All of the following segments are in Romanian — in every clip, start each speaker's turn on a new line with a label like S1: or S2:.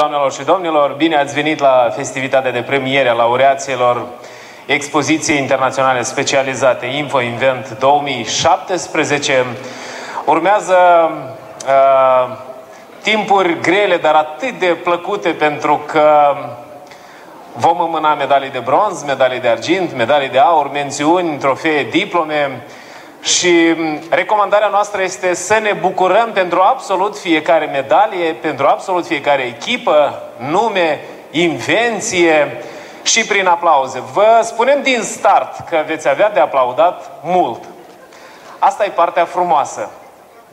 S1: Doamnelor și domnilor, bine ați venit la festivitatea de premiere a laureaților expoziției internaționale specializate Info Invent 2017. Urmează uh, timpuri grele, dar atât de plăcute pentru că vom îmâna medalii de bronz, medalii de argint, medalii de aur, mențiuni, trofee, diplome, și recomandarea noastră este să ne bucurăm pentru absolut fiecare medalie, pentru absolut fiecare echipă, nume, invenție și prin aplauze. Vă spunem din start că veți avea de aplaudat mult. Asta e partea frumoasă.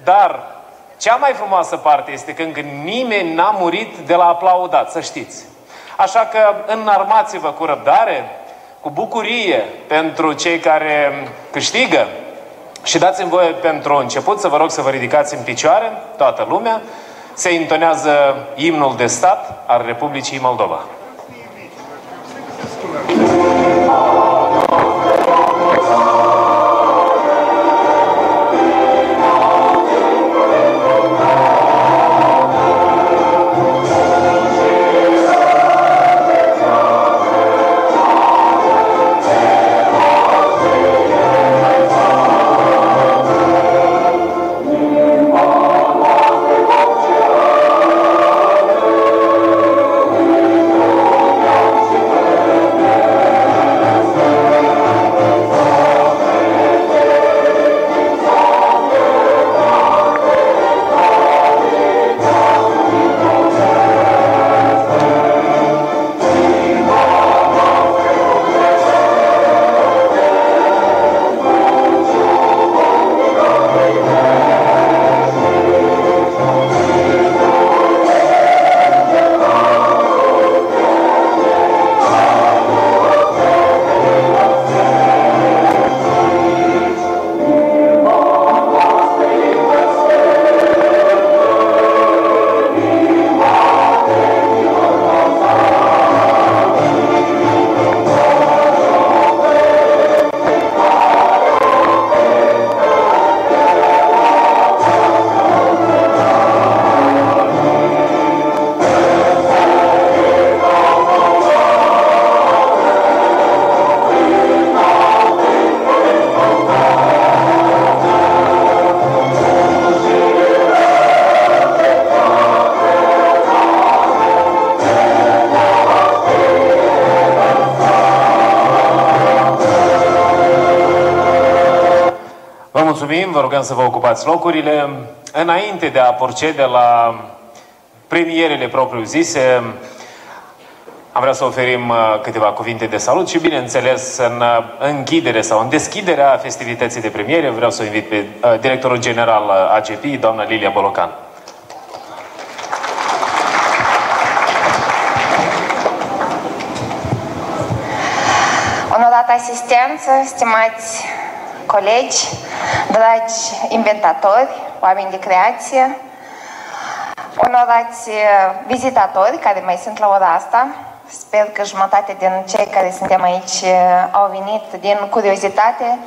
S1: Dar cea mai frumoasă parte este că încă nimeni n-a murit de la aplaudat, să știți. Așa că înarmați-vă cu răbdare, cu bucurie pentru cei care câștigă și dați-mi voie pentru început să vă rog să vă ridicați în picioare, toată lumea, se intonează imnul de stat al Republicii Moldova. mulțumim, vă rugăm să vă ocupați locurile. Înainte de a procede la premierele propriu-zise, am vrea să oferim uh, câteva cuvinte de salut și, bineînțeles, în uh, închidere sau în deschiderea festivității de premiere, vreau să o invit pe uh, directorul general AGP, doamna Lilia Bolocan.
S2: Onorată asistență, stimați colegi, dragi inventatori, oameni de creație, onorați uh, vizitatori care mai sunt la ora asta. Sper că jumătate din cei care suntem aici uh, au venit din curiozitate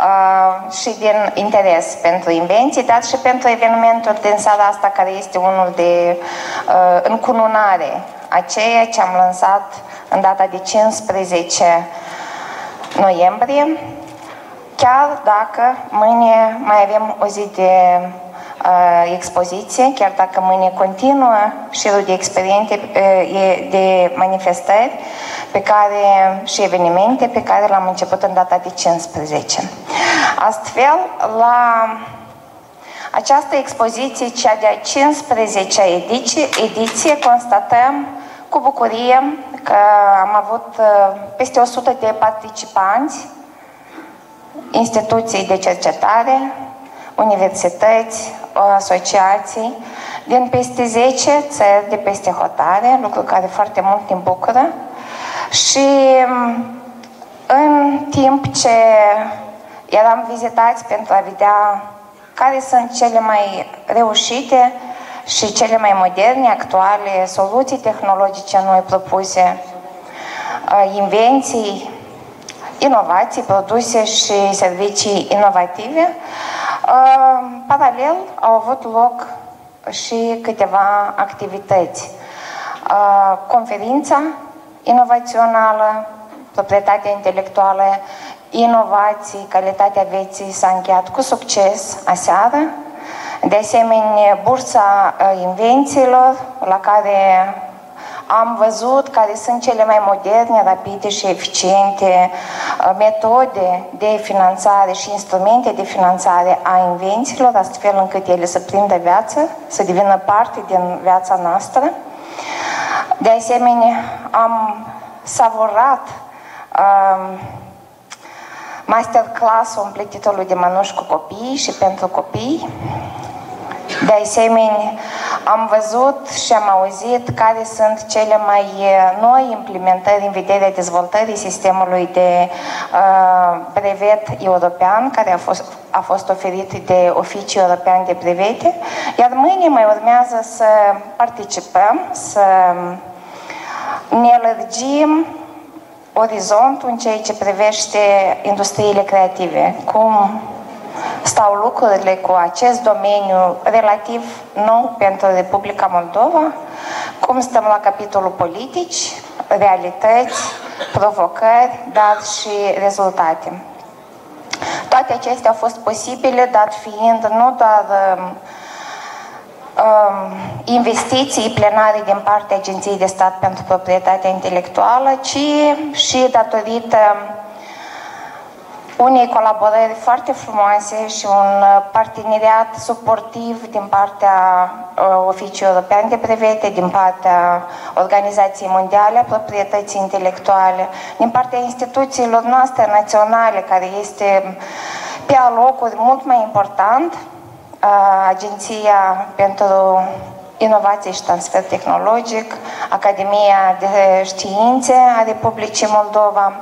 S2: uh, și din interes pentru invenții, dar și pentru evenimentul din seara asta care este unul de uh, încununare a ceea ce am lansat în data de 15 noiembrie chiar dacă mâine mai avem o zi de uh, expoziție, chiar dacă mâine continuă șirul de experiențe, uh, de manifestări pe care, și evenimente pe care l-am început în data de 15. Astfel, la această expoziție, cea de-a 15-a ediție, ediție, constatăm cu bucurie că am avut uh, peste 100 de participanți instituții de cercetare, universități, asociații din peste 10 țări de peste hotare, lucru care foarte mult îmi bucură. Și în timp ce eram vizitați pentru a vedea care sunt cele mai reușite și cele mai moderne, actuale, soluții tehnologice noi propuse, invenții inovații, produse și servicii inovative. Uh, paralel au avut loc și câteva activități. conferința inovațională, proprietatea intelectuală, inovații, calitatea vieții s-a încheiat cu succes aseară. De asemenea, bursa invențiilor, la care am văzut care sunt cele mai moderne, rapide și eficiente metode de finanțare și instrumente de finanțare a invențiilor, astfel încât ele să prindă viață, să devină parte din viața noastră. De asemenea, am savurat um, masterclass-ul împletitorului de mănuși cu copii și pentru copii. De asemenea, am văzut și am auzit care sunt cele mai noi implementări în vederea dezvoltării sistemului de uh, brevet european, care a fost, a fost oferit de Oficiul European de Brevete, iar mâine mai urmează să participăm, să ne lărgim orizontul în ceea ce privește industriile creative. Cum stau lucrurile cu acest domeniu relativ nou pentru Republica Moldova, cum stăm la capitolul politici, realități, provocări, dar și rezultate. Toate acestea au fost posibile, dat fiind nu doar uh, Um, investiții plenare din partea Agenției de Stat pentru Proprietatea Intelectuală, ci și datorită unei colaborări foarte frumoase și un parteneriat suportiv din partea uh, Oficiului European de Brevete, din partea Organizației Mondiale a Proprietății Intelectuale, din partea instituțiilor noastre naționale, care este pe alocuri mult mai important, Agenția pentru Inovație și Transfer Tehnologic, Academia de Științe a Republicii Moldova,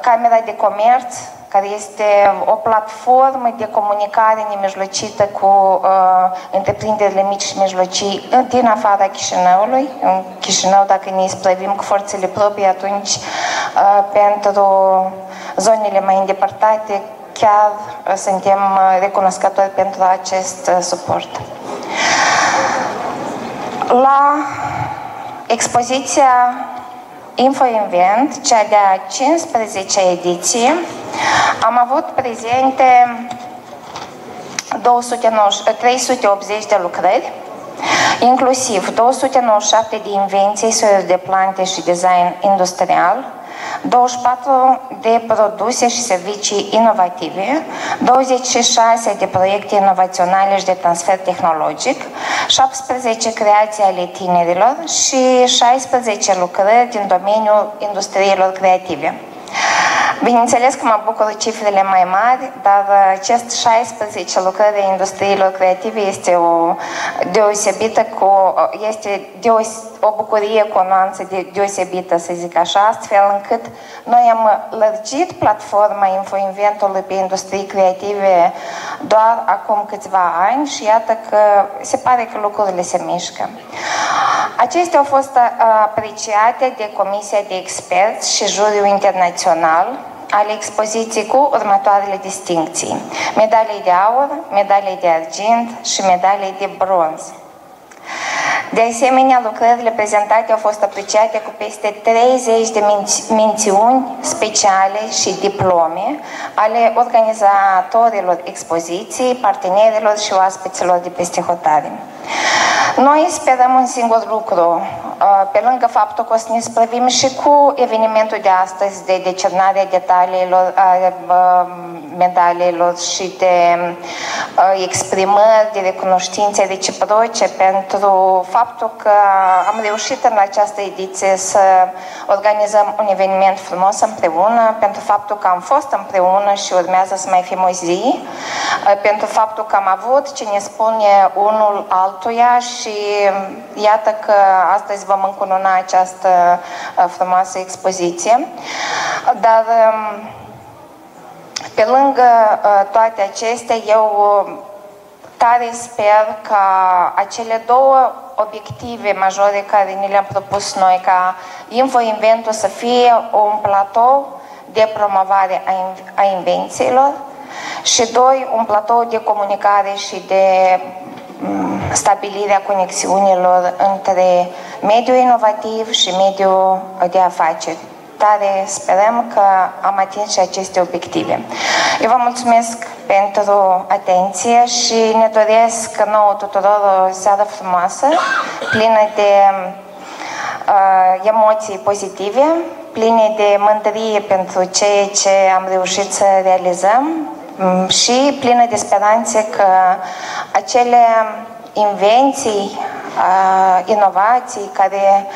S2: Camera de Comerț, care este o platformă de comunicare nemijlocită cu uh, întreprinderile mici și mijlocii din afara Chișinăului. În Chișinău, dacă ne isprăvim cu forțele proprii, atunci uh, pentru zonele mai îndepărtate, chiar uh, suntem uh, recunoscători pentru acest uh, suport. La expoziția InfoInvent, cea de-a 15 ediție, am avut prezente 290, 380 de lucrări, inclusiv 297 de invenții, soiuri de plante și design industrial, 24 de produse și servicii inovative, 26 de proiecte inovaționale și de transfer tehnologic, 17 creații ale tinerilor și 16 lucrări din domeniul industriilor creative. Bineînțeles că mă bucur cifrele mai mari, dar acest 16 lucrări a industriilor creative este o deosebită cu, este deos, o bucurie cu o nuanță de, deosebită, să zic așa, astfel încât noi am lărgit platforma InfoInventului pe industrii creative doar acum câțiva ani și iată că se pare că lucrurile se mișcă. Acestea au fost apreciate de Comisia de Experți și Juriul Internațional ale expoziției cu următoarele distincții. Medalie de aur, medalie de argint și medalie de bronz. De asemenea, lucrările prezentate au fost apreciate cu peste 30 de mențiuni speciale și diplome ale organizatorilor expoziției, partenerilor și oaspeților de peste hotare. Noi sperăm un singur lucru, uh, pe lângă faptul că o să ne sprăvim și cu evenimentul de astăzi de decernare detaliilor, uh, medaliilor și de uh, exprimări, de recunoștințe reciproce pentru faptul că am reușit în această ediție să organizăm un eveniment frumos împreună, pentru faptul că am fost împreună și urmează să mai fim o zi, pentru faptul că am avut ce ne spune unul altuia și și iată că astăzi vom încununa această uh, frumoasă expoziție. Dar um, pe lângă uh, toate acestea, eu uh, tare sper ca acele două obiective majore care ni le-am propus noi, ca InfoInventul să fie un platou de promovare a invențiilor și doi, un platou de comunicare și de um, stabilirea conexiunilor între mediul inovativ și mediul de afaceri tare sperăm că am atins și aceste obiective. Eu vă mulțumesc pentru atenție și ne doresc nouă tuturor o seară frumoasă, plină de uh, emoții pozitive, pline de mândrie pentru ceea ce am reușit să realizăm mm, și plină de speranțe că acele invenții, uh, inovații care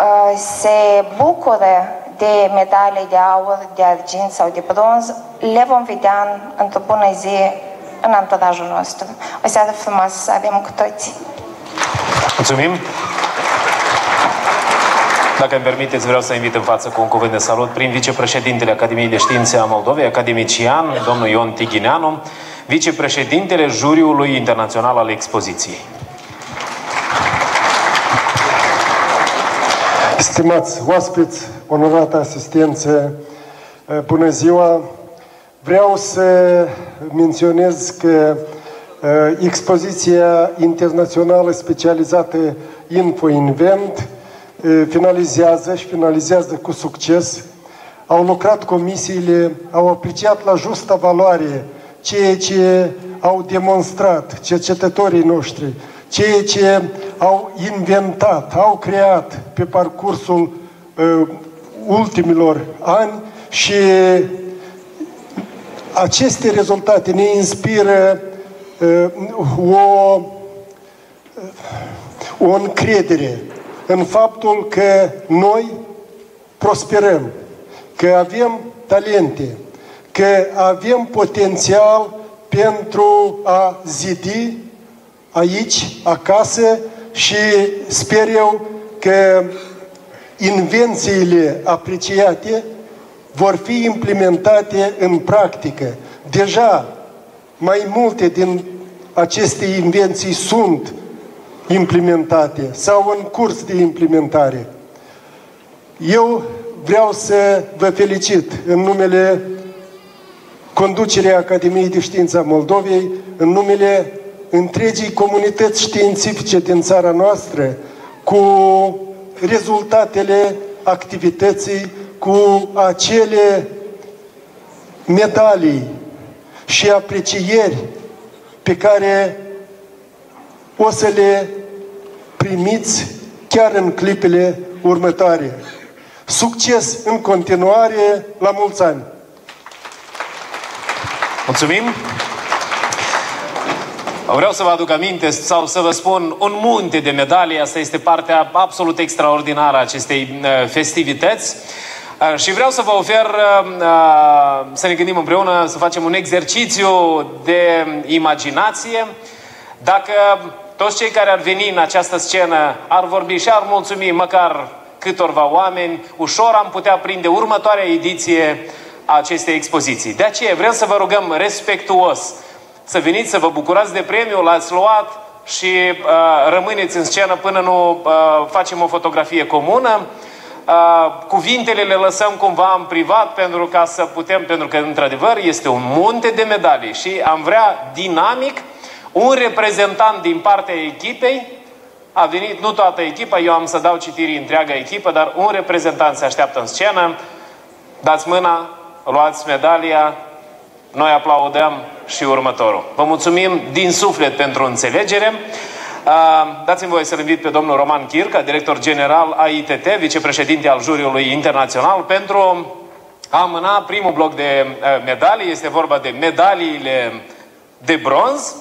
S2: uh, se bucură de medalii de aur, de argint sau de bronz, le vom vedea într-o bună zi în anturajul nostru. O seară frumoasă să avem cu toți!
S1: Mulțumim! Dacă îmi permiteți, vreau să invit în față cu un cuvânt de salut prin vicepreședintele Academiei de Științe a Moldovei, academician, domnul Ion Tighineanu, vicepreședintele Juriului Internațional al Expoziției.
S3: Stimați oaspeți, onorată asistență, eh, bună ziua! Vreau să menționez că eh, expoziția internațională specializată InfoInvent eh, finalizează și finalizează cu succes. Au lucrat comisiile, au apreciat la justa valoare ceea ce au demonstrat cercetătorii noștri, ceea ce au inventat, au creat pe parcursul uh, ultimilor ani și aceste rezultate ne inspiră uh, o, uh, o încredere în faptul că noi prosperăm, că avem talente, că avem potențial pentru a zidi aici, acasă și sper eu că invențiile apreciate vor fi implementate în practică. Deja mai multe din aceste invenții sunt implementate sau în curs de implementare. Eu vreau să vă felicit în numele conducerea Academiei de Știință a Moldovei, în numele întregii comunități științifice din țara noastră, cu rezultatele activității, cu acele medalii și aprecieri pe care o să le primiți chiar în clipele următoare. Succes în continuare, la mulți ani!
S1: Mulțumim! Vreau să vă aduc aminte sau să vă spun un munte de medalii. Asta este partea absolut extraordinară a acestei uh, festivități. Uh, și vreau să vă ofer uh, să ne gândim împreună, să facem un exercițiu de imaginație. Dacă toți cei care ar veni în această scenă ar vorbi și ar mulțumi măcar câtorva oameni, ușor am putea prinde următoarea ediție a acestei expoziții. De aceea vreau să vă rugăm respectuos să veniți să vă bucurați de premiu, l-ați luat și uh, rămâneți în scenă până nu uh, facem o fotografie comună. Uh, cuvintele le lăsăm cumva în privat pentru ca să putem, pentru că într-adevăr este un munte de medalii și am vrea dinamic un reprezentant din partea echipei. A venit, nu toată echipa, eu am să dau citiri întreaga echipă, dar un reprezentant se așteaptă în scenă, dați mâna, luați medalia, noi aplaudăm și următorul. Vă mulțumim din suflet pentru înțelegere. Dați-mi voie să-l invit pe domnul Roman Chirca, director general a ITT, vicepreședinte al juriului internațional, pentru a amâna primul bloc de medalii. Este vorba de medaliile de bronz,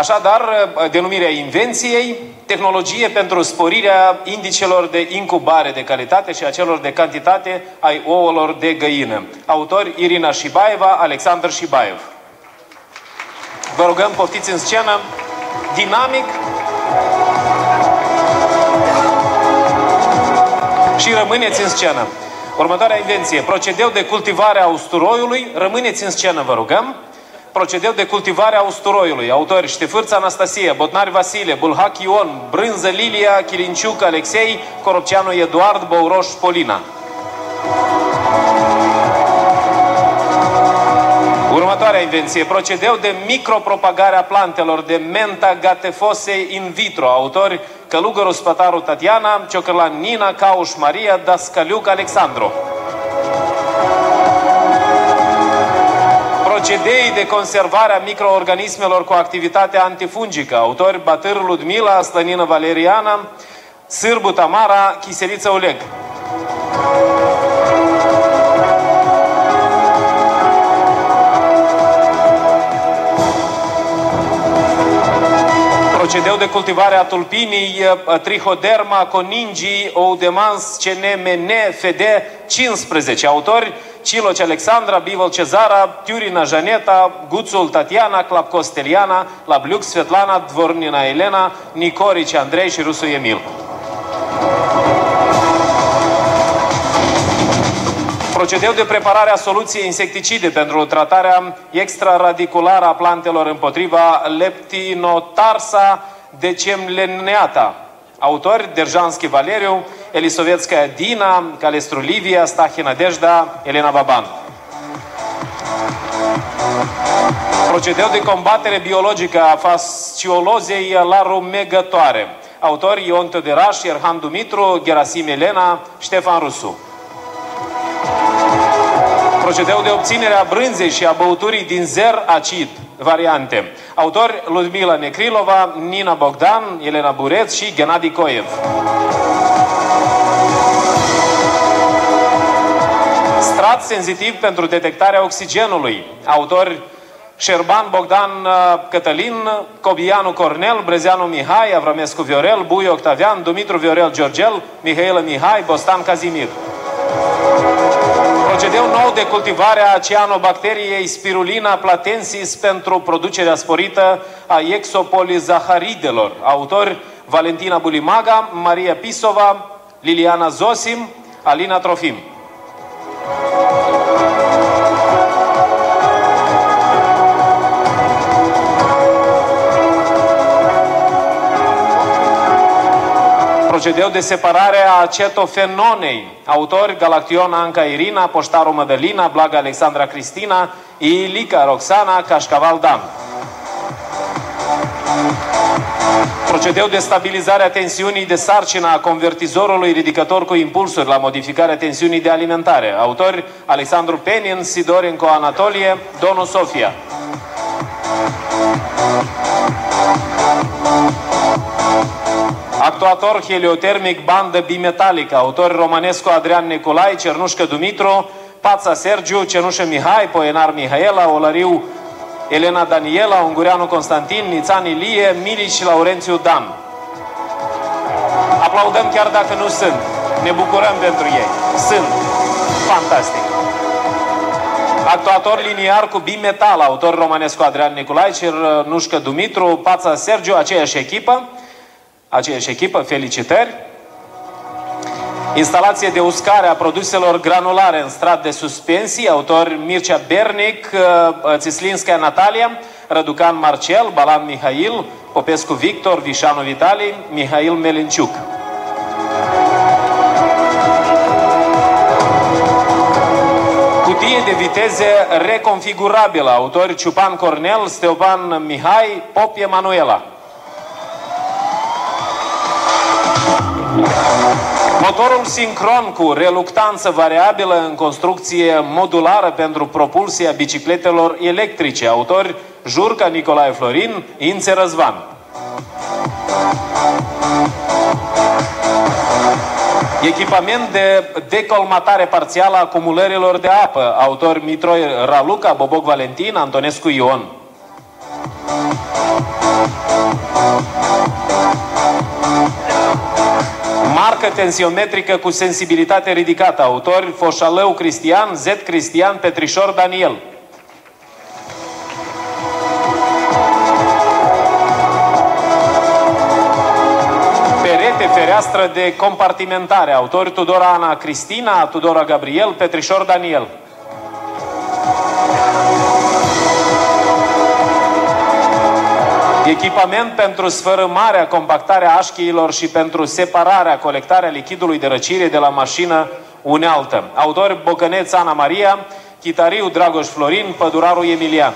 S1: Așadar, denumirea invenției, tehnologie pentru sporirea indicelor de incubare de calitate și a celor de cantitate ai ouălor de găină. Autori Irina Șibaeva, Alexandru Șibaev. Vă rugăm, poftiți în scenă, dinamic și rămâneți în scenă. Următoarea invenție, procedeu de cultivare a usturoiului, rămâneți în scenă, vă rugăm procedeu de cultivare a usturoiului. Autori Ștefârța Anastasia, Botnari Vasile, Bulhac Ion, Brânză Lilia, Chilinciuc Alexei, Coropceanu Eduard, Bouroș Polina. Următoarea invenție, procedeu de micropropagare a plantelor de menta gatefose in vitro. Autori Călugăru Spătaru Tatiana, Ciocărlan Nina, Cauș Maria, Dascăliuc Alexandru. Procedei de conservare a microorganismelor cu activitate antifungică. Autori Batâr Ludmila, Slănină Valeriana, Sârbu Tamara, Chiseliță Oleg. procedeu de cultivare a tulpinii Trihoderma coningii Oudemans CNMN FD 15. Autori Ciloci Alexandra, Bivol Cezara, Tiurina Janeta, Guțul Tatiana, Clapcosteliana, Labliuc Svetlana, Dvornina Elena, Nicorici Andrei și Rusu Emil. Procedeu de preparare a soluției insecticide pentru tratarea extraradiculară a plantelor împotriva leptinotarsa decemleneata. Autori Derjanski Valeriu, Elisovetskaya Dina, Calestru Livia, Stahina Dejda, Elena Baban. Procedeu de combatere biologică a fasciolozei larumegătoare. Autori Ion Tăderaș, Erhan Dumitru, Gerasim Elena, Ștefan Rusu procedeu de obținere a brânzei și a băuturii din zer acid, variante. Autori Ludmila Necrilova, Nina Bogdan, Elena Bureț și Gennady Koev. Strat sensitiv pentru detectarea oxigenului. Autori Șerban Bogdan uh, Cătălin, Cobianu Cornel, Brezeanu Mihai, Avramescu Viorel, Bui Octavian, Dumitru Viorel Georgel, Mihailă Mihai, Bostan Kazimir procedeu nou de cultivare a cianobacteriei Spirulina platensis pentru producerea sporită a exopolizaharidelor. Autori Valentina Bulimaga, Maria Pisova, Liliana Zosim, Alina Trofim. Procedeu de separare a acetofenonei. Autori Galaction Anca Irina, Poștaru Mădălina, Blaga Alexandra Cristina, Ilica Roxana, Cașcaval Dan. Procedeu de stabilizare a tensiunii de sarcină a convertizorului ridicător cu impulsuri la modificarea tensiunii de alimentare. Autori Alexandru Penin, Sidorenco Anatolie, Donu Sofia. Actuator heliotermic bandă bimetalică. Autor Romanescu Adrian Nicolai, Cernușcă Dumitru, Pața Sergiu, Cenușă Mihai, Poenar Mihaela, Olariu Elena Daniela, Ungureanu Constantin, Nițan Ilie, Milici și Laurențiu Dan. Aplaudăm chiar dacă nu sunt. Ne bucurăm pentru ei. Sunt. Fantastic. Actuator liniar cu bimetal, autor romanescu Adrian Nicolai, Cernușcă Dumitru, Pața Sergiu, aceeași echipă aceeași echipă, felicitări. Instalație de uscare a produselor granulare în strat de suspensii, autor Mircea Bernic, uh, Țislinskaya Natalia, Răducan Marcel, Balan Mihail, Popescu Victor, Vișanu Vitali, Mihail Melinciuc. Cutie de viteze reconfigurabilă, autori Ciupan Cornel, Steopan Mihai, Pop Emanuela. Motorul sincron cu reluctanță variabilă în construcție modulară pentru propulsia bicicletelor electrice. Autori Jurca Nicolae Florin, Ințe Răzvan. Echipament de decolmatare parțială a acumulărilor de apă. Autor Mitroi Raluca, Boboc Valentin, Antonescu Ion. Marcă tensiometrică cu sensibilitate ridicată. Autori Foșalău Cristian, Z Cristian, Petrișor Daniel. Perete, fereastră de compartimentare. Autori Tudora Ana Cristina, Tudora Gabriel, Petrișor Daniel. Echipament pentru sfărâmarea, compactarea așchiilor și pentru separarea, colectarea lichidului de răcire de la mașină unealtă. Autor Bocăneț Ana Maria, Chitariu Dragoș Florin, Păduraru Emilian.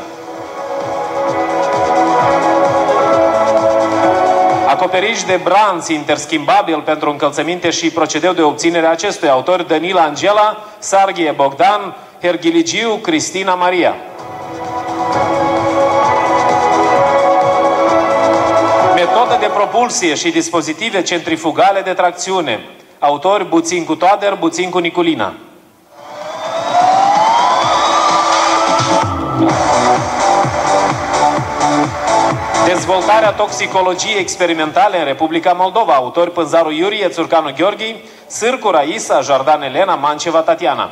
S1: Acoperiș de branț interschimbabil pentru încălțăminte și procedeu de obținere a acestui autor Danila Angela, Sarghie Bogdan, Hergiligiu Cristina Maria. Metodă de propulsie și dispozitive centrifugale de tracțiune. Autor Buțin cu Toader, Buțin cu Niculina. Dezvoltarea toxicologiei experimentale în Republica Moldova. Autori Pânzaru Iurie, Țurcanu Gheorghi, Sârcu Raisa, Jordan Elena, Manceva Tatiana.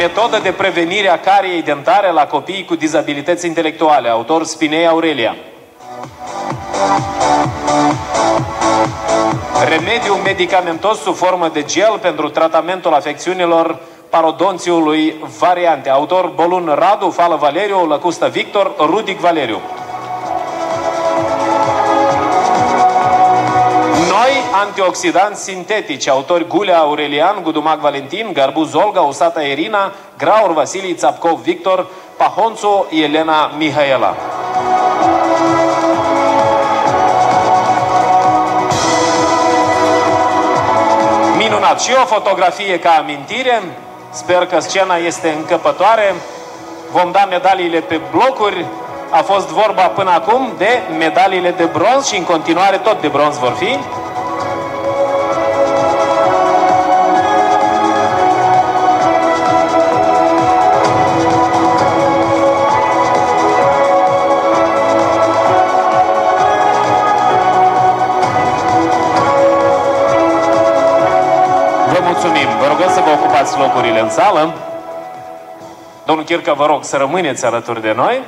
S1: Metodă de prevenire a cariei dentare la copiii cu dizabilități intelectuale. Autor Spinei Aurelia. Remediu medicamentos sub formă de gel pentru tratamentul afecțiunilor parodonțiului variante. Autor Bolun Radu, Fală Valeriu, Lăcustă Victor, Rudic Valeriu. Antioxidanți sintetici, autori Gulea Aurelian, Gudumac Valentin, Garbuz Olga, Usata Irina, Graur Vasilii, Țapcov Victor, Pahonțu Elena Mihaela. Minunat! Și o fotografie ca amintire. Sper că scena este încăpătoare. Vom da medaliile pe blocuri. A fost vorba până acum de medaliile de bronz și în continuare tot de bronz vor fi. Locurile în sală. Domnul Chircă, vă rog să rămâneți alături de noi.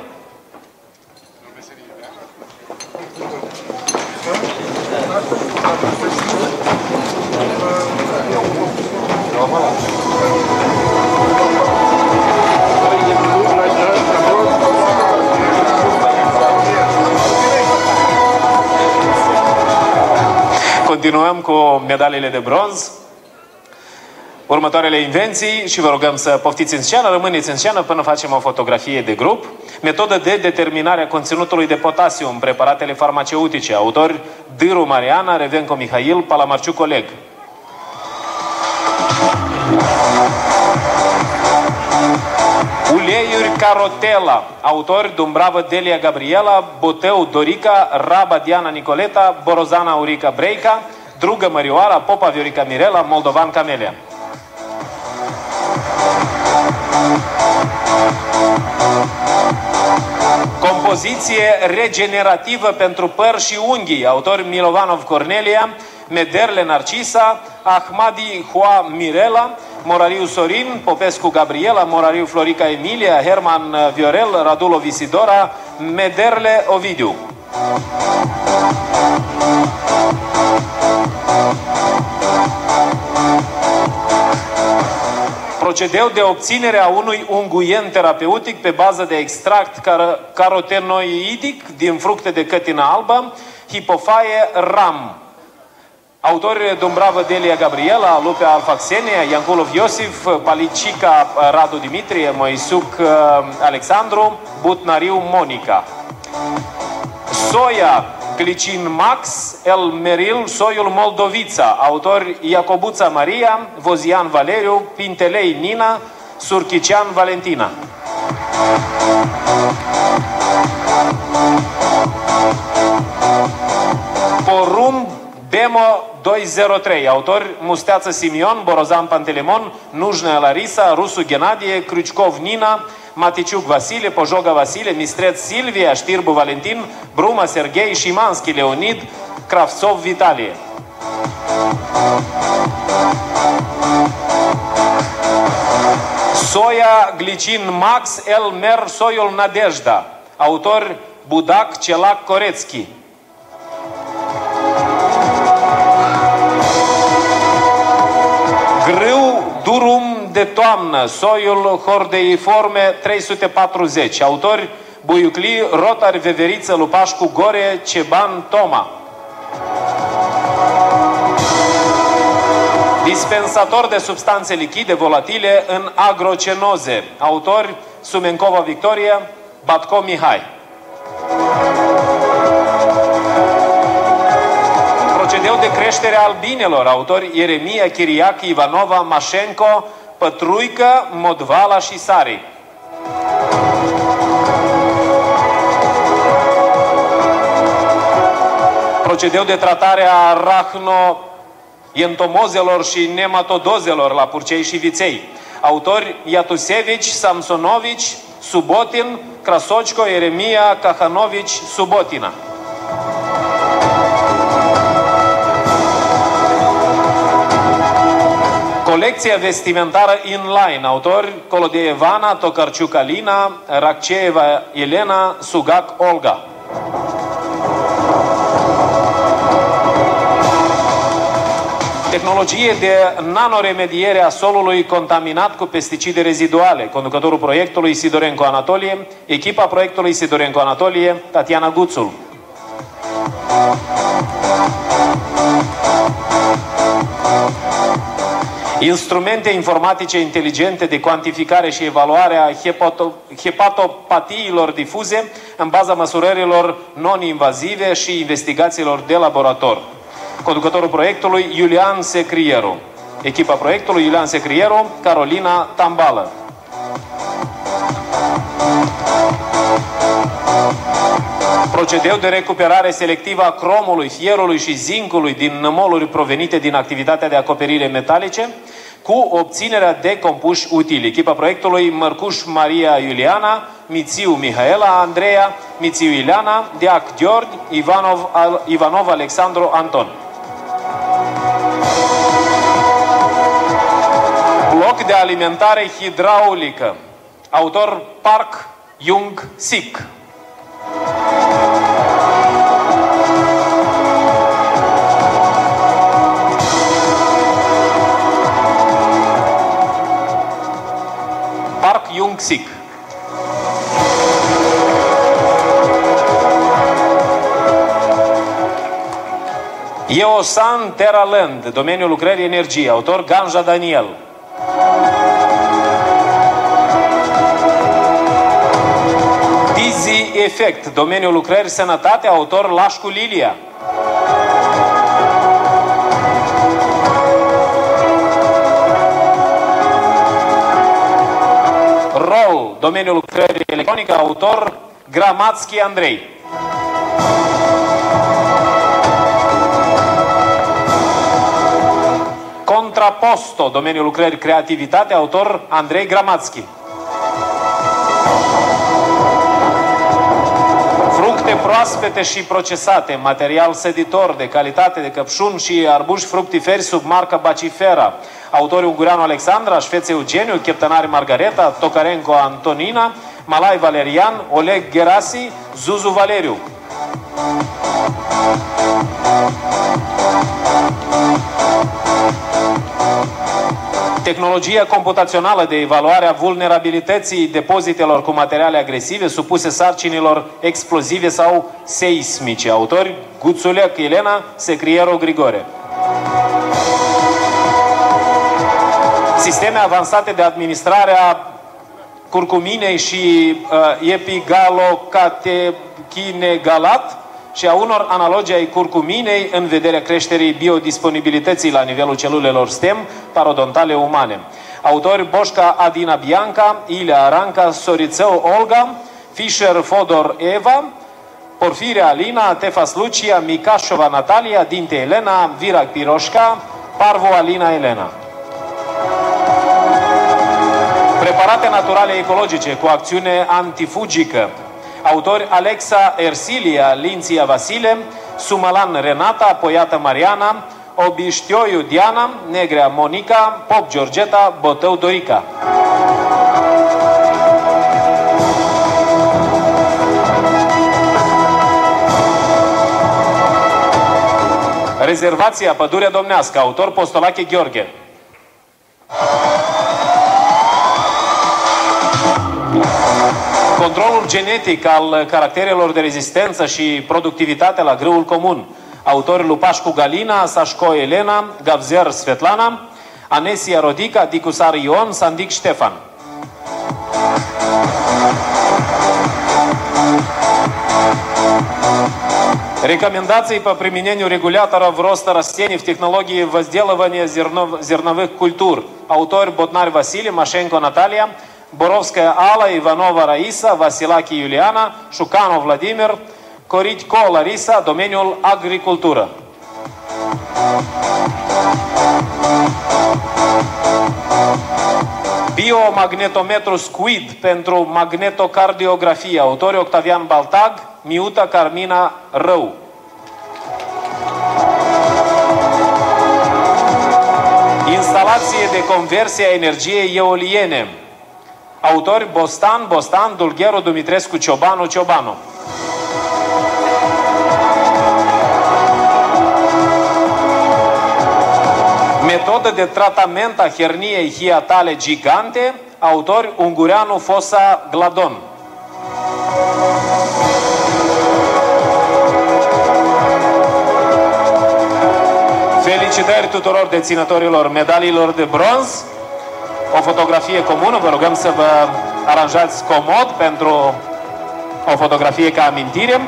S1: Continuăm cu medaliile de bronz următoarele invenții și vă rugăm să poftiți în scenă, rămâneți în scenă până facem o fotografie de grup. Metodă de determinare a conținutului de potasiu în preparatele farmaceutice. Autor Dâru Mariana, Revenco Mihail, Palamarciu Coleg. Uleiuri Carotela, autori Dumbravă Delia Gabriela, Boteu Dorica, Raba Diana Nicoleta, Borozana Urica Breica, Drugă Mărioara, Popa Viorica Mirela, Moldovan Camelia. Compoziție regenerativă pentru păr și unghii. Autor Milovanov Cornelia, Mederle Narcisa, Ahmadi Hua Mirela, Morariu Sorin, Popescu Gabriela, Morariu Florica Emilia, Herman Viorel, Radulo Visidora, Mederle Ovidiu. Procedeu de obținere a unui unguient terapeutic pe bază de extract car carotenoidic din fructe de cătină albă, hipofaie RAM. Autorii Dumbravă Delia Gabriela, Lupe Alfaxenia, Ianculov Iosif, Palicica Radu Dimitrie, Moisuc uh, Alexandru, Butnariu Monica. Soia Glicin Max, El Meril, Soiul Moldovița, autori Iacobuța Maria, Vozian Valeriu, Pintelei Nina, Surchician Valentina. Porum Demo 203, autori Musteață Simion, Borozan Pantelemon, Nujnea Larisa, Rusu Genadie, Crucicov Nina, Maticiuc Vasile, Pojoga Vasile, Mistreț Silvia, Știrbu Valentin, Bruma Serghei, Șimanski Leonid, Kravtsov Vitalie. Soia Glicin Max Elmer Soiul Nadejda. Autor Budac Celac Corețchi. De toamnă, soiul hordeiforme 340. Autori Buiucli, Rotar, Veveriță, Lupașcu, Gore, Ceban, Toma. Dispensator de substanțe lichide volatile în agrocenoze. Autori Sumencova Victoria, Batco Mihai. Procedeu de creștere al binelor. Autori Ieremia, Chiriac, Ivanova, Mașenco, Pătruică, Modvala și Sari. Procedeu de tratare a arachno entomozelor și nematodozelor la purcei și viței. Autori Iatusevici, Samsonovici, Subotin, Krasocco, Eremia, Kahanovici, Subotina. Colecția vestimentară inline, autori Colodie Tocarciuc Alina, Racceeva Elena, Sugac Olga. Tehnologie de nanoremediere a solului contaminat cu pesticide reziduale. Conducătorul proiectului Sidorenco Anatolie, echipa proiectului Sidorenco Anatolie, Tatiana Guțul. Instrumente informatice inteligente de cuantificare și evaluare a hepatopatiilor difuze în baza măsurărilor non-invazive și investigațiilor de laborator. Conducătorul proiectului Iulian Secrieru. Echipa proiectului Iulian Secrieru, Carolina Tambală. Procedeu de recuperare selectivă a cromului, fierului și zincului din nămoluri provenite din activitatea de acoperire metalice cu obținerea de compuși utili. Echipa proiectului Mărcuș Maria Iuliana, Mițiu Mihaela Andreea, Mițiu Ileana, Deac Gheorghi, Ivanov, Ivanov Alexandru Anton. Bloc de alimentare hidraulică. Autor Park Jung Sik. Park Jung Sik. Eosan Terraland, domeniul lucrării energie, autor Ganja Daniel. Dizzy Effect, domeniul lucrări sănătate, autor Lașcu Lilia. Rol, domeniul lucrării electronică, autor Gramatski Andrei. Contraposto, domeniul lucrări creativitate, autor Andrei Gramatski. Fructe proaspete și procesate, material seditor de calitate de căpșun și arbuși fructiferi sub marca Bacifera. Autorii Ungureanu Alexandra, Șfețe Eugeniu, Cheptănari Margareta, Tocarenco Antonina, Malai Valerian, Oleg Gerasi, Zuzu Valeriu. Tehnologia computațională de evaluare a vulnerabilității depozitelor cu materiale agresive supuse sarcinilor explozive sau seismice. Autori Guțulec Elena, Secriero Grigore. Sisteme avansate de administrare a curcuminei și uh, epigalocatechinegalat și a unor analogii ai curcuminei în vederea creșterii biodisponibilității la nivelul celulelor stem parodontale umane. Autori Boșca Adina Bianca, Ilea Aranca, Sorițău Olga, Fischer Fodor Eva, Porfirea Alina, Tefas Lucia, Micașova Natalia, Dinte Elena, Virac Piroșca, Parvo Alina Elena. Preparate naturale ecologice cu acțiune antifugică, Autori Alexa Ersilia, Linția Vasile, Sumalan Renata, Poiată Mariana, Obiștioiu Diana, Negrea Monica, Pop Georgeta, Botău Dorica. Rezervația Pădurea Domnească, autor Postolache Gheorghe. Controlul genetic al caracterelor de rezistență și productivitate la grâul comun. Autorii Lupașcu Galina, Sașco Elena, Gavzer Svetlana, Anesia Rodica, Dicusar Ion, Sandic Ștefan. Рекомендации по применению регуляторов роста растений в технологии возделывания зернов, зерновых культур. Автор Ботнарь Василий, Машенко Наталья, Боровская Алла, Иванова Раиса, Василаки Юлиана, Шуканов Владимир, Коритько Лариса, domeniul agricultură. Biomagnetometru Squid pentru magnetocardiografie. Autori Octavian Baltag, Miuta Carmina Rău. Instalație de conversie a energiei eoliene. Autori Bostan, Bostan, Dulgheru, Dumitrescu, Ciobanu, Ciobanu. Metodă de tratament a herniei hiatale gigante, autori Ungureanu Fosa Gladon. Felicitări tuturor deținătorilor medaliilor de bronz. O fotografie comună, vă rugăm să vă aranjați comod pentru o fotografie ca amintire.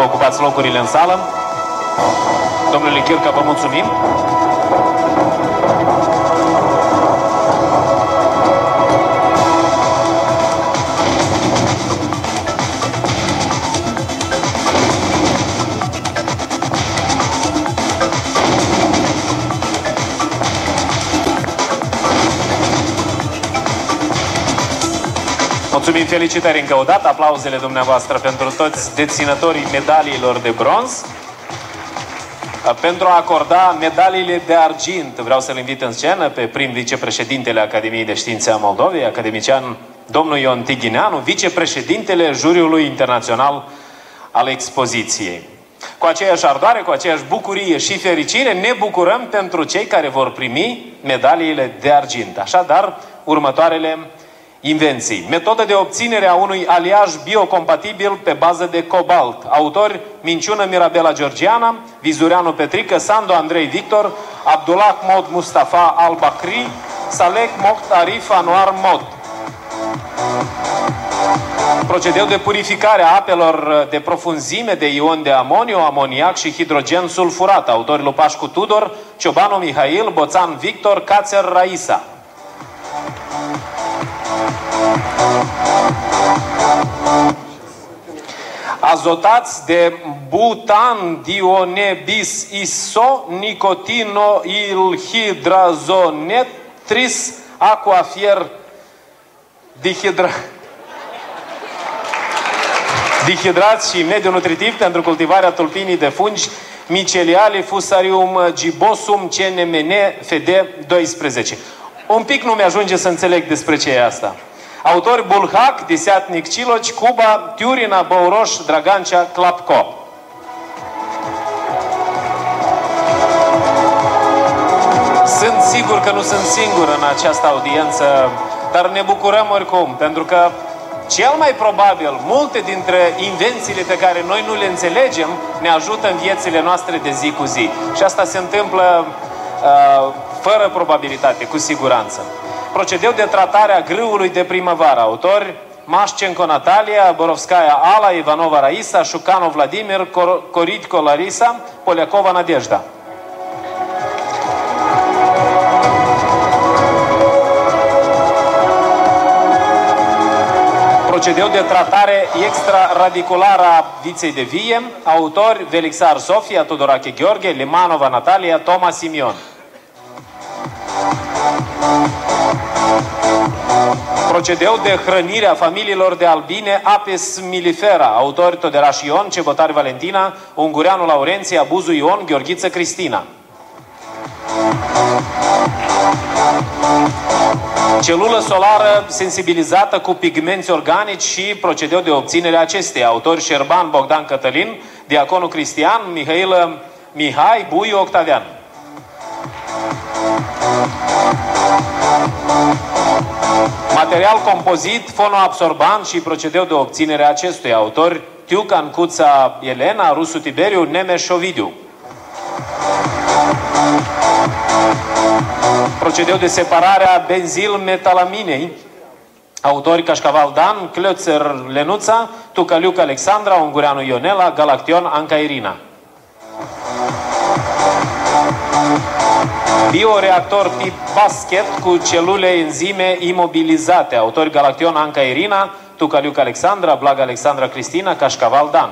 S1: Vă rugăm să vă ocupați locurile în sală. Domnule Chirca, vă mulțumim. Mulțumim, felicitări încă o dată, aplauzele dumneavoastră pentru toți deținătorii medaliilor de bronz. Pentru a acorda medaliile de argint, vreau să-l invit în scenă pe prim vicepreședintele Academiei de Științe a Moldovei, academician domnul Ion Tighineanu, vicepreședintele juriului internațional al expoziției. Cu aceeași ardoare, cu aceeași bucurie și fericire, ne bucurăm pentru cei care vor primi medaliile de argint. Așadar, următoarele invenții. Metodă de obținere a unui aliaj biocompatibil pe bază de cobalt. Autori Minciună Mirabela Georgiana, Vizureanu Petrică, Sando Andrei Victor, Abdullah Mod Mustafa Al-Bakri, Salek Mokt Arif Anuar Mod. Procedeu de purificare a apelor de profunzime de ion de amoniu, amoniac și hidrogen sulfurat. Autori Lupașcu Tudor, Ciobanu Mihail, Boțan Victor, Cațer Raisa. Azotați de butan dionebis iso nicotino ilhidrazonetris aquafier dihidra dihidrați și mediu nutritiv pentru cultivarea tulpinii de fungi miceliale Fusarium gibosum CNMN FD12. Un pic nu mi-ajunge să înțeleg despre ce e asta. Autori Bulhac, Desiatnic Ciloci, Cuba, Tiurina, Băuroș, Dragancea, Clapco. Sunt sigur că nu sunt singur în această audiență, dar ne bucurăm oricum, pentru că cel mai probabil, multe dintre invențiile pe care noi nu le înțelegem ne ajută în viețile noastre de zi cu zi. Și asta se întâmplă uh, fără probabilitate, cu siguranță. Procedeu de tratare a grâului de primăvară. Autori Mașcenco Natalia, Borovskaya Ala, Ivanova Raisa, Șucanov Vladimir, Cor Coritco Larisa, Poliakova Nadejda. procedeu de tratare extraradiculară a viței de vie, autori Velixar Sofia, Tudorache Gheorghe, Limanova Natalia, Toma Simion. Procedeu de hrănire a familiilor de albine Apis millifera, autori Toderaș Ion, Cebotari Valentina, Ungureanu Laurenție, Abuzu Ion, Gheorghiță Cristina. Celulă solară sensibilizată cu pigmenți organici și procedeu de obținere a acesteia. Autori Șerban Bogdan Cătălin, Diaconul Cristian, Mihailă Mihai, Buiu Octavian. Material compozit, fonoabsorbant și procedeu de obținere a acestuia. Autori Tiucan Cuța Elena, Rusu Tiberiu, Nemeș Ovidiu. Procedeu de separare a benzil-metalaminei. Autori Cașcaval Dan, Clățăr Lenuța, Tucaliuc Alexandra, Ungureanu Ionela, Galaction Anca Irina. Bioreactor tip basket cu celule enzime imobilizate. Autori Galaction Anca Irina, Tucaliuc Alexandra, Blag Alexandra Cristina, Cașcaval Dan.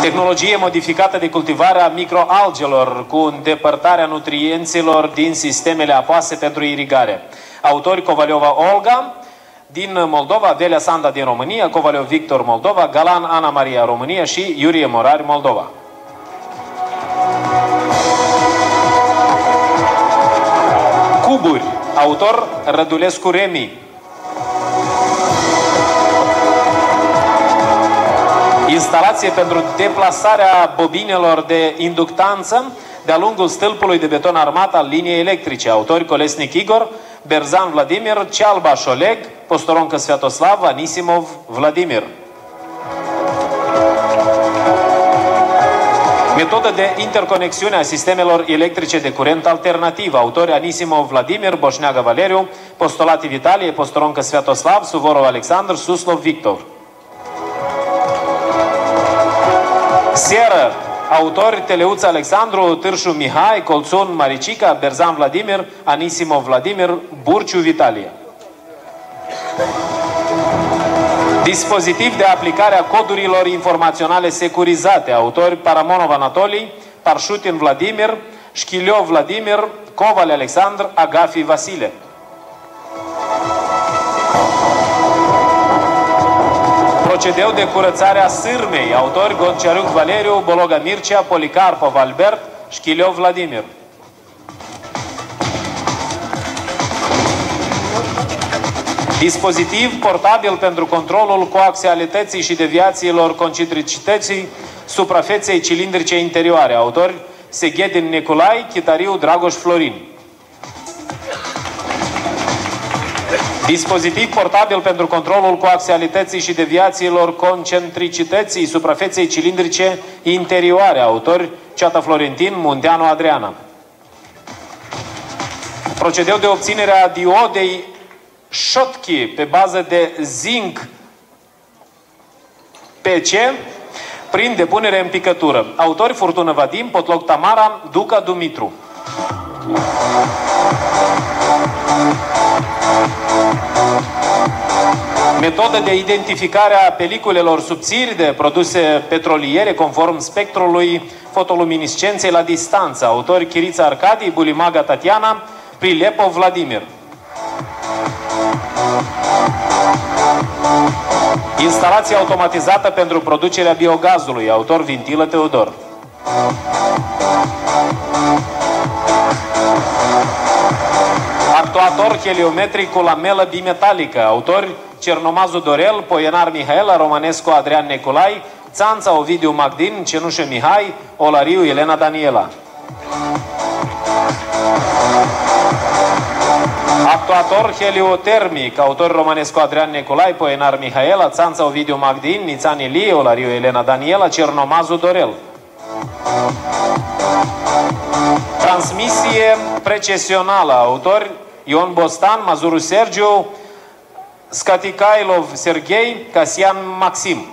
S1: Tehnologie modificată de cultivarea microalgelor cu îndepărtarea nutrienților din sistemele apoase pentru irigare. Autori Covaliova Olga, din Moldova, Velea Sanda din România, Covaliov Victor Moldova, Galan Ana Maria România și Iurie Morari Moldova. Cuburi, autor Rădulescu Remi, instalație pentru deplasarea bobinelor de inductanță de-a lungul stâlpului de beton armat al liniei electrice. Autori Colesnic Igor, Berzan Vladimir, Cealbaș Șoleg, Postoroncă Sviatoslav, Anisimov Vladimir. Metodă de interconexiune a sistemelor electrice de curent alternativ. Autori Anisimov Vladimir, Boșneagă Valeriu, Postolati Vitalie, Postoroncă Sviatoslav, Suvorov Alexandru, Suslov Victor. Seară, autori Teleuț Alexandru, Târșu Mihai, Colțun Maricica, Berzan Vladimir, Anisimov Vladimir, Burciu Vitalie. Dispozitiv de aplicare a codurilor informaționale securizate. Autori Paramonov Anatolii, Parșutin Vladimir, Șchiliov Vladimir, Covale Alexandru, Agafi Vasile. procedeu de curățare a sârmei. Autori Gonciaruc Valeriu, Bologa Mircea, Policarpov Albert, Șchiliov Vladimir. Dispozitiv portabil pentru controlul coaxialității și deviațiilor concentricității suprafeței cilindrice interioare. Autori Seghedin Nicolai, Chitariu Dragoș Florin. Dispozitiv portabil pentru controlul coaxialității și deviațiilor concentricității suprafeței cilindrice interioare. Autori Ceata Florentin, Munteanu Adriana. Procedeu de obținere a diodei Shotki pe bază de zinc PC prin depunere în picătură. Autori Furtună Vadim, Potloc Tamara, Duca Dumitru. Metodă de identificare a peliculelor subțiri de produse petroliere conform spectrului fotoluminiscenței la distanță. Autori Chirița Arcadii, Bulimaga Tatiana, Prilepov Vladimir. Instalație automatizată pentru producerea biogazului. Autor Vintilă Teodor. Actuator heliometric cu lamelă bimetalică. Autori Cernomazu Dorel, Poienar Mihaela, Romanescu Adrian Neculai, Țanța Ovidiu Magdin, Cenușă Mihai, Olariu Elena Daniela. Actuator heliotermic, autor Romanescu Adrian Neculai, Poenar Mihaela, Țanța Ovidiu Magdin, Nițan Ilie, Olariu Elena Daniela, Cernomazu Dorel. Transmisie precesională, autor Ion Bostan, Mazuru Sergiu, Skatikailov Sergei, Casian Maxim.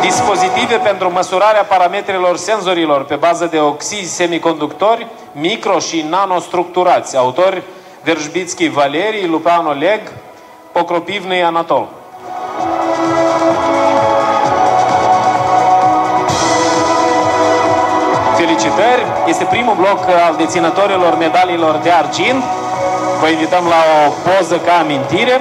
S1: Dispozitive pentru măsurarea parametrilor senzorilor pe bază de oxizi semiconductori, micro și nanostructurați. Autori Veržbitski Valerii, Lupean Oleg, Pocropivnei Anatol. Felicitări! Este primul bloc al deținătorilor medaliilor de argint. Vă invităm la o poză ca amintire.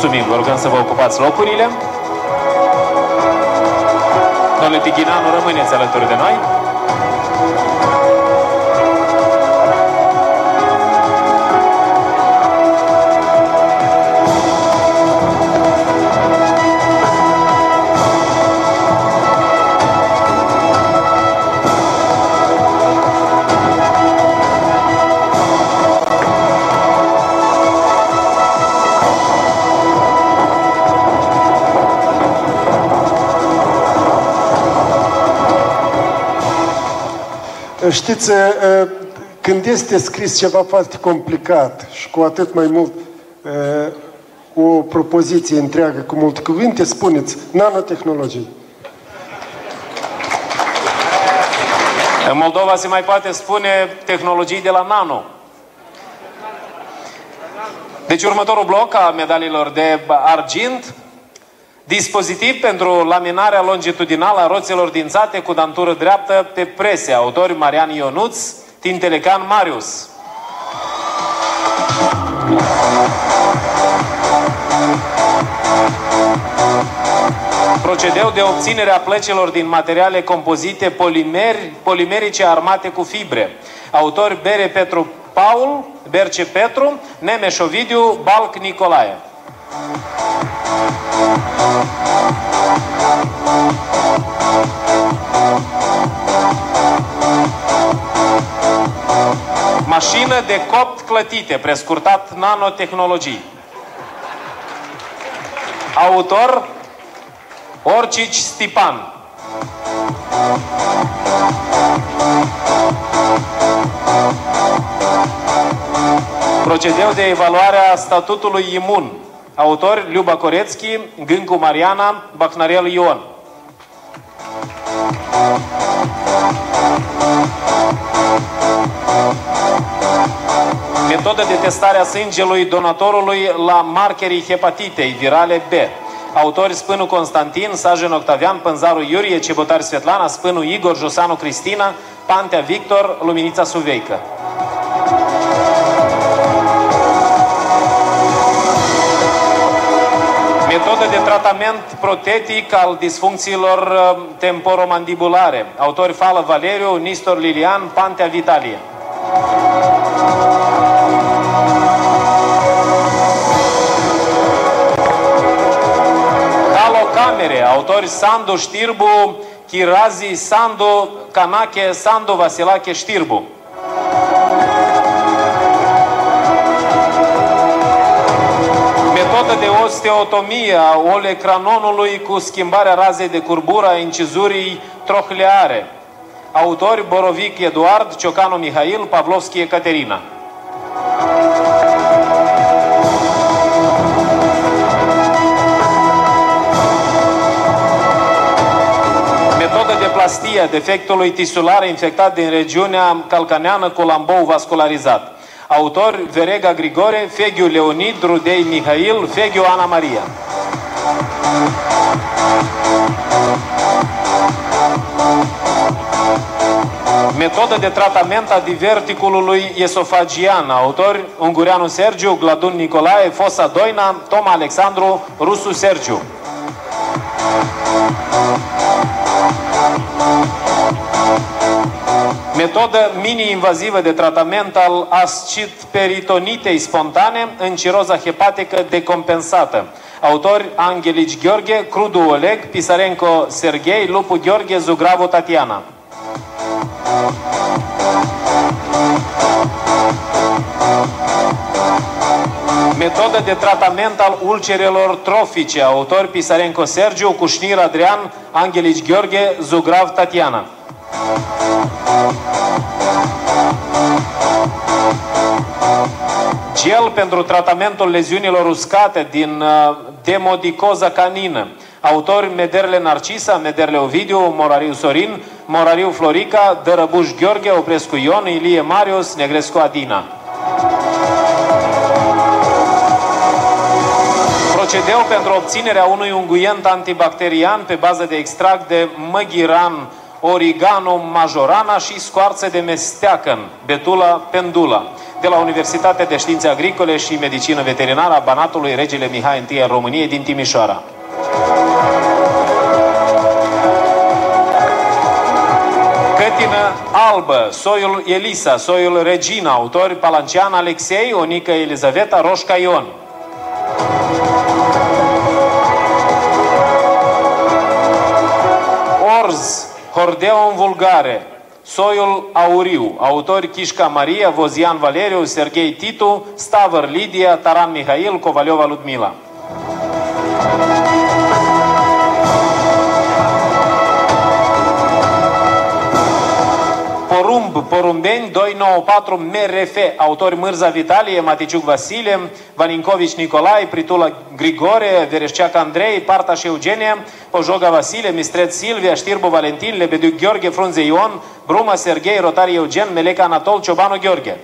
S1: Mulțumim, vă rugăm să vă ocupați locurile. Domnule Tighinanu, rămâneți alături de noi.
S3: Știți, când este scris ceva foarte complicat și cu atât mai mult o propoziție întreagă cu multe cuvinte, spuneți nanotehnologii.
S1: În Moldova se mai poate spune tehnologii de la nano. Deci următorul bloc a medaliilor de argint Dispozitiv pentru laminarea longitudinală a roților dințate cu dantură dreaptă pe prese. Autori Marian Ionuț, Tintelecan Marius. Procedeu de obținere a plăcilor din materiale compozite polimeri, polimerice armate cu fibre. Autori Bere Petru Paul, Berce Petru, Nemeș Ovidiu, Balc Nicolae. Mașină de copt clătite, prescurtat nanotehnologii. Autor Orcici Stipan. Procedeu de evaluare a statutului imun. Autor Liuba Corețchi, Gâncu Mariana, Bacnarel Ion. Metodă de testare a sângelui donatorului la markerii hepatitei virale B. Autori Spânu Constantin, Sajen Octavian, Pânzaru Iurie, Cebotar Svetlana, Spânu Igor, Josanu Cristina, Pantea Victor, Luminița Suveică. Metodă de tratament protetic al disfuncțiilor uh, temporomandibulare. Autori Fală Valeriu, Nistor Lilian, Pantea Vitalie. Halocamere. Autori Sandu Știrbu, Chirazi Sandu, Canache Sandu, Vasilache Știrbu. Metodă de osteotomie a olecranonului cu schimbarea razei de curbură a incizurii trohleare. Autori Borovic Eduard, Ciocanu Mihail, Pavlovski Ecaterina. Metodă de plastie a defectului tisular infectat din regiunea calcaneană cu lambou vascularizat. Autor Verega Grigore, Feghiu Leonid, Rudei Mihail, Feghiu Ana Maria. Metodă de tratament a diverticulului esofagian. Autor Ungureanu Sergiu, Gladun Nicolae, Fosa Doina, Toma Alexandru, Rusu Sergiu. Metodă mini-invazivă de tratament al ascit peritonitei spontane în ciroza hepatică decompensată. Autori Angelici Gheorghe, Crudu Oleg, Pisarenco Serghei, Lupu Gheorghe, Zugravo Tatiana. Metodă de tratament al ulcerelor trofice. Autori Pisarenco Sergiu, Cușnir Adrian, Angelici Gheorghe, Zugrav Tatiana. Gel pentru tratamentul leziunilor uscate din uh, demodicoza canină. Autori Mederle Narcisa, Mederle Ovidiu, Morariu Sorin, Morariu Florica, Dărăbuș Gheorghe, Oprescu Ion, Ilie Marius, Negrescu Adina. Procedeu pentru obținerea unui unguient antibacterian pe bază de extract de măghiran Origanum Majorana și scoarță de mesteacăn, Betula Pendula, de la Universitatea de Științe Agricole și Medicină Veterinară a Banatului Regele Mihai I al României din Timișoara. Cătină albă, soiul Elisa, soiul Regina, autori Palancian Alexei, Onica Elizaveta, Roșca Ion. Orz, Hordeon vulgare, Soiul Auriu, autori Chișca Maria, Vozian Valeriu, Sergei Titu, Stavăr Lidia, Taran Mihail, Covaliova Ludmila. Porumbeni, 294, MRF, autori Mârza Vitalie, Maticiuc Vasile, Vanincovici Nicolae, Pritula Grigore, Vereșceac Andrei, Partaș Eugenia, Pojoga Vasile, Mistreț Silvia, Știrbu Valentin, Lebeduc Gheorghe, Frunze Ion, Bruma Serghei, Rotari Eugen, Meleca Anatol, Ciobanu Gheorghe.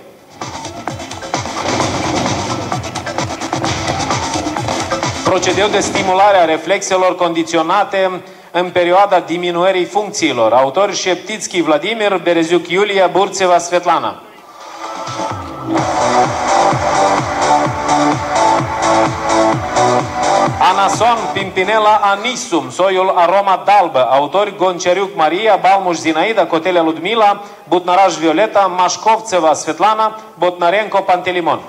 S1: Procedeu de stimulare a reflexelor condiționate în perioada diminuării funcțiilor. Autori Șeptițchi Vladimir, Bereziuc Iulia, Burțeva Svetlana. Anason Pimpinela Anisum, soiul Aroma Dalbă, autori Gonceriuc Maria, Balmuș Zinaida, Cotelea Ludmila, Butnaraș Violeta, Mașcovțeva Svetlana, Botnarenco Pantelimon.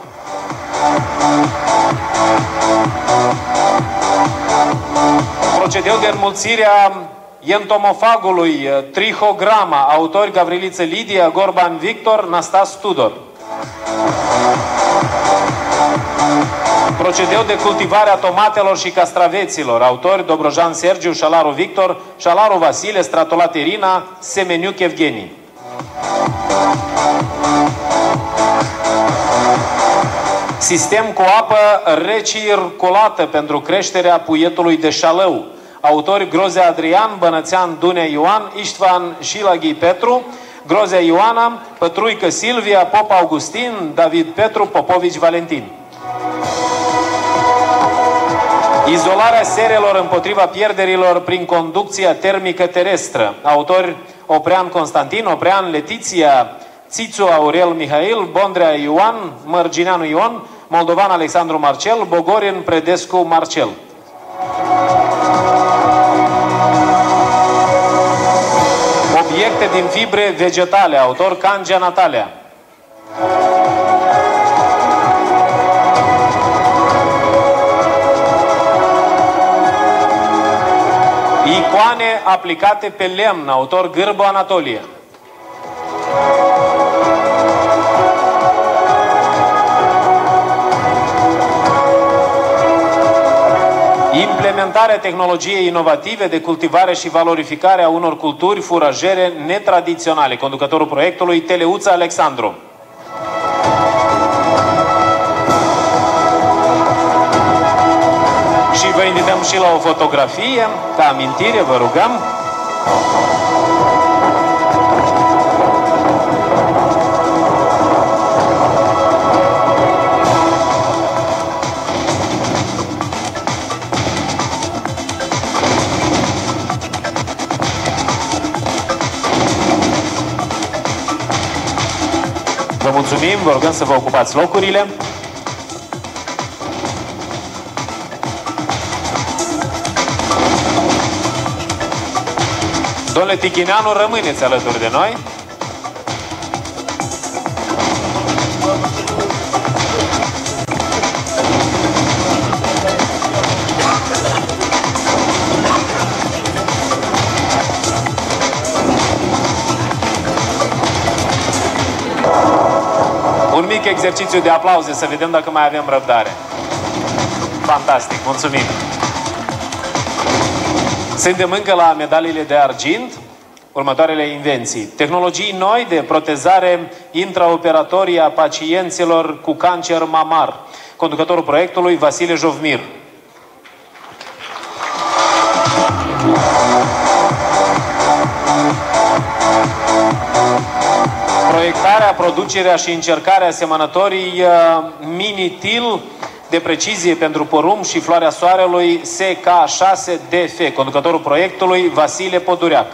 S1: Procedeu de înmulțire a entomofagului Trihograma, autori Gavriliță Lidia, Gorban Victor, Nastas Tudor. Procedeu de cultivare a tomatelor și castraveților, autori Dobrojan Sergiu, Șalaru Victor, Șalaru Vasile, Stratolat Irina, Semeniuc Evgeni. Sistem cu apă recirculată pentru creșterea puietului de șalău. Autori Grozea Adrian, Bănățean Dunea Ioan, Iștvan Șilaghi Petru, Grozea Ioana, Pătruică Silvia, Pop Augustin, David Petru, Popovici Valentin. Izolarea serelor împotriva pierderilor prin conducția termică terestră. Autori Oprean Constantin, Oprean Letiția, Țițu Aurel Mihail, Bondrea Ioan, Mărgineanu Ion, Moldovan Alexandru Marcel, Bogorin Predescu Marcel. Obiecte din fibre vegetale, autor Cangea Natalia. Icoane aplicate pe lemn, autor Gârbă Anatolie. Implementarea tehnologiei inovative de cultivare și valorificare a unor culturi furajere netradiționale. Conducătorul proiectului, Teleuța Alexandru. Și vă invităm și la o fotografie, ca amintire, vă rugăm. Mulțumim, vă rugăm să vă ocupați locurile. Domnule Tichineanu, rămâneți alături de noi. Mic exercițiu de aplauze, să vedem dacă mai avem răbdare. Fantastic, mulțumim! Suntem încă la medaliile de argint, următoarele invenții. Tehnologii noi de protezare intraoperatorie a pacienților cu cancer mamar. Conducătorul proiectului, Vasile Jovmir. Producerea și încercarea asemănătorii uh, mini-til de precizie pentru porumb și floarea soarelui SK6DF, conducătorul proiectului Vasile Podureac.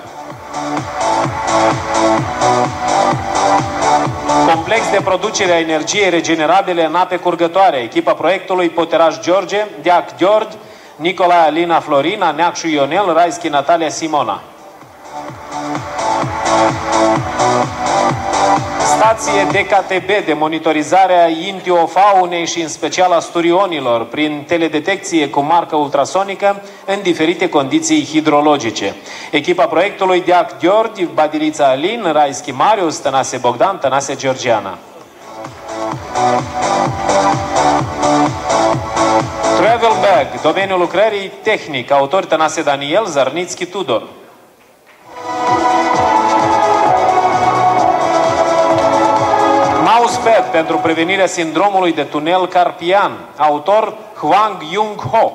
S1: Complex de producere a energiei regenerabile în ape curgătoare. Echipa proiectului Poteraj George, Deac Gheorghe, Nicolae Alina Florina, Neacșu Ionel, Raischi Natalia Simona. Stație DKTB de monitorizare a intiofaunei și în special a sturionilor prin teledetecție cu marcă ultrasonică în diferite condiții hidrologice. Echipa proiectului Deac Gheorghi, Badilița Alin, Raischi Marius, Tănase Bogdan, Tănase Georgiana. Travel Bag, domeniul lucrării tehnic, autor Tănase Daniel, Zarnițchi Tudor. Mousepad pentru prevenirea sindromului de tunel carpian, autor Huang Yung Ho.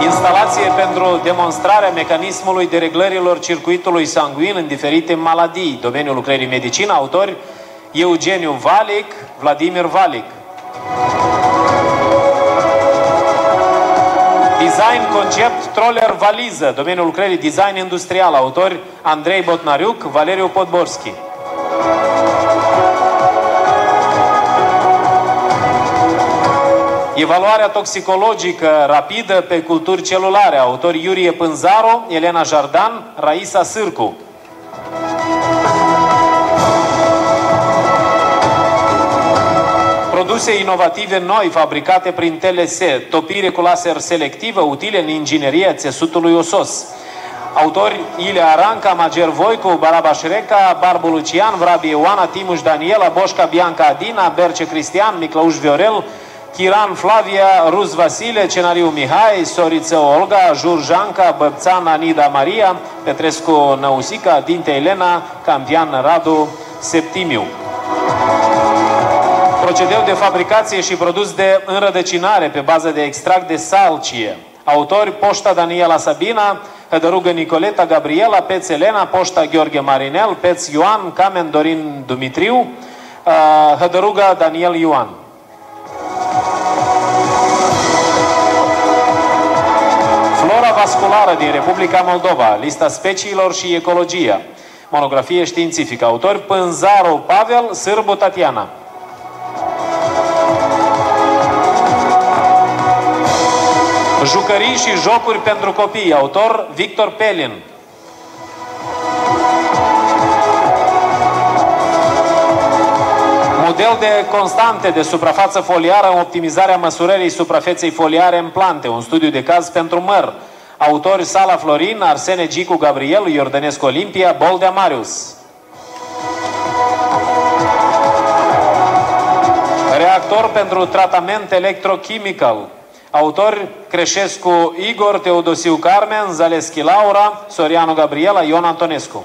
S1: Instalație pentru demonstrarea mecanismului de reglărilor circuitului sanguin în diferite maladii. Domeniul lucrării medicină, autori Eugeniu Valic, Vladimir Valic. Design concept troller valiză, domeniul lucrării design industrial, autori Andrei Botnariuc, Valeriu Podborski. Evaluarea toxicologică rapidă pe culturi celulare, autori Iurie Pânzaru, Elena Jardan, Raisa Sârcu. Produse inovative noi fabricate prin TLS, topire cu laser selectivă, utile în ingineria țesutului osos. Autori Ilea Aranca, Mager Voicu, Baraba Șreca, Barbu Lucian, Vrabi Ioana, Timuș Daniela, Boșca Bianca Adina, Berce Cristian, Miclauș Viorel, Chiran Flavia, Rus Vasile, Cenariu Mihai, Soriță Olga, Jurjanca, Băbțan Anida Maria, Petrescu Năusica, Dinte Elena, Campian Radu, Septimiu. Procedeu de fabricație și produs de înrădăcinare pe bază de extract de salcie. Autori Poșta Daniela Sabina, Hădărugă Nicoleta Gabriela, Peț Elena, Poșta Gheorghe Marinel, Peț Ioan, Camen Dorin Dumitriu, Hădăruga Daniel Ioan. Flora vasculară din Republica Moldova, lista speciilor și ecologia. Monografie științifică. Autor Pânzaru Pavel, Sârbu Tatiana. Jucării și jocuri pentru copii. Autor Victor Pelin. Model de constante de suprafață foliară în optimizarea măsurării suprafeței foliare în plante. Un studiu de caz pentru măr. Autori Sala Florin, Arsene Gicu Gabriel, Iordănescu Olimpia, Boldea Marius. Reactor pentru tratament electrochimical. Autori Creșescu Igor, Teodosiu Carmen, Zaleschi Laura, Soriano Gabriela, Ion Antonescu.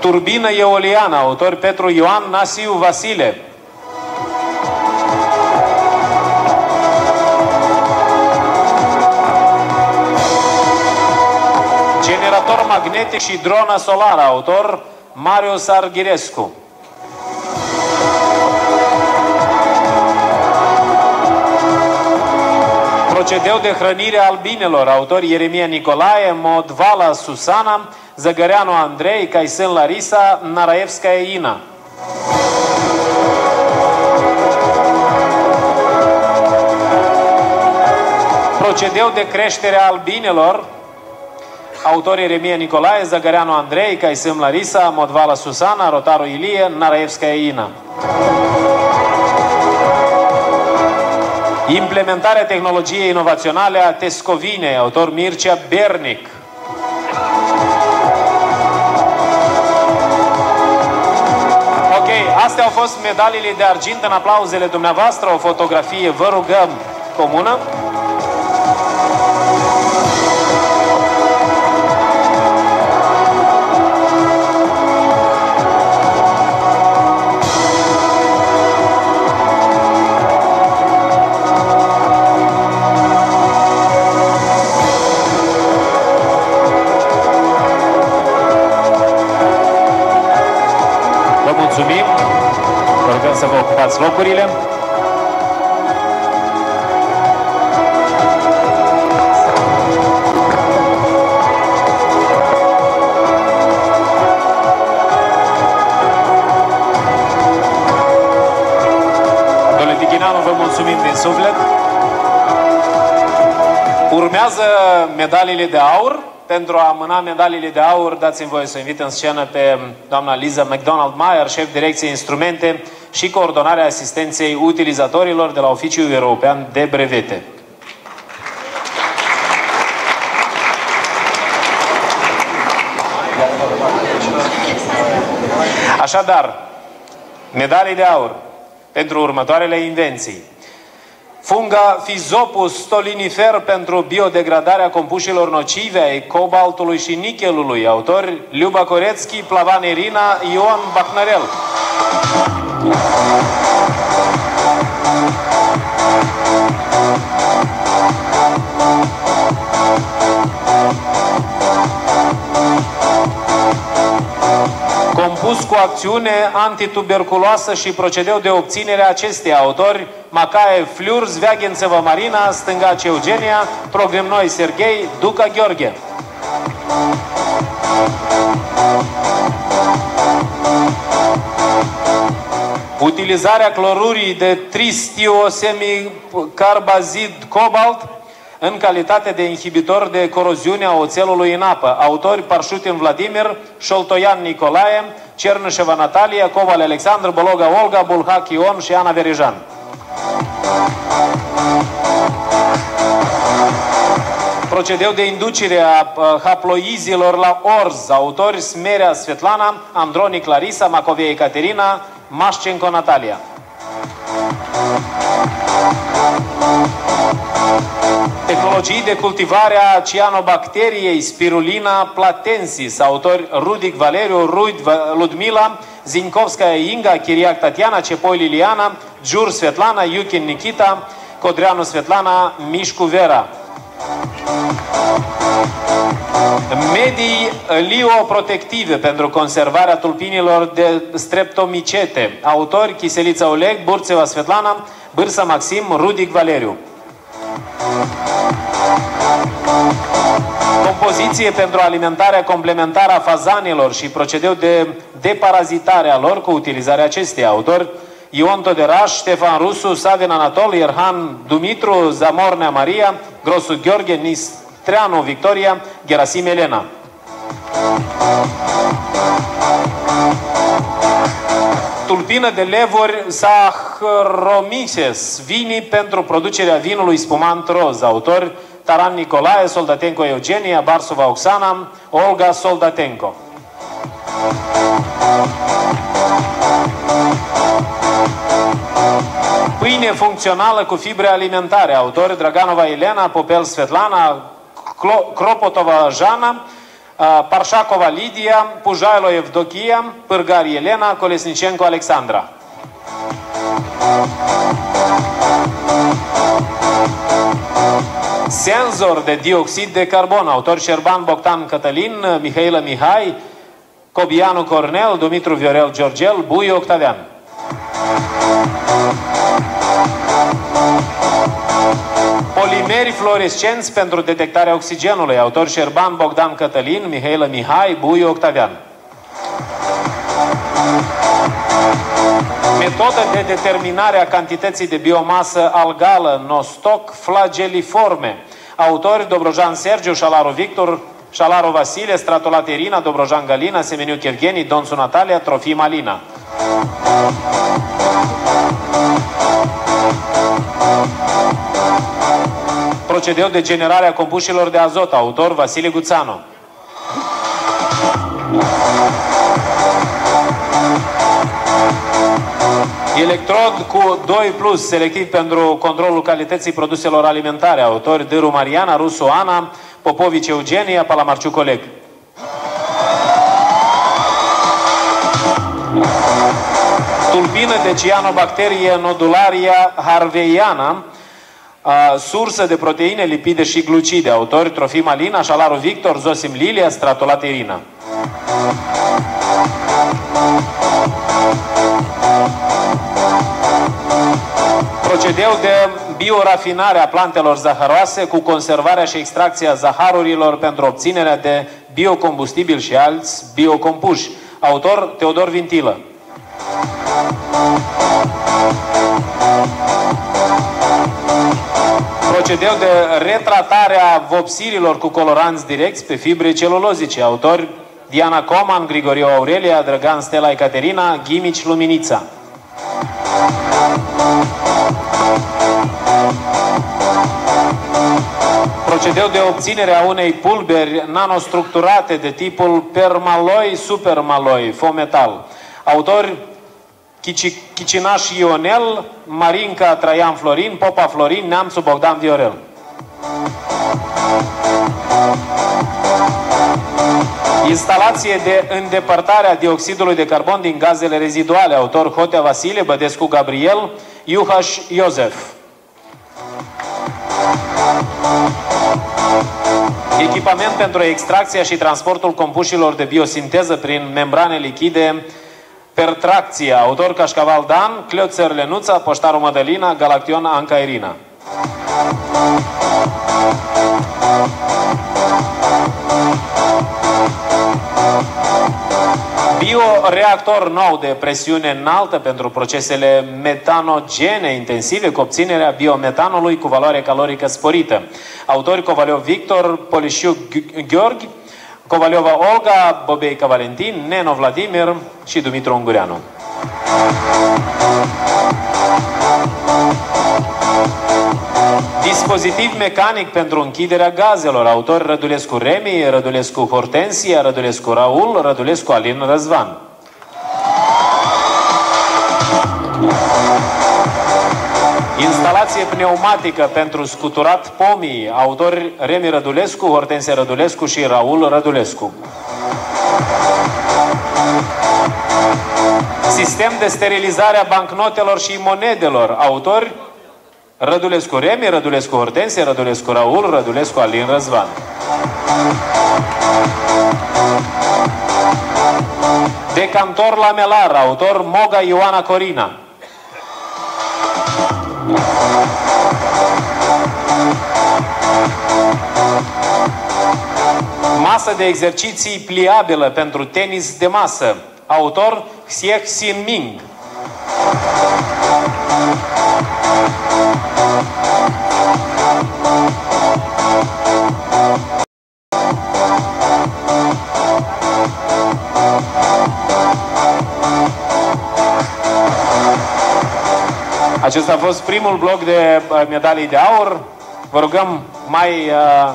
S1: Turbină eoliană, autor Petru Ioan Nasiu Vasile. Generator magnetic și dronă solară, autor Marius Arghirescu. Procedeu de hrănire al binelor, autor Ieremia Nicolae, Modvala Susana, Zăgăreanu Andrei, Caisen Larisa, Naraevskaya Ina. Procedeu de creștere al binelor, autor Ieremia Nicolae, Zăgăreanu Andrei, Caisen Larisa, Modvala Susana, Rotaru Ilie, Naraevskaya Ina. Implementarea tehnologiei inovaționale a Tescovine, autor Mircea Bernic. Ok, astea au fost medaliile de argint în aplauzele dumneavoastră, o fotografie, vă rugăm, comună. Să vă ocupați locurile. vă mulțumim din suflet. Urmează medaliile de aur. Pentru a mâna medaliile de aur, dați-mi voie să invit în scenă pe doamna Liza McDonald Mayer, șef direcție instrumente și coordonarea asistenței utilizatorilor de la Oficiul European de Brevete. Așadar, medalii de aur pentru următoarele invenții. Funga Fizopus stolinifer pentru biodegradarea compușilor nocive ai cobaltului și nichelului. Autori Liuba Corețchi, Plavan Irina, Ion Bacnarel. Compus cu acțiune antituberculoasă și procedeu de obținere a acesteia. Autori Macae Fliur, Zveaghențevă Marina, Stângace Eugenia, Noi Serghei, Duca Gheorghe. Utilizarea clorurii de tristiosemicarbazid cobalt în calitate de inhibitor de coroziune a oțelului în apă. Autori Parșutin Vladimir, Șoltoian Nicolae, Cernășeva Natalia, Coval Alexandru, Bologa Olga, Bulhac Ion și Ana Verijan. Procedeu de inducere a haploizilor la orz. Autori Smerea Svetlana, Androni Clarisa, Macovei Caterina, Mașcenco Natalia. Tehnologii de cultivare a cianobacteriei Spirulina platensis, autori Rudic Valeriu, Ruid Ludmila, Zinkovskaya Inga, Chiriac Tatiana, Cepoi Liliana, Jur Svetlana, Yukin Nikita, Codreanu Svetlana, Mișcu Vera. Medii lioprotective pentru conservarea tulpinilor de streptomicete. Autori Chiselița Oleg, Burțeva Svetlana, Bârsa Maxim, Rudic Valeriu. Compoziție pentru alimentarea complementară a fazanilor și procedeu de deparazitare a lor cu utilizarea acesteia. Autor Ion Toderaș, Ștefan Rusu, Savin Anatol, Ierhan Dumitru, Zamornea Maria, Grosu Gheorghe, Nistreanu Victoria, Gerasim Elena. Tulpină de levuri Saccharomyces, vinii pentru producerea vinului spumant roz. Autor Taran Nicolae, Soldatenco Eugenia, Barsova Oxana, Olga Soldatenco. Pâine funcțională cu fibre alimentare. Autor Draganova Elena, Popel Svetlana, Kropotova Jana, Parșacova Lidia, Pujailo Evdochia, Pârgar Elena, Colesnicenco Alexandra. Senzor de dioxid de carbon, autor Șerban Bogdan Cătălin, Mihaila Mihai, Cobianu Cornel, Dumitru Viorel Georgel, Bui Octavian. Polimeri fluorescenți pentru detectarea oxigenului. Autor Șerban Bogdan Cătălin, Mihailă Mihai, Bui Octavian. Metodă de determinare a cantității de biomasă algală, nostoc flageliforme. Autori Dobrojan Sergiu, Șalaru Victor, Șalaru Vasile, Stratolat Irina, Dobrojan Galina, Semeniu Chevgeni, Donsu Natalia, Trofim Alina. Procedeu de generare a compușilor de azot, autor Vasile Guțanu. Electrod cu 2 plus, selectiv pentru controlul calității produselor alimentare, autori Dâru Mariana, Rusu Ana, Popovici Eugenia, Palamarciuc coleg. Tulpină de cianobacterie nodularia harveiana, a, sursă de proteine, lipide și glucide. Autori Trofim Alina, Șalaru Victor, Zosim Lilia, Stratolate Irina. Procedeu de biorafinare a plantelor zaharoase cu conservarea și extracția zaharurilor pentru obținerea de biocombustibil și alți biocompuși. Autor Teodor Vintilă. Procedeu de retratare a vopsirilor cu coloranți direcți pe fibre celulozice. Autor Diana Coman, Grigoriu Aurelia, Drăgan Stella Ecaterina, Ghimici Luminița. Procedeu de obținere a unei pulberi nanostructurate de tipul permaloi supermaloi, fometal. Autori Chicinaș Ionel, Marinca Traian Florin, Popa Florin, Neamțu Bogdan Viorel. Instalație de îndepărtare a dioxidului de carbon din gazele reziduale. Autor Hotea Vasile, Bădescu Gabriel, Iuhaș Iosef. Echipament pentru extracția și transportul compușilor de biosinteză prin membrane lichide Pertracție, autor Cașcaval Dan, Cleoțer Lenuța, Poștarul Mădălina, Galaction Anca Irina. Bioreactor nou de presiune înaltă pentru procesele metanogene intensive cu obținerea biometanului cu valoare calorică sporită. Autori Covaliov Victor, Polișiu Gheorghi, Covaliova Olga, Bobeica Valentin, Neno Vladimir și Dumitru Ungureanu. Dispozitiv mecanic pentru închiderea gazelor. Autor Rădulescu Remi, Rădulescu Hortensia, Rădulescu Raul, Rădulescu Alin Răzvan. Instalație pneumatică pentru scuturat pomii. Autori Remi Rădulescu, Hortensia Rădulescu și Raul Rădulescu. Sistem de sterilizare a bancnotelor și monedelor. Autori Rădulescu Remi, Rădulescu Hortensie, Rădulescu Raul, Rădulescu Alin Răzvan. Decantor lamelar, autor Moga Ioana Corina. Masă de exerciții pliabilă pentru tenis de masă. Autor Xieh Xin Ming. Acesta a fost primul bloc de uh, medalii de aur. Vă rugăm mai uh,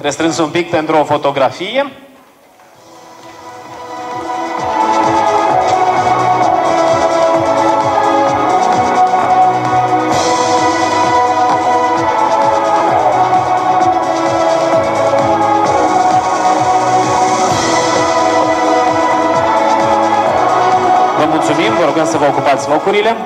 S1: restrâns un pic pentru o fotografie. Rugăm să vă ocupați locurile.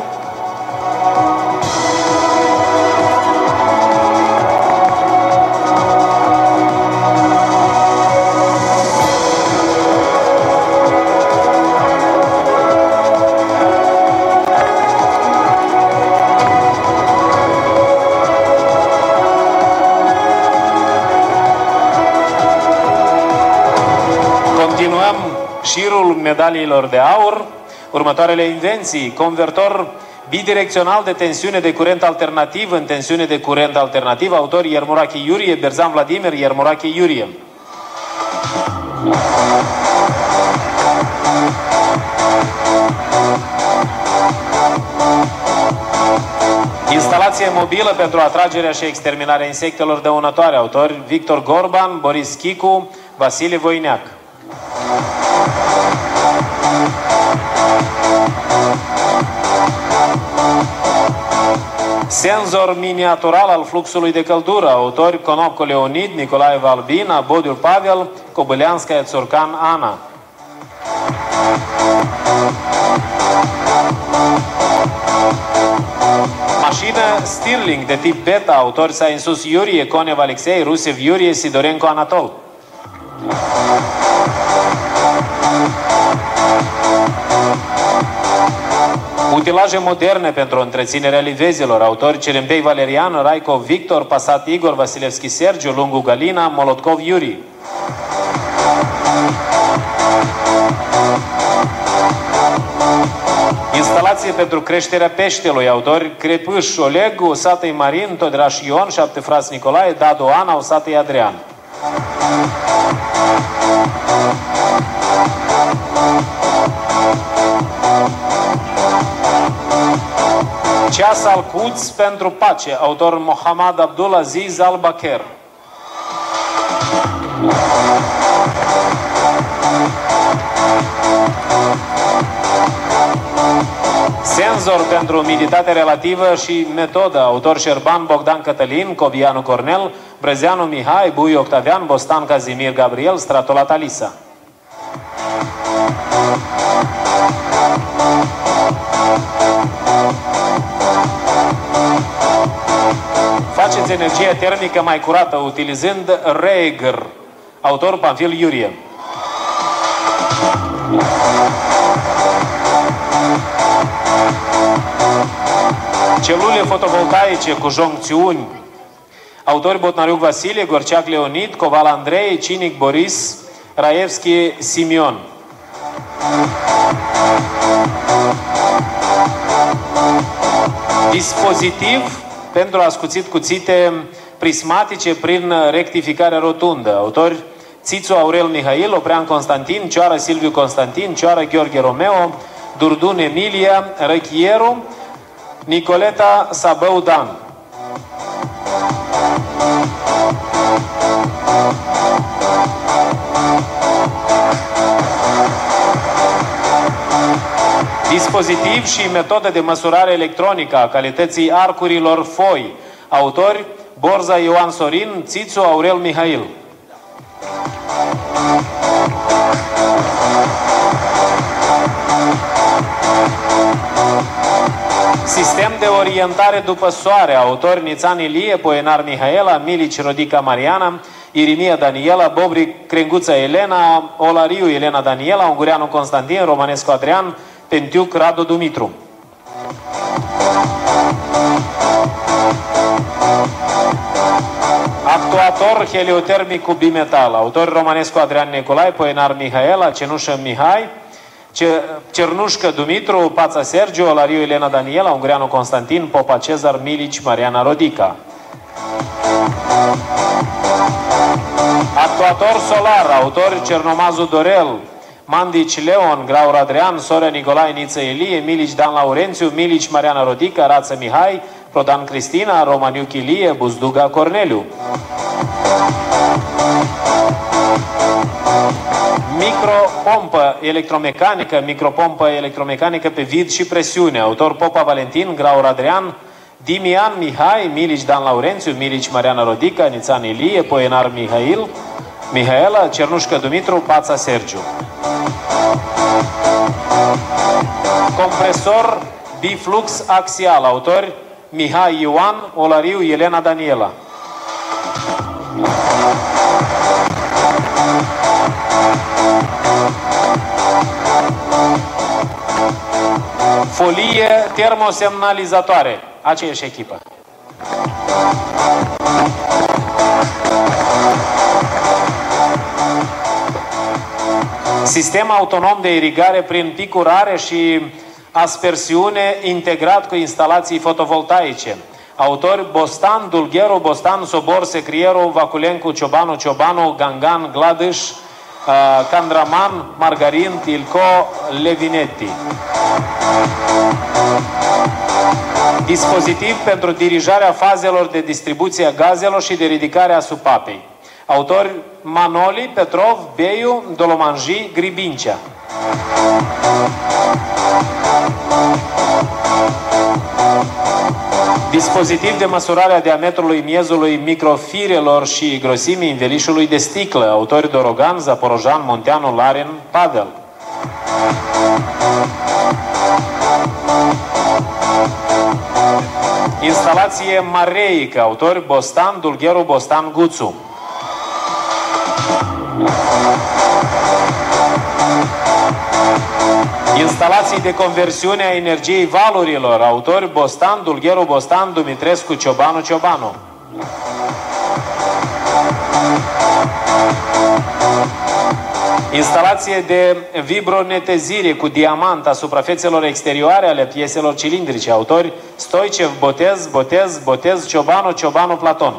S1: șirul medaliilor de aur, următoarele invenții, convertor bidirecțional de tensiune de curent alternativ în tensiune de curent alternativ, autor Iermurache Iurie, Berzan Vladimir, Iermurache Iurie. Instalație mobilă pentru atragerea și exterminarea insectelor dăunătoare. Autor Victor Gorban, Boris Chicu, Vasile Voineac. Senzor miniatural al fluxului de căldură, autori Conopco Leonid, Nicolae Valbina, Bodiul Pavel, Cobăleanskaya Țurcan Ana. Mașină Stirling de tip beta, autori Sainsus Iurie, Conev Alexei, Rusev Iurie, Sidorenko Anatol. Utilaje moderne pentru întreținerea livezilor. Autori Cerembei Valerian, Raico Victor, Pasat Igor, Vasilevski Sergiu, Lungu Galina, Molotkov Yuri. Instalație pentru creșterea peștelui. Autori Crepâș Oleg, Osatăi Marin, Todraș Ion, Șapte Frați Nicolae, Dadu Ana, Osatăi Adrian. Ceas al Cuț pentru pace, autor Mohammad Abdul Aziz al-Bakir. Senzor pentru umiditate relativă și metodă, autor Șerban Bogdan Cătălin, Cobianu Cornel, Brezeanu Mihai, Bui Octavian, Bostan Cazimir Gabriel, Stratola Talisa. Faceți energia termică mai curată utilizând Reger, autor Panfil Iurie. Celule fotovoltaice cu joncțiuni. Autori Botnariuc Vasilie, Gorceac Leonid, Coval Andrei, Cinic Boris, Raevski Simion. Dispozitiv pentru ascuțit cuțite prismatice prin rectificare rotundă. Autori Țițu Aurel Mihail, Oprean Constantin, Cioară Silviu Constantin, Cioară Gheorghe Romeo, Durdun Emilia, Răchieru, Nicoleta Sabău Dan. Dispozitiv și metodă de măsurare electronică a calității arcurilor foi. Autori Borza Ioan Sorin, Țițu Aurel Mihail. Sistem de orientare după soare, autor Nițan Ilie, Poenar Mihaela, Milici Rodica Mariana, Irimia Daniela, Bobri Crenguța Elena, Olariu Elena Daniela, Ungureanu Constantin, Romanescu Adrian, Tentiuc Radu Dumitru. Actuator heliotermic cu bimetal, autor Romanescu Adrian Nicolae, Poenar Mihaela, Cenușă Mihai, Cernușcă Dumitru, Pața Sergiu, Olariu Elena Daniela, Ungreanu Constantin, Popa Cezar, Milici, Mariana Rodica. Actuator solar, autor Cernomazu Dorel, Mandici Leon, Graur Adrian, Sorea Nicolae Niță Elie, Milici Dan Laurențiu, Milici Mariana Rodica, Rață Mihai, Prodan Cristina, Romaniu Chilie, Buzduga Corneliu. Micropompă electromecanică, micropompă electromecanică pe vid și presiune. Autor Popa Valentin, Graur Adrian, Dimian Mihai, Milici Dan Laurențiu, Milici Mariana Rodica, Nițan Ilie, Poenar Mihail, Mihaela, Cernușcă Dumitru, Pața Sergiu. Compresor biflux axial, autori Mihai Ioan, Olariu Elena Daniela. Folie termosemnalizatoare. Aceeași echipă. Sistem autonom de irigare prin picurare și aspersiune integrat cu instalații fotovoltaice. Autori Bostan, Dulgheru, Bostan, Sobor, Secrieru, Vaculencu, Ciobanu, Ciobanu, Gangan, Gladâș, Candraman, Margarin, Tilco, Levinetti. Dispozitiv pentru dirijarea fazelor de distribuție a gazelor și de ridicare a supapei. Autori Manoli, Petrov, Beiu, Dolomanji, Gribincea. Dispozitiv de măsurare a diametrului miezului microfirelor și grosimii învelișului de sticlă. Autori Dorogan, Zaporojan, Monteanu, Laren, Pavel. Instalație mareică. Autori Bostan, Dulgheru, Bostan, Guțu. Instalații de conversiune a energiei valurilor. Autori Bostan, Dulgheru Bostan, Dumitrescu Ciobanu Ciobanu. Instalație de vibronetezire cu diamant asupra fețelor exterioare ale pieselor cilindrice. Autori Stoicev, Botez, Botez, Botez, Ciobanu, Ciobanu, Platon.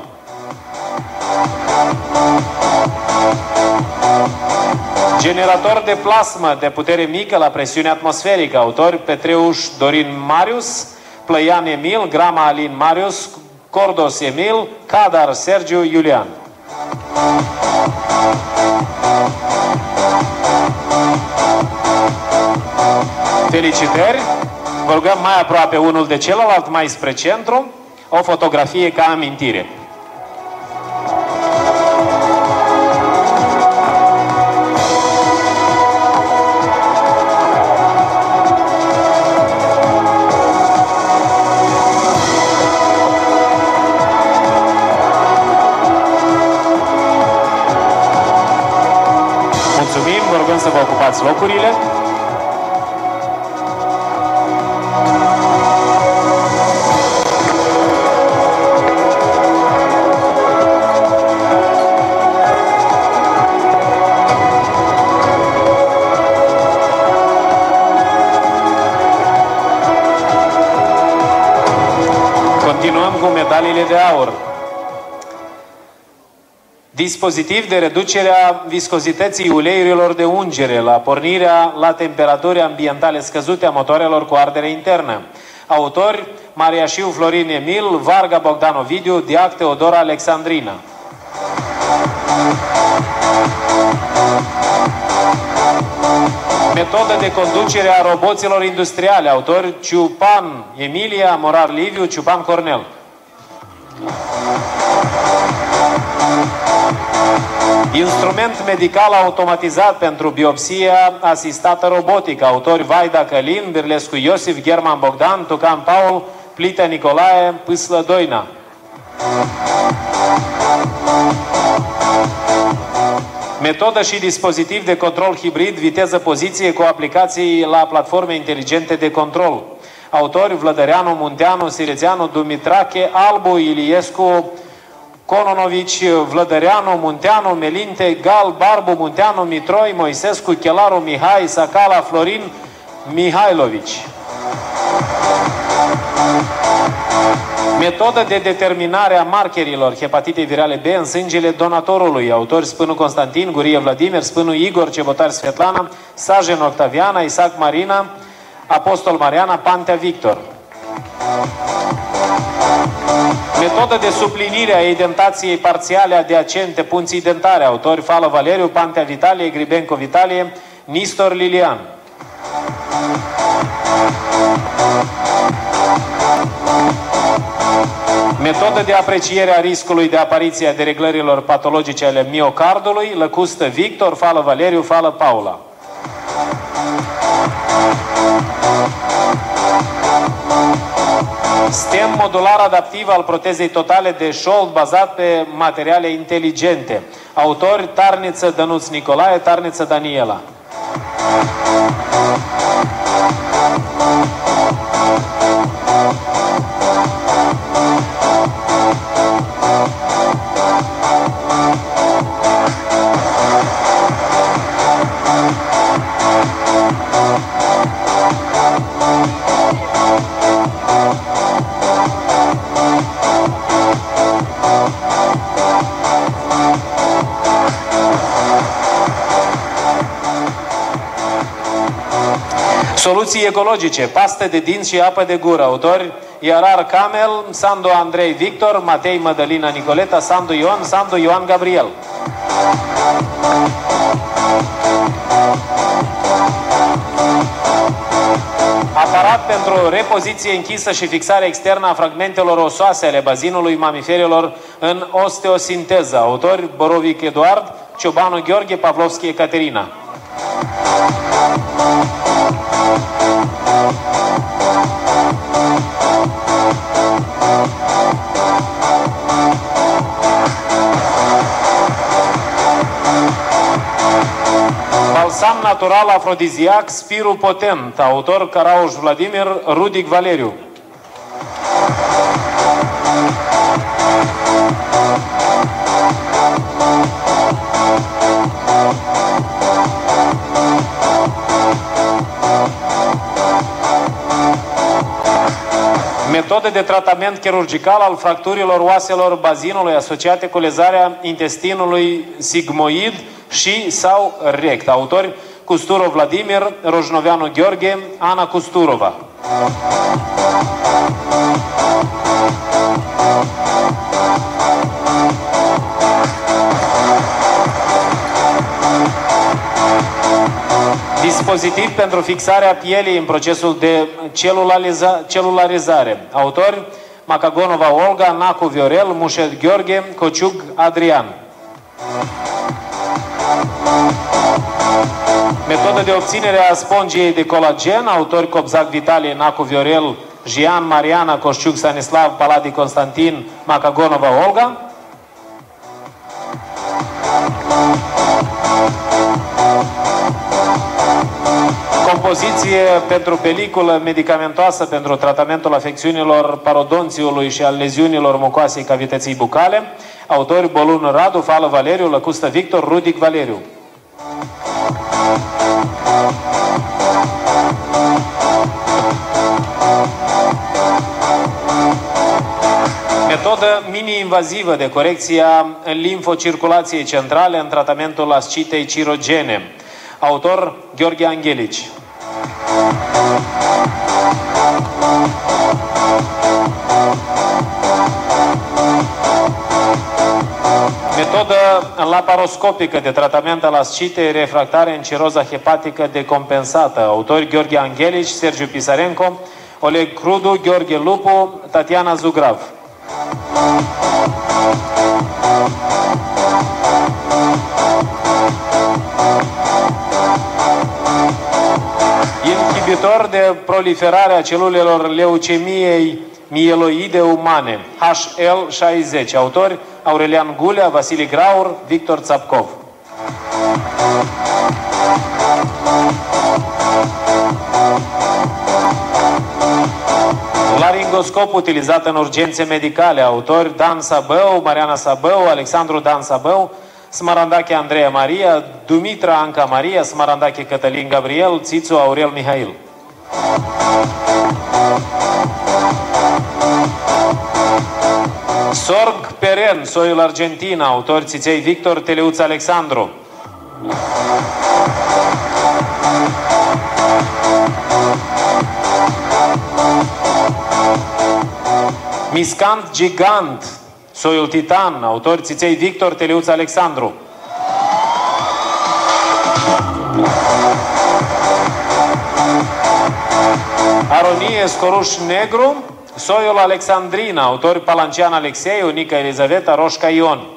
S1: Generator de plasmă de putere mică la presiune atmosferică. Autori Petreuș Dorin Marius, Plăian Emil, Grama Alin Marius, Cordos Emil, Cadar Sergiu Iulian. Felicitări! Vă rugăm mai aproape unul de celălalt, mai spre centru, o fotografie ca amintire. Ocupați locurile. Dispozitiv de reducere a viscozității uleiurilor de ungere la pornirea la temperaturi ambientale scăzute a motoarelor cu ardere internă. Autori Maria Șiu Florin Emil, Varga Bogdan Ovidiu, Diac Teodora Alexandrina. Metodă de conducere a roboților industriale. Autor Ciupan Emilia, Morar Liviu, Ciupan Cornel. Instrument medical automatizat pentru biopsia asistată robotică. Autori Vaida Călin, Birlescu Iosif, German Bogdan, Tucan Paul, Plită Nicolae, Pâslă Doina. Metodă și dispozitiv de control hibrid, viteză poziție cu aplicații la platforme inteligente de control. Autori Vlădăreanu, Munteanu, Sirețeanu, Dumitrache, Albu, Iliescu, Cononovici, Vlădăreanu, Munteanu, Melinte, Gal, Barbu, Munteanu, Mitroi, Moisescu, Chelaru, Mihai, Sacala, Florin, Mihailovici. Metodă de determinare a markerilor hepatitei virale B în sângele donatorului. Autori Spânu Constantin, Gurie Vladimir, Spânu Igor, Cebotar Svetlana, Sajen Octaviana, Isaac Marina, Apostol Mariana, Pantea Victor. Metodă de suplinire a edentației parțiale adiacente punții dentare. Autori Fală Valeriu, Pantea Vitalie, Gribenco Vitalie, Nistor Lilian. Metodă de apreciere a riscului de apariție a dereglărilor patologice ale miocardului, Lăcustă Victor, Fală Valeriu, Fală Paula. Stem modular adaptiv al protezei totale de șold bazat pe materiale inteligente. Autori Tarniță Dănuț Nicolae, Tarniță Daniela. Soluții ecologice, paste de dinți și apă de gură. Autori Iarar Camel, Sandu Andrei Victor, Matei Mădălina Nicoleta, Sandu Ion, Sandu Ioan Gabriel. Aparat pentru repoziție închisă și fixare externă a fragmentelor osoase ale bazinului mamiferilor în osteosinteză. Autori Borovic Eduard, Ciobanu Gheorghe, Pavlovski Ecaterina. Balsam natural afrodiziac Spirul Potent, autor Carauș Vladimir Rudic Valeriu. Metode de tratament chirurgical al fracturilor oaselor bazinului asociate cu lezarea intestinului sigmoid și sau rect. Autori Custurov Vladimir, Rojnoveanu Gheorghe, Ana Custurova. Dispozitiv pentru fixarea pielii în procesul de celulariza celularizare. Autori Macagonova Olga, Nacu Viorel, Mușet Gheorghe, Cociug Adrian. Metodă de obținere a spongiei de colagen, autori Copzac Vitalie, Nacu Viorel, Jian, Mariana, Coșciuc, Stanislav, Paladi, Constantin, Macagonova, Olga. Compoziție pentru peliculă medicamentoasă pentru tratamentul afecțiunilor parodonțiului și al leziunilor mucoasei cavității bucale. Autori Bolun Radu, Fală Valeriu, Lăcustă Victor, Rudic Valeriu. Metodă mini-invazivă de corecție a limfocirculației centrale în tratamentul ascitei cirogene. Autor Gheorghe Anghelici. Metodă laparoscopică de tratament al ascitei refractare în ciroza hepatică decompensată. Autori Gheorghe Anghelici, Sergiu Pisarenco, Oleg Crudu, Gheorghe Lupu, Tatiana Zugrav. Inhibitor de proliferare a celulelor leucemiei mieloide umane, HL60. Autori Aurelian Gulea, Vasile Graur, Victor Țapcov. Laringoscop utilizat în urgențe medicale. Autori Dan Sabău, Mariana Sabău, Alexandru Dan Sabău, Smarandache Andreea Maria, Dumitra Anca Maria, Smarandache Cătălin Gabriel, Țițu Aurel Mihail. Sorg Peren, soiul Argentina, autor Țiței Victor, Teleuț Alexandru. Miscant Gigant, soiul Titan, autor Țiței Victor, Teleuț Alexandru. Aronie Scoruș Negru, soiul Alexandrina, autor Palancian Alexei, Unica Elizaveta, Roșca Ion.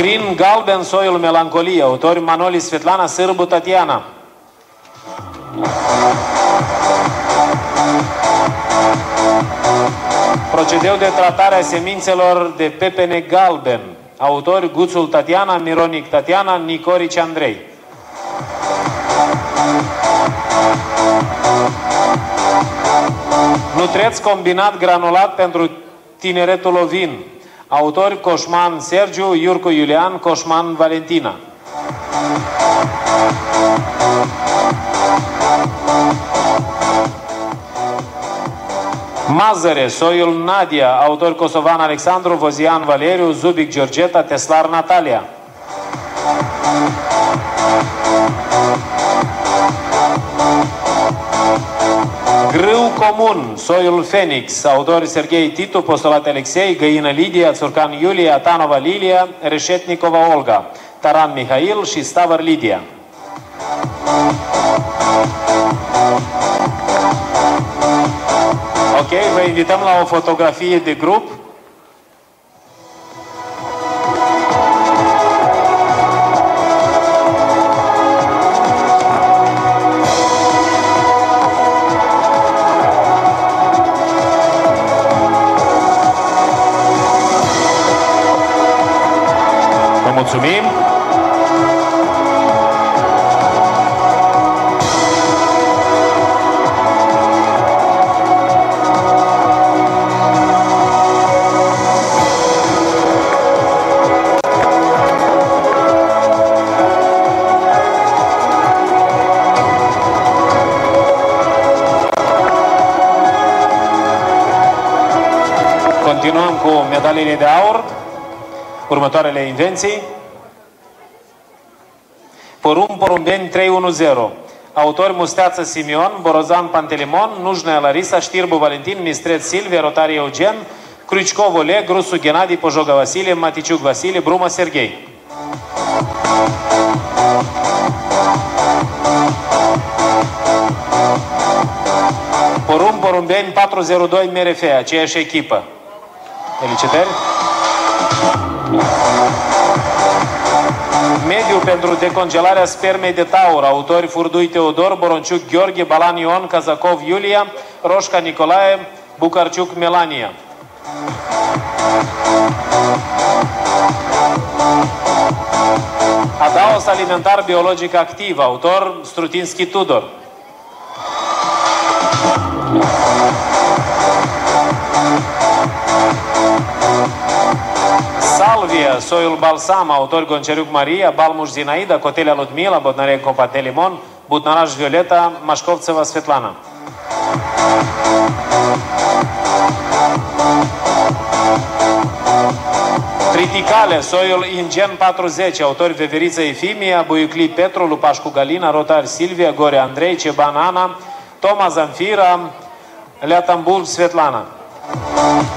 S1: Crin galben, soiul melancolie, autori Manoli Svetlana, Sârbu Tatiana. Procedeu de tratare a semințelor de pepene galben. Autori Guțul Tatiana, Mironic Tatiana, Nicorici Andrei. Nutreț combinat granulat pentru tineretul ovin. Autori Coșman Sergiu, Iurcu Iulian, Coșman Valentina. Mazăre, soiul Nadia, autor kosovan Alexandru, Vozian Valeriu, Zubic Georgeta, Teslar Natalia. Grâu comun, soiul Fenix, autori Sergei Titu, Postolat Alexei, Găină Lidia, Țurcan Iulia, Tanova Lilia, Reșetnicova Olga, Taran Mihail și Stavăr Lidia. Ok, vă invităm la o fotografie de grup. Cu medaliile de aur. Următoarele invenții. Porum Porumbeni 310. Autori Musteață Simion, Borozan Pantelimon, Nujnea Larisa, Știrbu Valentin, Mistreț Silvia, Rotari Eugen, Crucicov Oleg, Rusu Ghenadi, Pojoga Vasilie, Maticiuc Vasilie, Bruma Serghei. Porum Porumbeni 402 MRF, aceeași echipă. Felicitări! Mediu pentru decongelarea spermei de taur. Autori Furdui Teodor, Boronciuc Gheorghe, Balan Ion, Kazakov Iulia, Roșca Nicolae, Bucarciuc Melania. Adaos alimentar biologic activ. Autor Strutinski Tudor. Мария, Сојул Балсама, Отор Гончарюк Мария, Балмуш Зинаида, Котеля Лудмила, Боднаре Копа Телимон, Бутнараш Виолета, Машковцева Светлана. Критикале, Сојул Инджен 40, Отор Веверица Ефимија, Бојукли Петро, Лупашку Галина, Ротар Силвија, Горе Андрей, Чебанана, Тома Замфира, Лятамбул Светлана. Светлана.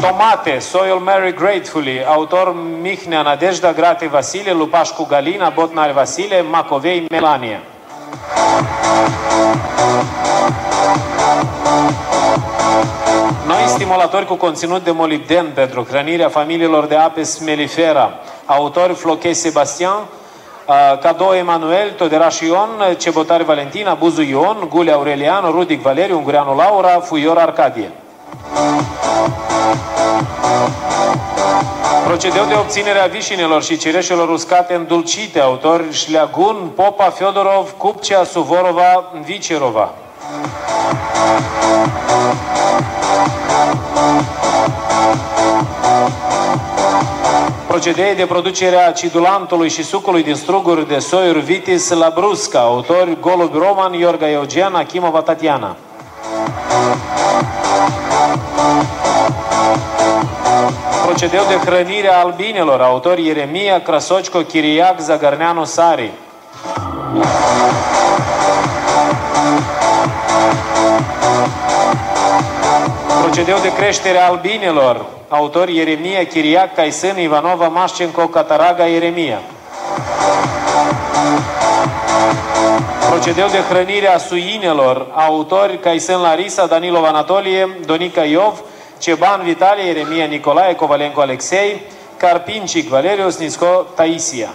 S1: Tomate, Soil Mary Gratefully, autor Mihnea Nadejda, Grate Vasile, Lupașcu Galina, Botnar Vasile, Macovei Melania. Noi stimulatori cu conținut de molibden pentru hrănirea familiilor de ape smelifera. Autor Floche Sebastian, Cadou Emanuel, Toderaș Ion, Cebotare Valentina, Buzu Ion, Gule Aurelian, Rudic Valeriu, Ungureanu Laura, Fuior Arcadie. Procedeu de obținere a vișinelor și cireșelor uscate îndulcite, autor Șleagun, Popa, Fiodorov, Cupcea, Suvorova, Vicerova. Procedee de producere a acidulantului și sucului din struguri de soiuri vitis la brusca, autori Golub Roman, Iorga Eugen, Achimova Tatiana. Procedeu de hrănire a albinelor, autori Ieremia, Crasocico, Chiriac, Zagărneanu, Sari. Procedeu de creștere a albinelor, autori Ieremia, Chiriac, Caisân, Ivanova, Mașcenco, Cataraga, Ieremia. Procedeu de hrănire a suinelor, autori Caisân Larisa, Danilov Anatolie, Donica Iov, Ceban Vitalie, Ieremia Nicolae, Covalenco Alexei, Carpincic Valerius, Nisco Taisia.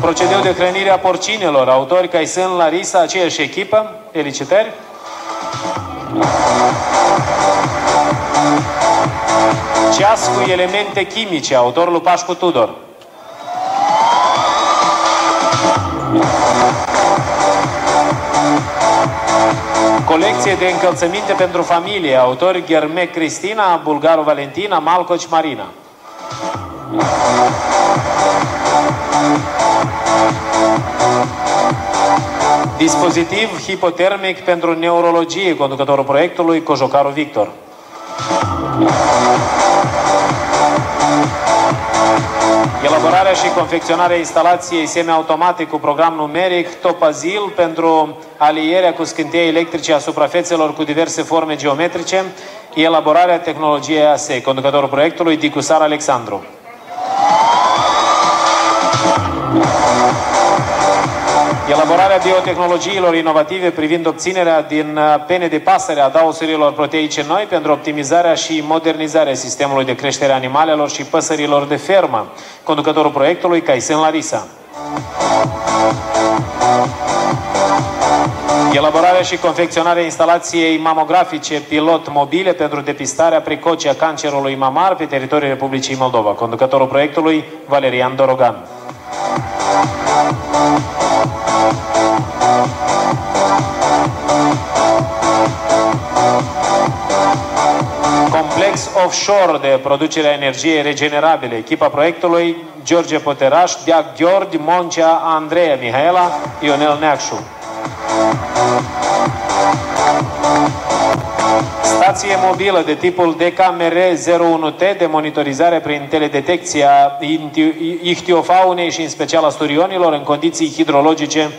S1: Procedeu de hrănire a porcinelor, autori Caisân Larisa, aceeași echipă, felicitări. Ceas cu elemente chimice, autorul Pașcu Tudor. Colecție de încălțăminte pentru familie, autori Gherme Cristina, Bulgaru Valentina, Malcoci Marina. Dispozitiv hipotermic pentru neurologie, conducătorul proiectului Cojocaru Victor. Elaborarea și confecționarea instalației semi-automate cu program numeric Topazil pentru alierea cu scânteie electrice a suprafețelor cu diverse forme geometrice, elaborarea tehnologiei ASE, conducătorul proiectului Dicusar Alexandru. Elaborarea biotehnologiilor inovative privind obținerea din uh, pene de pasăre a dausurilor proteice noi pentru optimizarea și modernizarea sistemului de creștere a animalelor și păsărilor de fermă. Conducătorul proiectului, Caisen Larisa. Elaborarea și confecționarea instalației mamografice pilot mobile pentru depistarea precoce a cancerului mamar pe teritoriul Republicii Moldova. Conducătorul proiectului, Valerian Dorogan. Complex complex offshore de producere a energiei regenerabile. Echipa proiectului George Poteraș, Deac Gheorghi, Moncea, Andreea Mihaela, Ionel Neacșu. Stație mobilă de tipul DKMR-01T de monitorizare prin teledetecție a ichtiofaunei și în special a sturionilor în condiții hidrologice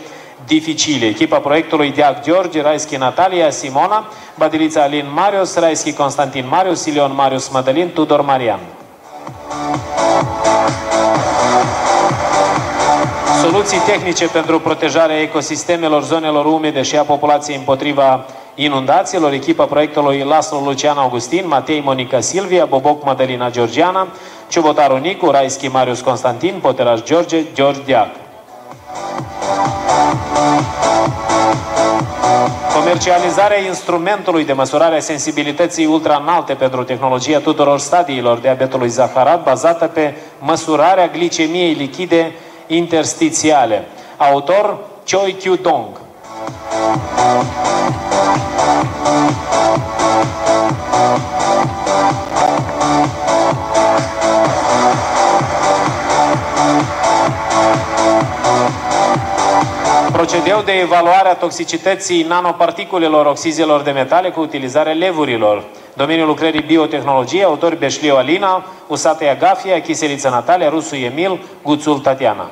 S1: dificile. Echipa proiectului Deac George, Raischi Natalia, Simona, Badilița Alin Marius, Raischi Constantin Marius, Ilion Marius Mădălin, Tudor Marian. Soluții tehnice pentru protejarea ecosistemelor, zonelor umede și a populației împotriva inundațiilor, echipa proiectului Laslo Lucian Augustin, Matei Monica Silvia, Boboc Madalina Georgiana, Ciubotaru Nicu, Raischi Marius Constantin, Poteraș George, George Deac. Comercializarea instrumentului de măsurare a sensibilității ultra-înalte pentru tehnologia tuturor stadiilor diabetului zaharat, bazată pe măsurarea glicemiei lichide interstițiale. Autor Choi Kyu Dong. Procedeu de evaluare a toxicității nanoparticulelor oxizelor de metale cu utilizarea levurilor. Domeniul lucrării biotehnologie, autori Beșliu Alina, Usate Agafia, Chiseliță Natalia, Rusu Emil, Guțul Tatiana.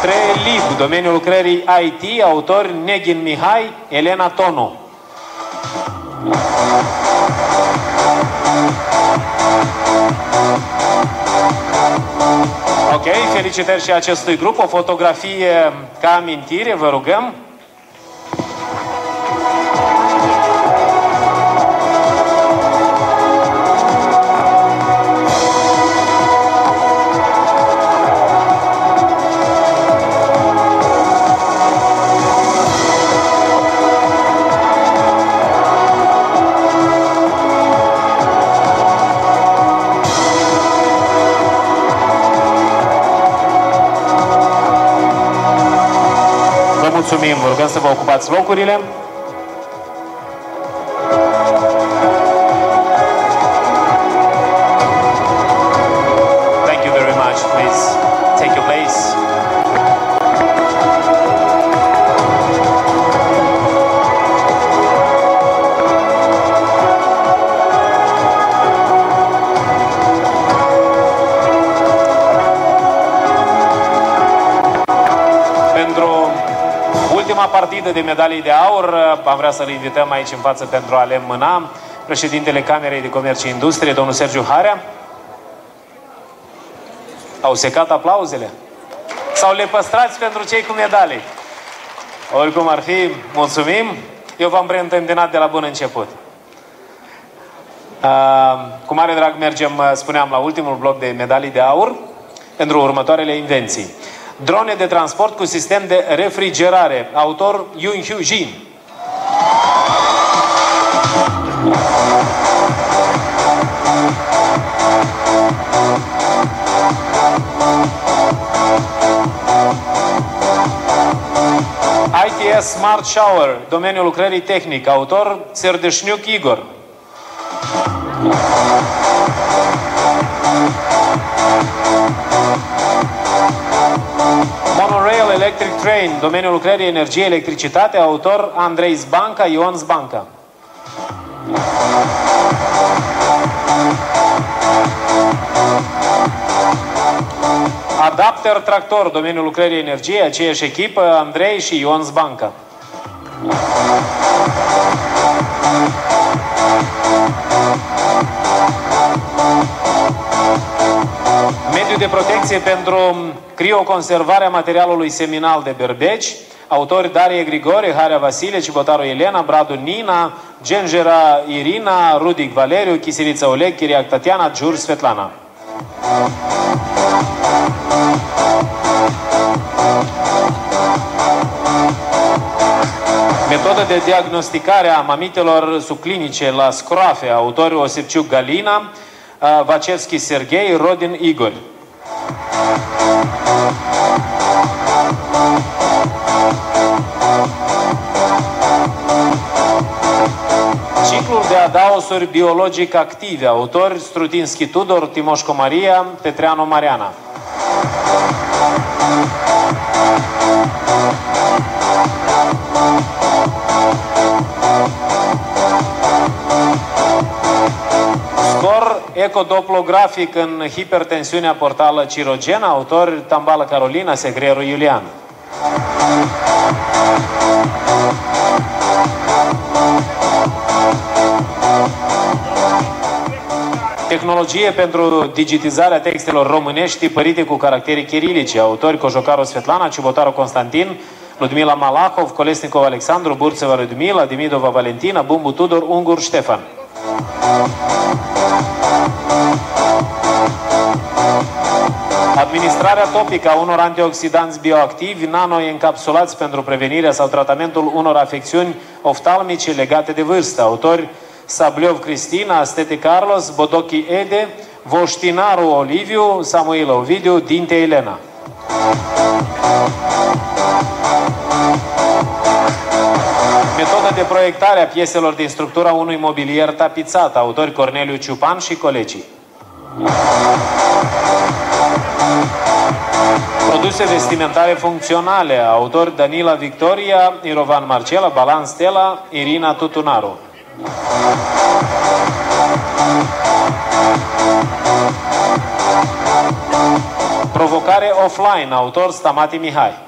S1: Trelib, domeniul lucrării IT, autori Negin Mihai, Elena Tonu. Ok, felicitări și acestui grup. O fotografie ca amintire, vă rugăm. Mulțumim. Vă rugăm să vă ocupați locurile. Partidă de medalii de aur. Am vrea să-l invităm aici în față pentru a le mâna președintele Camerei de Comerț și Industrie, domnul Sergiu Harea. Au secat aplauzele? Sau le păstrați pentru cei cu medalii? Oricum ar fi, mulțumim. Eu v-am preîntâmpinat de la bun început. Uh, cu mare drag mergem, spuneam, la ultimul bloc de medalii de aur pentru următoarele invenții. Drone de transport cu sistem de refrigerare. Autor Yun Hyu Jin. ITS Smart Shower, domeniul lucrării tehnic, autor Serdeșniuc Igor. Electric Train, domeniul lucrării energie, electricitate, autor Andrei Zbanca, Ion Zbanca. Adapter tractor, domeniul lucrării energie, aceeași echipă, Andrei și Ion Zbanca. Mediu de protecție pentru crioconservarea materialului seminal de berbeci, autori Darie Grigore, Harea Vasile, Cibotaru Elena, Bradu Nina, Gengera Irina, Rudic Valeriu, Chisilița Oleg, Chiriac Tatiana, Giur Svetlana. Metodă de diagnosticare a mamitelor subclinice la scroafe, autori Osipciuc Galina, Vacevski Sergei, Rodin Igor. Ciclul de adaosuri biologic active, autori Strutinski Tudor, Timoșco Maria, Petreanu Mariana. Scor ecodoplografic în hipertensiunea portală cirogenă, autor Tambală Carolina, Segrierul Iulian. Tehnologie pentru digitizarea textelor românești tipărite cu caractere chirilice. Autori Cojocaru Svetlana, Ciubotaru Constantin, Ludmila Malahov, Colesnikov Alexandru, Burțeva Ludmila, Dimidova Valentina, Bumbu Tudor, Ungur Ștefan. Administrarea topică a unor antioxidanți bioactivi nano-encapsulați pentru prevenirea sau tratamentul unor afecțiuni oftalmice legate de vârstă. Autori Sabliov Cristina, Astete Carlos, Bodochi Ede, Voștinaru Oliviu, Samuel Ovidiu, Dinte Elena. Metodă de proiectare a pieselor din structura unui mobilier tapizat, autori Corneliu Ciupan și colegii. Produse vestimentare funcționale, autori Danila Victoria, Irovan Marcela, Balan Stella, Irina Tutunaru. Provocare offline, autor Stamati Mihai.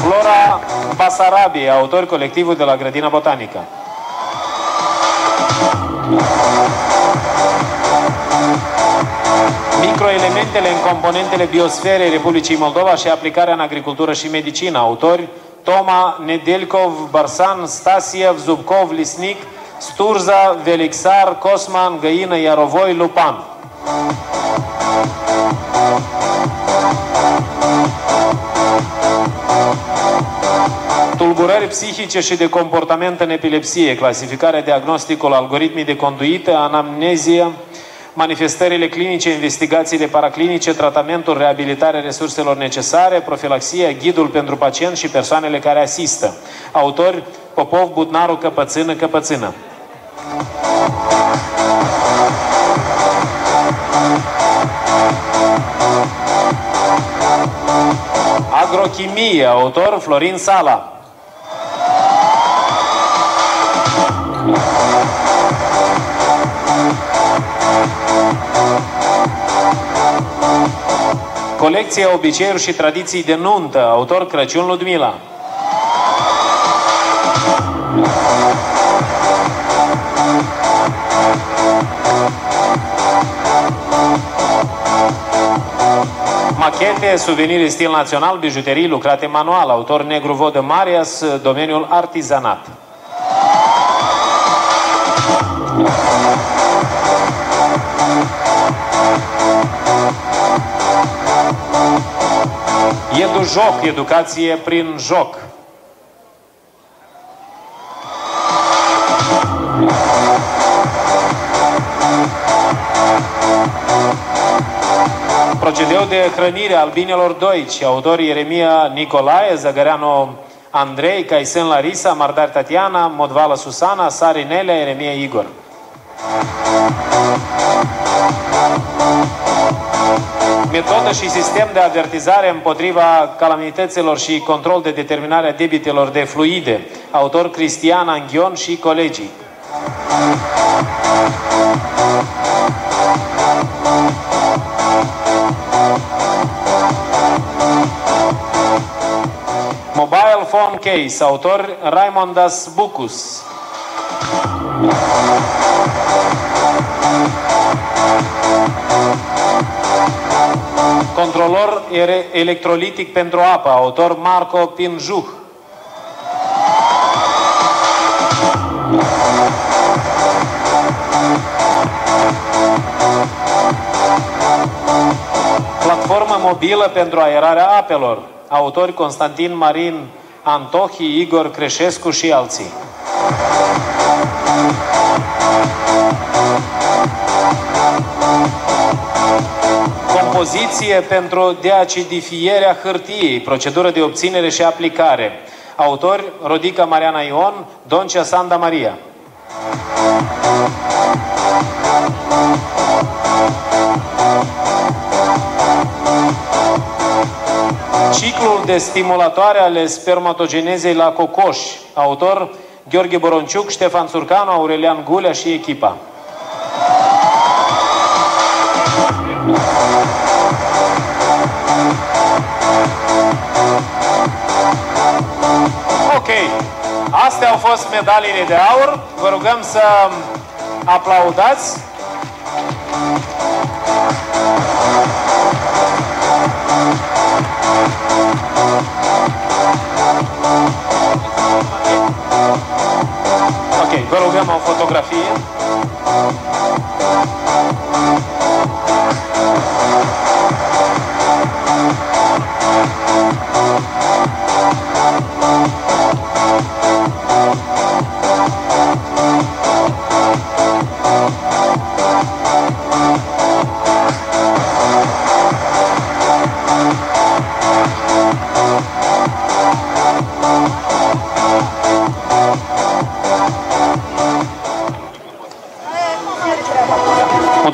S1: Flora Basarabie, autor colectivul de la Grădina Botanică. Microelementele în componentele biosferei Republicii Moldova și aplicarea în agricultură și medicină. Autori Toma Nedelkov, Barsan, Stasiev, Zubkov, Lisnic, Sturza, Velixar, Cosman, Găină, Iarovoi, Lupan. Tulburări psihice și de comportament în epilepsie, clasificarea diagnosticul, algoritmii de conduită, anamnezie, manifestările clinice, investigațiile paraclinice, tratamentul, reabilitarea resurselor necesare, profilaxia, ghidul pentru pacient și persoanele care asistă. Autori Popov, Budnaru, Căpățână, Căpățână. Agrochimie, autor Florin Sala. Colecția obiceiuri și tradiții de nuntă, autor Crăciun Ludmila. Machete, suveniri stil național, bijuterii lucrate manual, autor Negru Vodă Marias, domeniul artizanat. Edu joc, educație prin joc. Hrănire al binelor Doici, autor Ieremia Nicolae, Zagăreanu Andrei, Caisen Larisa, Mardar Tatiana, Modvală Susana, Sarinele, Ieremia Igor. Metodă și sistem de avertizare împotriva calamităților și control de determinare a debitelor de fluide. Autor Cristian Anghion și colegii. Mobile Phone Case, autor Raimondas Bucus. Controlor electrolitic pentru apă, autor Marco Pinjuh. Platformă mobilă pentru aerarea apelor, autori Constantin Marin Antohi, Igor Creșescu și alții. Compoziție pentru deacidifierea hârtiei, procedură de obținere și aplicare. Autori Rodica Mariana Ion, Doncea Sanda Maria. Ciclul de stimulatoare ale spermatogenezei la cocoș. Autor Gheorghe Boronciuc, Ștefan Surcanu, Aurelian Gulea și echipa. Ok. Astea au fost medaliile de aur. Vă rugăm să aplaudați. Ok, vă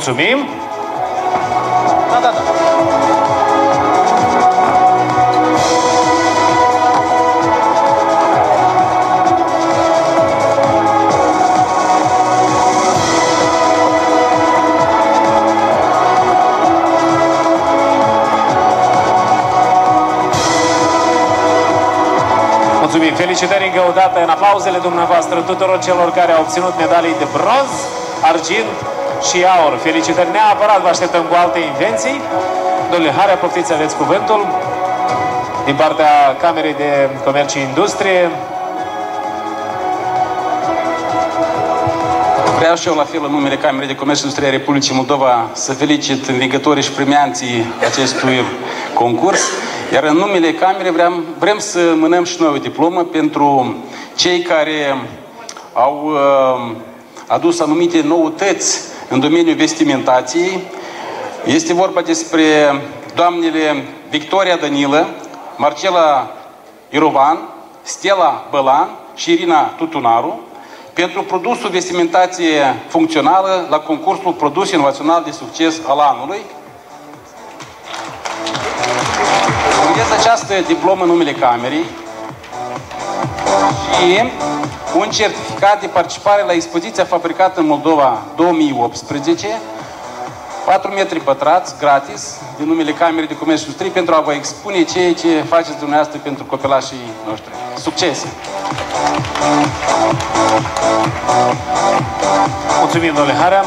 S1: Mulțumim! Da, da, da. Mulțumim! Felicitări încă o dată în aplauzele dumneavoastră tuturor celor care au obținut medalii de bronz, argint și aur. Felicitări neapărat, vă așteptăm cu alte invenții. Domnule Harea, poftiți, aveți cuvântul din partea Camerei de Comerț și Industrie.
S4: Vreau și eu, la fel, în numele Camerei de Comerț și Industrie Republicii Moldova, să felicit învingătorii și premianții acestui concurs. Iar în numele Camerei vrem, vrem să mânăm și noi o diplomă pentru cei care au uh, adus anumite noutăți în domeniul vestimentației. Este vorba despre doamnele Victoria Danilă, Marcela Irovan, Stella Bălan și Irina Tutunaru pentru produsul vestimentație funcțională la concursul Produs Inovațional de Succes al anului. Urez această diplomă în numele Camerei și un certificat de participare la expoziția fabricată în Moldova 2018, 4 metri pătrați, gratis, din numele Camerei de Comerț și Industrie, pentru a vă expune ceea ce faceți dumneavoastră pentru copilașii noștri. Succes!
S1: Mulțumim, domnule Harea.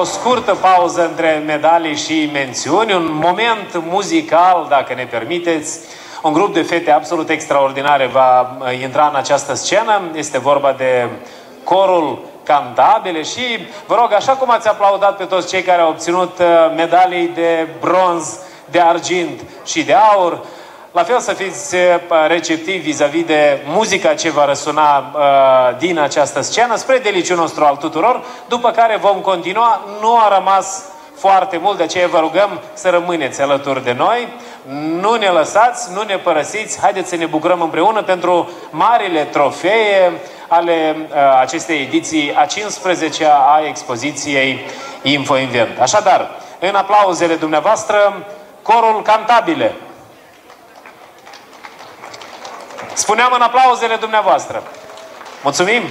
S1: O scurtă pauză între medalii și mențiuni, un moment muzical, dacă ne permiteți. Un grup de fete absolut extraordinare va uh, intra în această scenă. Este vorba de corul cantabile și vă rog, așa cum ați aplaudat pe toți cei care au obținut uh, medalii de bronz, de argint și de aur, la fel să fiți uh, receptivi vis-a-vis de muzica ce va răsuna uh, din această scenă, spre deliciul nostru al tuturor, după care vom continua. Nu a rămas foarte mult, de aceea vă rugăm să rămâneți alături de noi. Nu ne lăsați, nu ne părăsiți, haideți să ne bucurăm împreună pentru marile trofee ale uh, acestei ediții a 15-a a expoziției InfoInvent. Așadar, în aplauzele dumneavoastră, corul cantabile. Spuneam în aplauzele dumneavoastră. Mulțumim!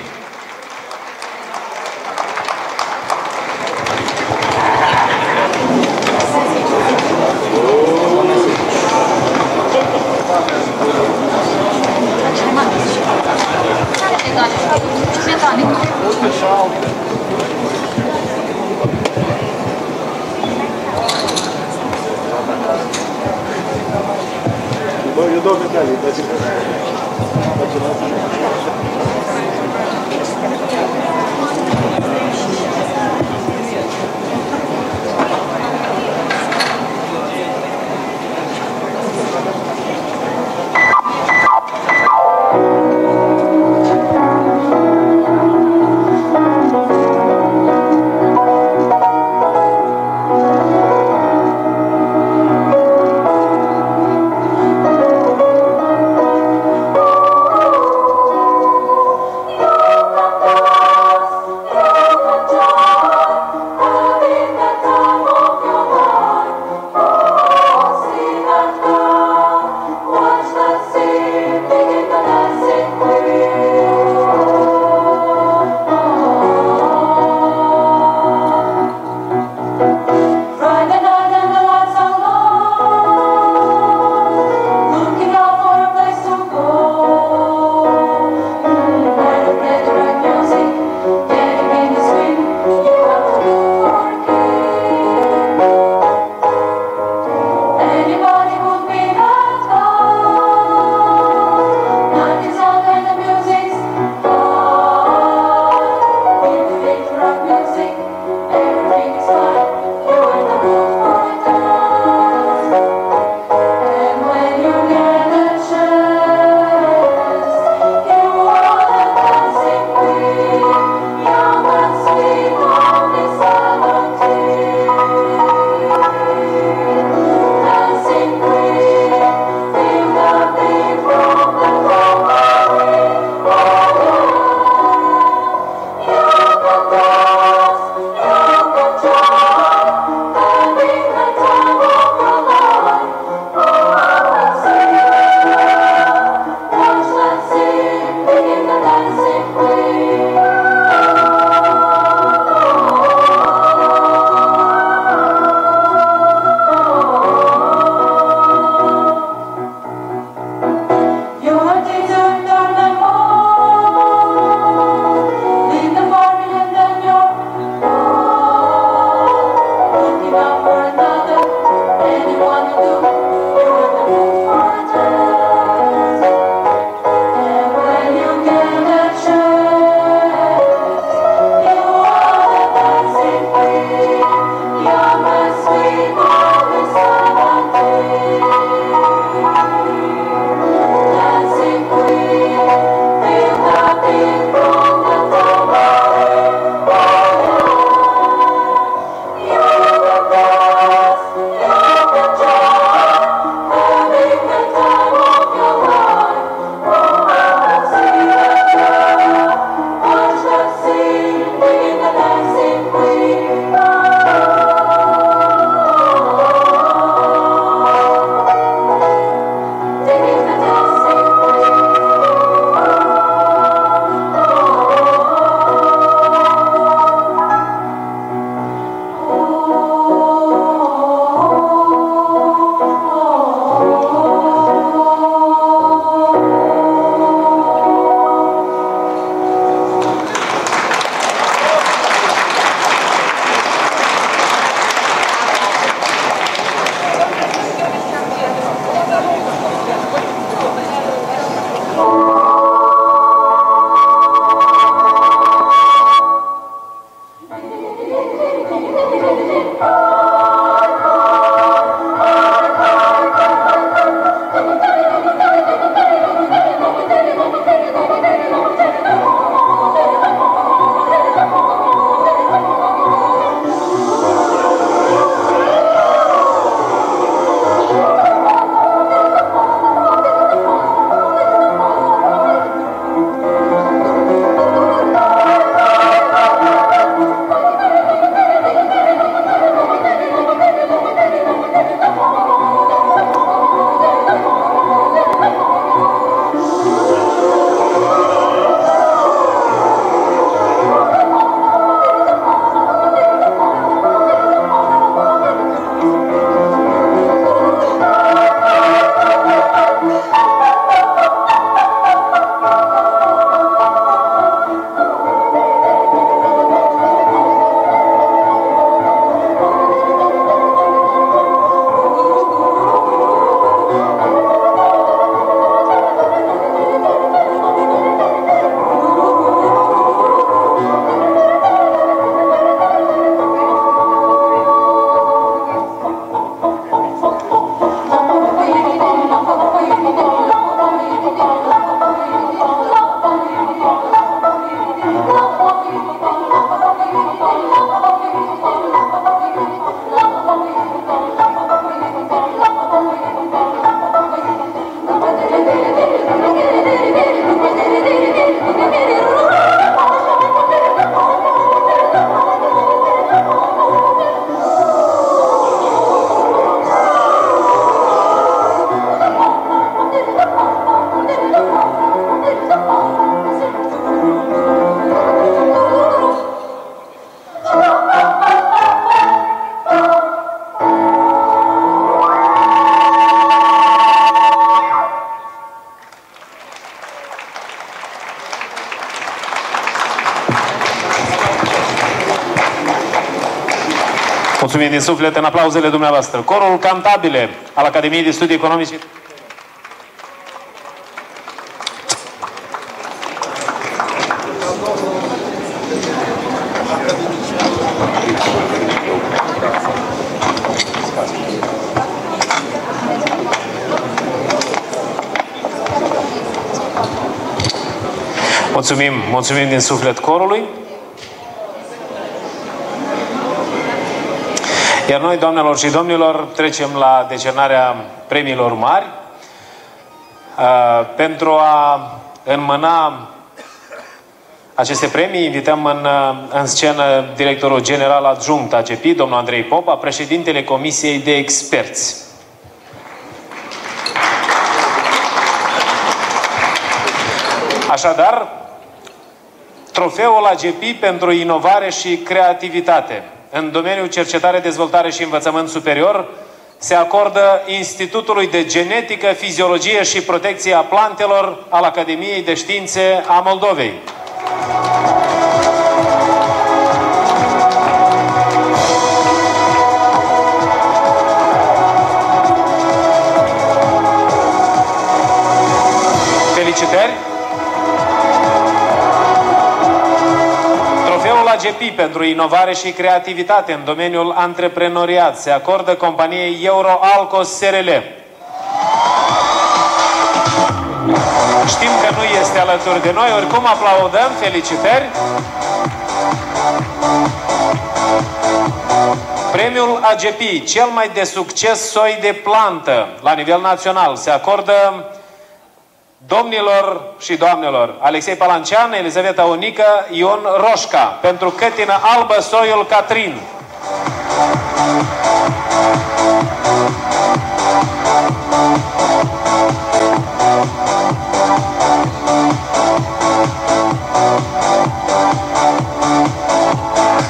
S3: Юдо медали, дайте. Начинайте.
S1: Mulțumim din suflet în aplauzele dumneavoastră. Corul Cantabile al Academiei de Studii Economice. Mulțumim, mulțumim din suflet corului. Iar noi, doamnelor și domnilor, trecem la decernarea premiilor mari. Uh, pentru a înmâna aceste premii, invităm în, uh, în scenă directorul general adjunct AGP, domnul Andrei Popa, președintele Comisiei de Experți. Așadar, trofeul AGP pentru inovare și creativitate – în domeniul cercetare, dezvoltare și învățământ superior se acordă Institutului de Genetică, Fiziologie și Protecție a Plantelor al Academiei de Științe a Moldovei. Trofeul AGP pentru inovare și creativitate în domeniul antreprenoriat se acordă companiei Euroalcos SRL. Știm că nu este alături de noi, oricum aplaudăm, felicitări! Premiul AGP, cel mai de succes soi de plantă la nivel național, se acordă domnilor și doamnelor Alexei Palancean, Elizaveta Unică, Ion Roșca, pentru cătină albă soiul Catrin.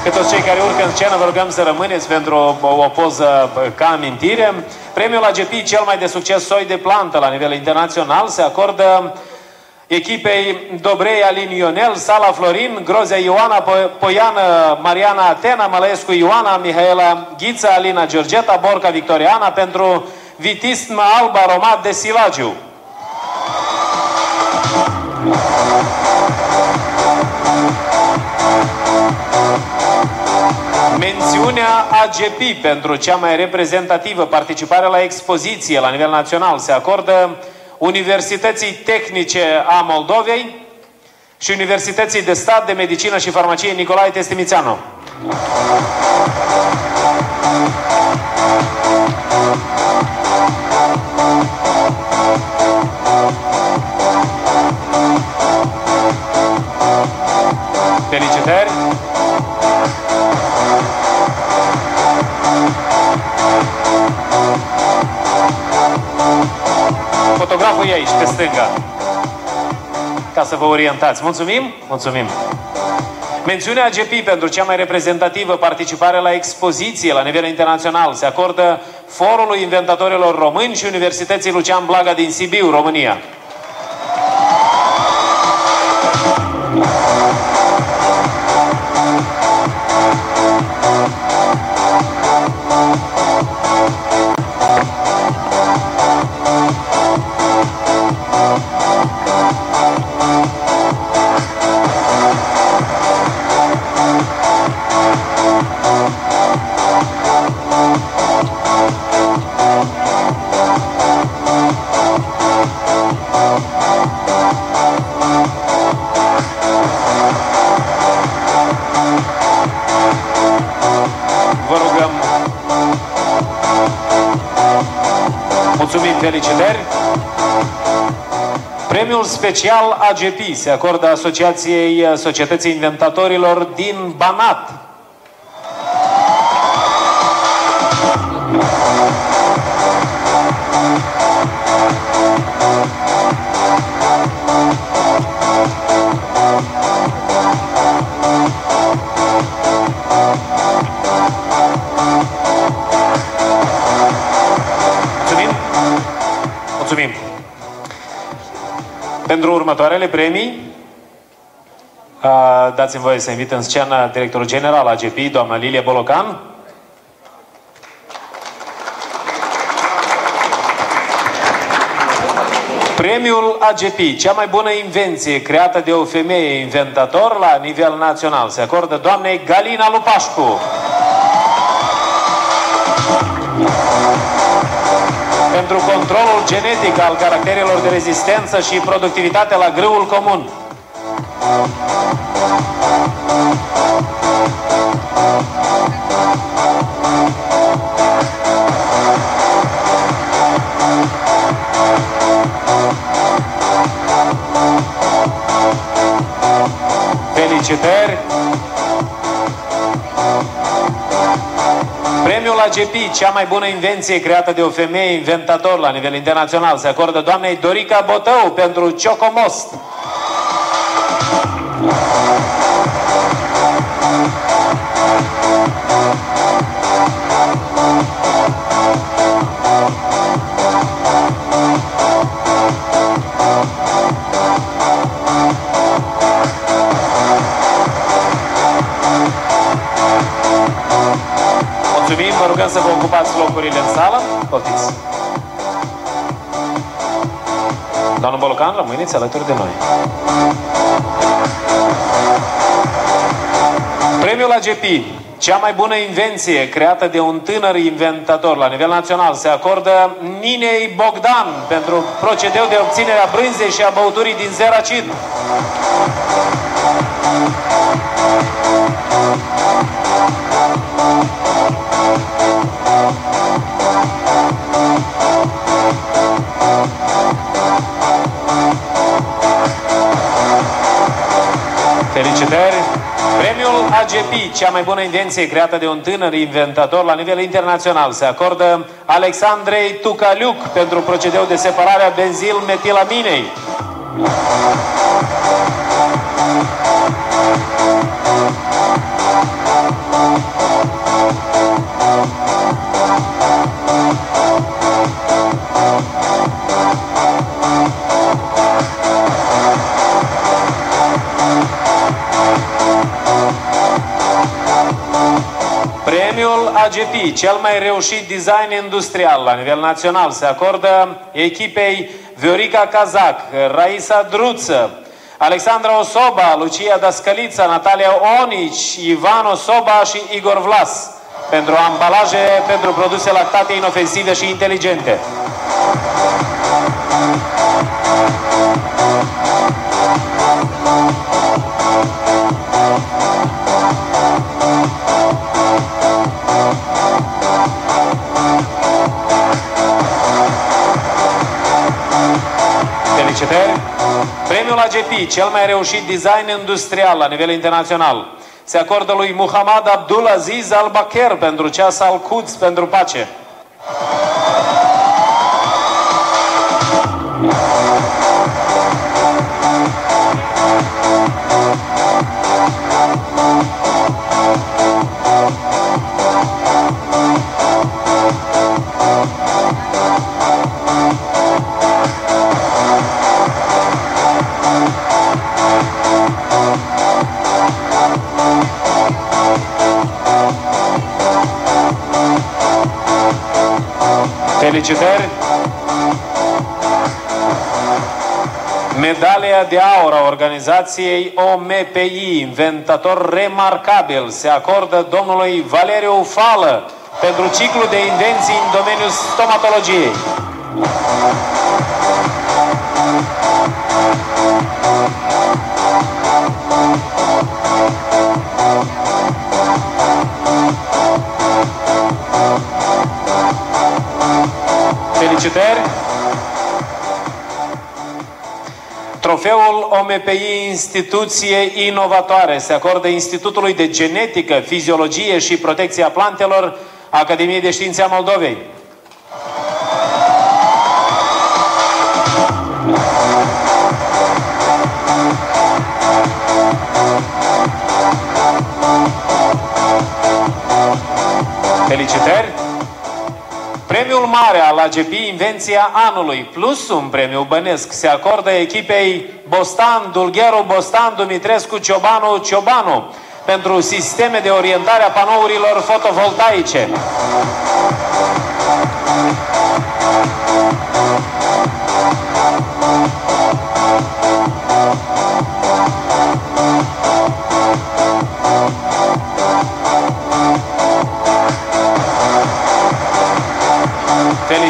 S1: Că toți cei care urcă în scenă vă rugăm să rămâneți pentru o, o poză ca amintire. Premiul AGP, cel mai de succes soi de plantă la nivel internațional, se acordă echipei Dobrei Alin Ionel, Sala Florin, Grozea Ioana, Poiană Mariana Atena, Mălăescu Ioana, Mihaela Ghița, Alina Georgeta, Borca Victoriana pentru Vitism Alba Romat de Silagiu. Mențiunea AGP pentru cea mai reprezentativă participare la expoziție la nivel național se acordă Universității Tehnice a Moldovei și Universității de Stat de Medicină și Farmacie Nicolae Testimițeanu. Felicitări! Fotograful e aici, pe stânga. Ca să vă orientați. Mulțumim? Mulțumim. Mențiunea AGP pentru cea mai reprezentativă participare la expoziție la nivel internațional se acordă Forului Inventatorilor Români și Universității Lucian Blaga din Sibiu, România. Premiul special AGP se acordă Asociației Societății Inventatorilor din Banat. Următoarele premii, a, dați-mi voie să invit în scenă directorul general AGP, doamna Lilia Bolocan. Premiul AGP, cea mai bună invenție creată de o femeie inventator la nivel național, se acordă doamnei Galina Lupașcu. Pentru controlul genetic al caracterelor de rezistență și productivitate la grâul comun. Felicitări! AGP, cea mai bună invenție creată de o femeie inventator la nivel internațional, se acordă doamnei Dorica Botău pentru Ciocomost. Mulțumim, rugăm să vă ocupați locurile în sală. Poftiți! Domnul Bolocan, rămâneți alături de noi. Premiul AGP, cea mai bună invenție creată de un tânăr inventator la nivel național, se acordă Ninei Bogdan pentru procedeu de obținere a brânzei și a băuturii din zeracid. Felicitări! Premiul AGP, cea mai bună invenție creată de un tânăr inventator la nivel internațional, se acordă Alexandrei Tucaliuc pentru procedeu de separare a benzil-metilaminei. AGP, cel mai reușit design industrial la nivel național, se acordă echipei Viorica Cazac, Raisa Druță, Alexandra Osoba, Lucia Dascălița, Natalia Onici, Ivan Osoba și Igor Vlas pentru ambalaje pentru produse lactate inofensive și inteligente. Felicitări! Premiul AGP, cel mai reușit design industrial la nivel internațional, se acordă lui Muhammad Abdul Aziz Al-Bakir pentru ceas al Quds pentru pace. Medalia de aur a organizației OMPI, inventator remarcabil, se acordă domnului Valeriu Fală pentru ciclu de invenții în domeniul stomatologiei. Felicitări! Trofeul OMPI Instituție Inovatoare se acordă Institutului de Genetică, Fiziologie și Protecția Plantelor Academiei de Științe a Moldovei. Felicitări! Premiul mare al AGP Invenția Anului plus un premiu bănesc se acordă echipei Bostan, Dulgheru, Bostan, Dumitrescu, Ciobanu, Ciobanu pentru sisteme de orientare a panourilor fotovoltaice.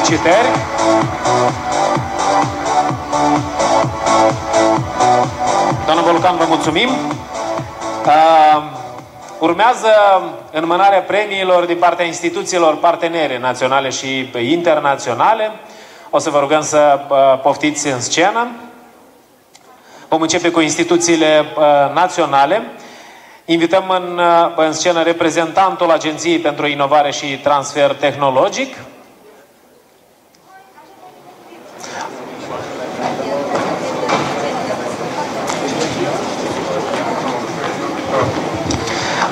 S1: Felicitări! Doamna Volcan, vă mulțumim! Uh, urmează înmânarea premiilor din partea instituțiilor partenere naționale și internaționale. O să vă rugăm să uh, poftiți în scenă. Vom începe cu instituțiile uh, naționale. Invităm în, uh, în scenă reprezentantul Agenției pentru Inovare și Transfer Tehnologic,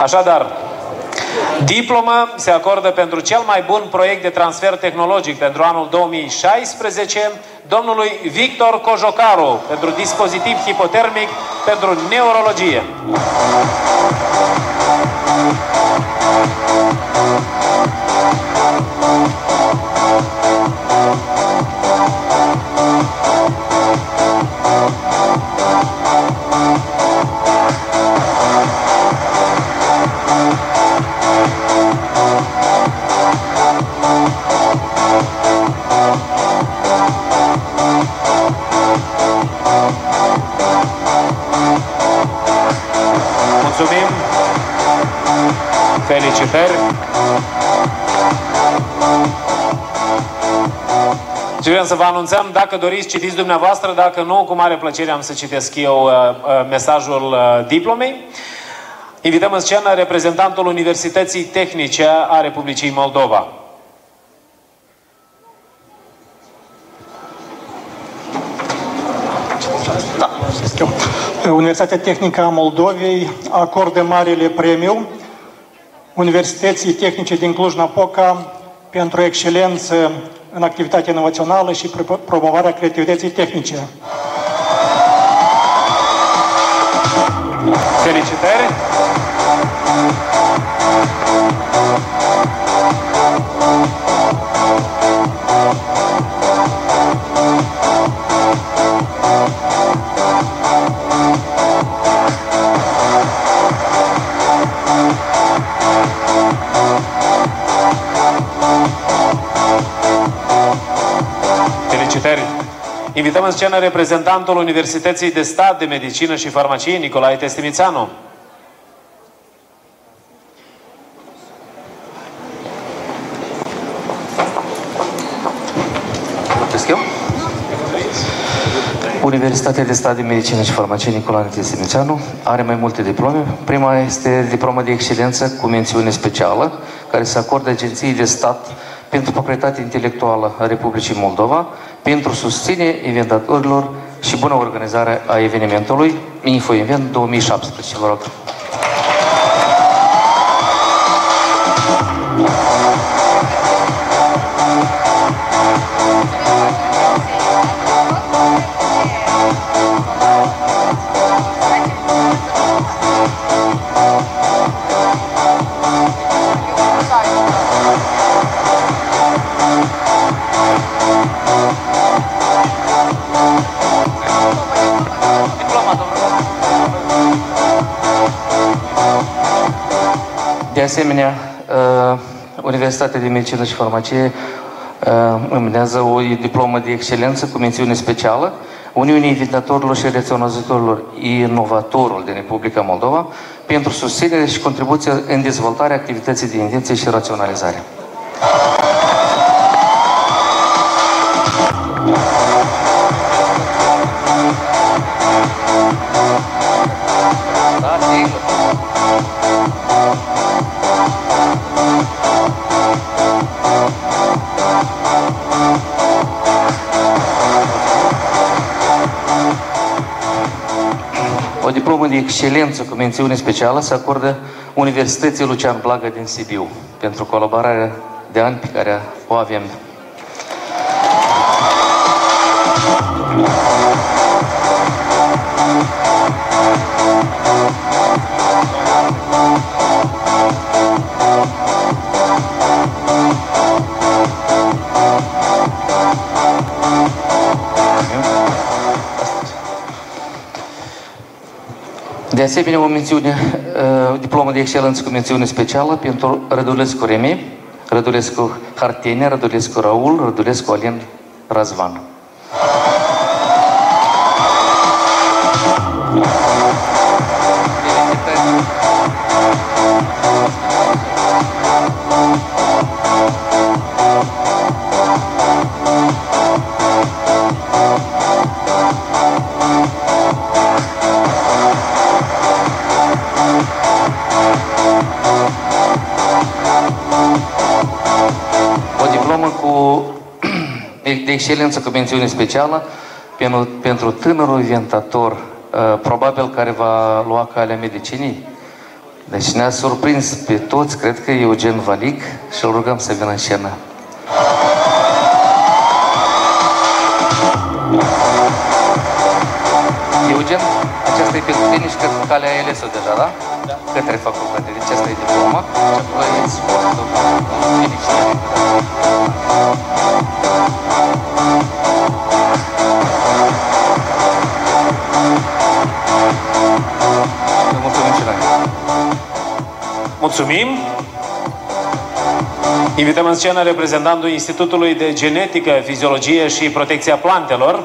S1: Așadar, diploma se acordă pentru cel mai bun proiect de transfer tehnologic pentru anul 2016 domnului Victor Cojocaru pentru dispozitiv hipotermic pentru neurologie. felicitări! Și vrem să vă anunțăm, dacă doriți, citiți dumneavoastră, dacă nu, cu mare plăcere am să citesc eu uh, uh, mesajul uh, diplomei. Invităm în scenă reprezentantul Universității Tehnice a Republicii Moldova.
S5: Da. Universitatea Tehnică a Moldovei acordă Marele Premiu Universității Tehnice din Cluj-Napoca pentru excelență în activitatea inovațională și promovarea creativității tehnice.
S1: Felicitări! Invităm în scenă reprezentantul Universității de Stat de Medicină și Farmacie, Nicolae Testimițanu.
S6: Universitatea de Stat de Medicină și Farmacie Nicolae Testimițanu are mai multe diplome. Prima este diploma de excelență cu mențiune specială, care se acordă agenției de stat pentru proprietatea intelectuală a Republicii Moldova, pentru susține inventatorilor și bună organizare a evenimentului Info Invent 2017. Vă rog. Asemenea, uh, Universitatea de Medicină și Farmacie uh, îmânează o diplomă de excelență cu mențiune specială Uniunii Invitatorilor și Reționazătorilor Inovatorul din Republica Moldova pentru susținere și contribuție în dezvoltarea activității de invenție și raționalizare. Diplomă de excelență cu mențiune specială se acordă Universității Lucian Blaga din Sibiu pentru colaborarea de ani pe care o avem. De asemenea, o mențiune, uh, diplomă de excelență cu mențiune specială pentru Rădulescu Remi, Rădulescu Hartenia, Rădulescu Raul, Rădulescu Alin Razvan. O excelență cu mențiune specială pentru, pentru tânărul inventator, uh, probabil care va lua calea medicinii. Deci ne-a surprins pe toți, cred că Eugen Valic și îl rugăm să vină în scenă. Eugen, aceasta e pentru tine și cred că calea ai ales-o deja, da? Da. Către facultate. Deci asta e diploma și apoi îți felicitări. Mulțumim!
S1: Invităm în scenă reprezentantul Institutului de Genetică, Fiziologie și Protecția Plantelor,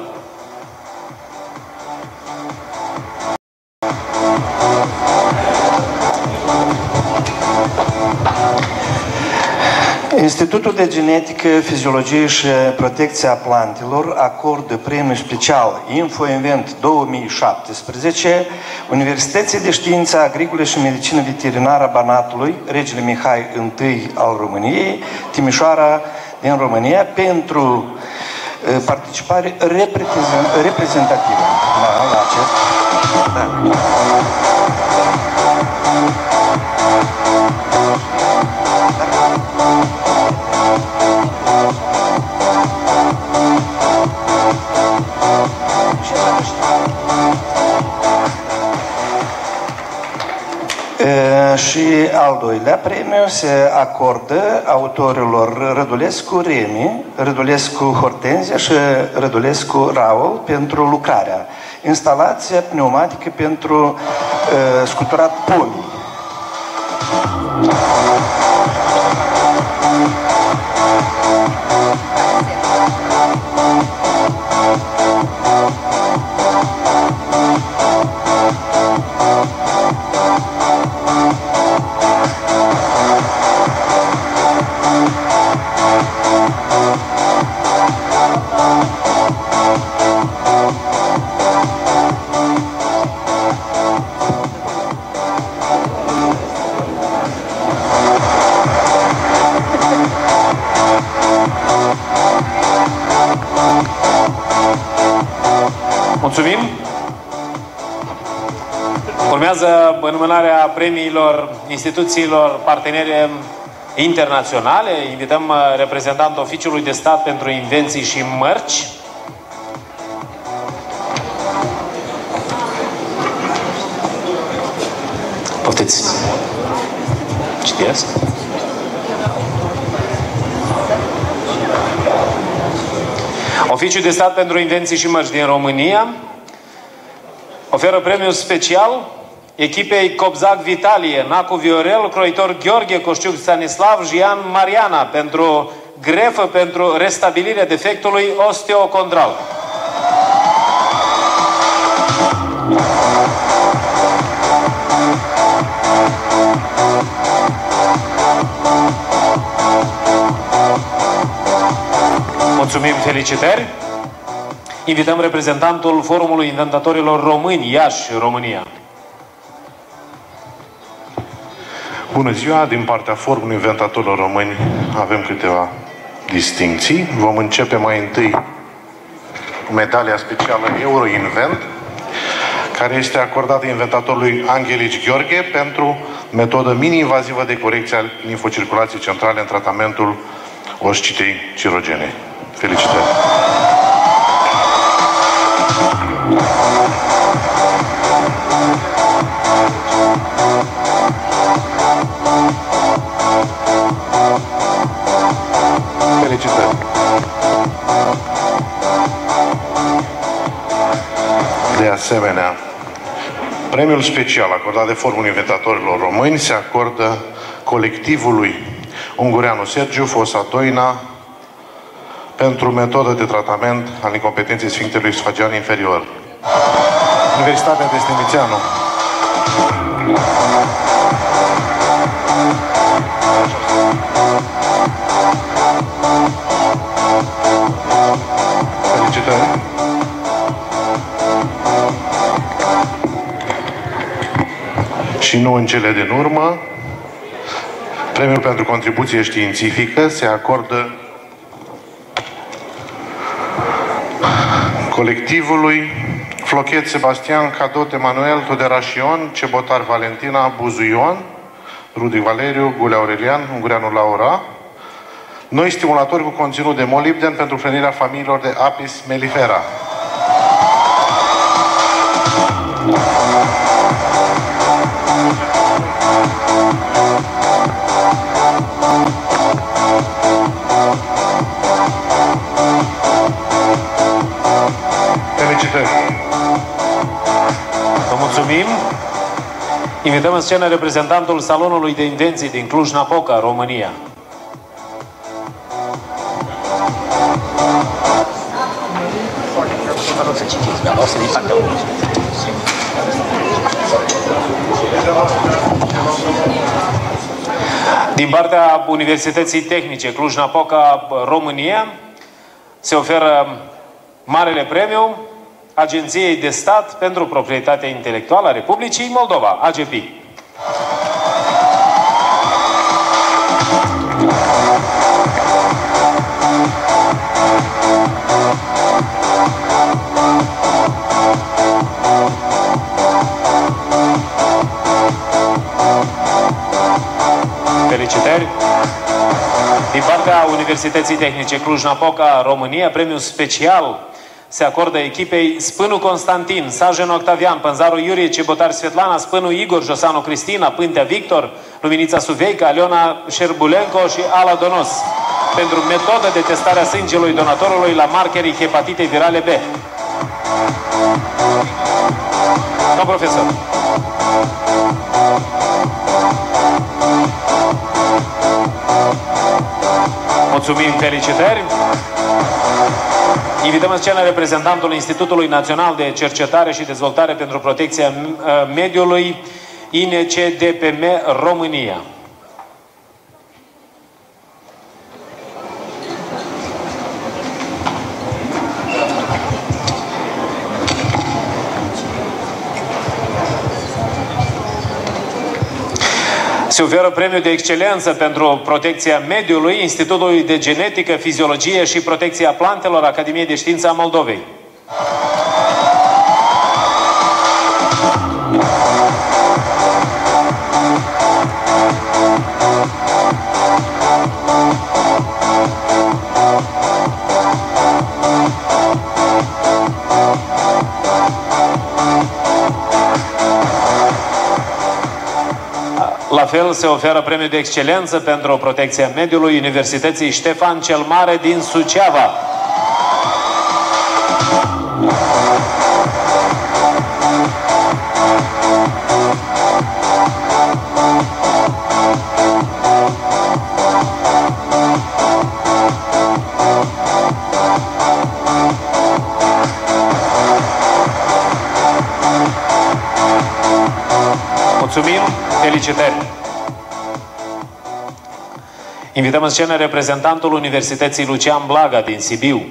S7: Institutul de Genetică, Fiziologie și Protecție a Plantelor acordă premiul special InfoInvent 2017 Universității de Științe Agricole și Medicină Veterinară a Banatului, Regele Mihai I al României, Timișoara din România, pentru uh, participare reprezentativă la, la acest. Da. Și al doilea premiu se acordă autorilor Rădulescu Remi, Rădulescu Hortenzia și Rădulescu Raul pentru lucrarea. Instalația pneumatică pentru uh, scuturat pomii.
S1: Mulțumim! Urmează înmânarea premiilor instituțiilor partenere internaționale. Invităm uh, reprezentantul Oficiului de Stat pentru Invenții și Mărci. Poftiți! Citesc. Oficiul de Stat pentru Invenții și Mărci din România oferă premiul special echipei Cobzac Vitalie, Nacu Viorel, croitor Gheorghe Coșciuc Stanislav, Jian Mariana pentru grefă pentru restabilirea defectului osteocondral. Mulțumim, felicitări! Invităm reprezentantul Forumului Inventatorilor Români, Iași, România.
S8: Bună ziua! Din partea Forumului Inventatorilor Români avem câteva distinții. Vom începe mai întâi cu medalia specială Euroinvent, care este acordată inventatorului Angelici Gheorghe pentru metodă mini-invazivă de corecție a linfocirculației centrale în tratamentul oscitei cirogene. Felicitări! Felicitări! De asemenea, premiul special acordat de Forumul Inventatorilor Români se acordă colectivului Ungureanu Sergiu Fosatoina pentru metodă de tratament al incompetenței Sfinctelui Sfagian inferior. Universitatea de Stimițeanu. Felicitări! Și nu în cele din urmă, premiul pentru contribuție științifică se acordă colectivului Flochet Sebastian, Cadot Emanuel, Tuderașion, Cebotar Valentina, Buzuion, Rudi Valeriu, Gulea Aurelian, Ungureanu Laura, noi stimulatori cu conținut de molibden pentru hrănirea familiilor de Apis mellifera.
S1: Mulțumim! Invităm în scenă reprezentantul Salonului de Invenții din Cluj-Napoca, România. Din partea Universității Tehnice Cluj-Napoca, România, se oferă Marele Premiu Agenției de Stat pentru Proprietatea Intelectuală a Republicii Moldova, AGP. Felicitări! Din partea Universității Tehnice Cluj-Napoca, România, premiul special se acordă echipei Spânu Constantin, Sajen Octavian, Pânzaru Iurie, Cebotar Svetlana, Spânu Igor, Josanu Cristina, Pântea Victor, Luminița Suveica, Aliona Șerbulenco și Ala Donos pentru metodă de testare a sângelui donatorului la markerii hepatitei virale B. Domn profesor. Mulțumim, felicitări! Invităm în scenă reprezentantul Institutului Național de Cercetare și Dezvoltare pentru Protecția uh, Mediului, INCDPM România. Se oferă premiul de excelență pentru protecția mediului Institutului de Genetică, Fiziologie și Protecția Plantelor Academiei de Știință a Moldovei. Fel se oferă premiul de excelență pentru protecția mediului Universității Ștefan cel Mare din Suceava. Mulțumim, felicitări! Invităm în scenă reprezentantul Universității Lucian Blaga din Sibiu.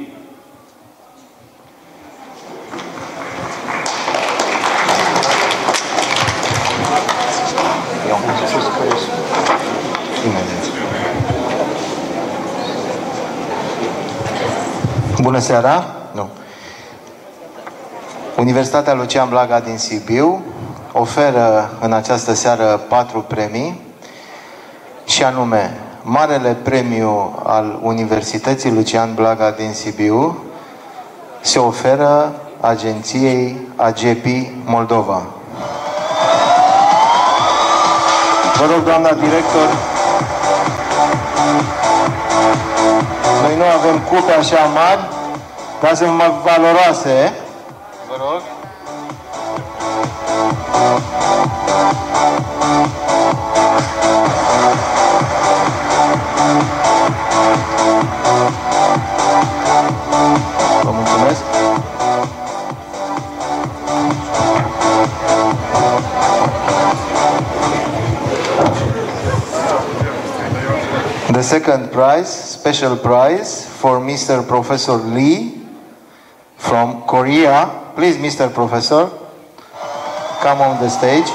S9: Bună seara! Nu. Universitatea Lucian Blaga din Sibiu oferă în această seară patru premii și anume Marele Premiu al Universității Lucian Blaga din Sibiu se oferă agenției AGEPI Moldova. Vă rog, doamna director, noi nu avem cupe așa mari, dar sunt mai valoroase. Vă rog. Second prize, special prize for Mr. Professor Lee from Korea. Please, Mr. Professor, come on the stage.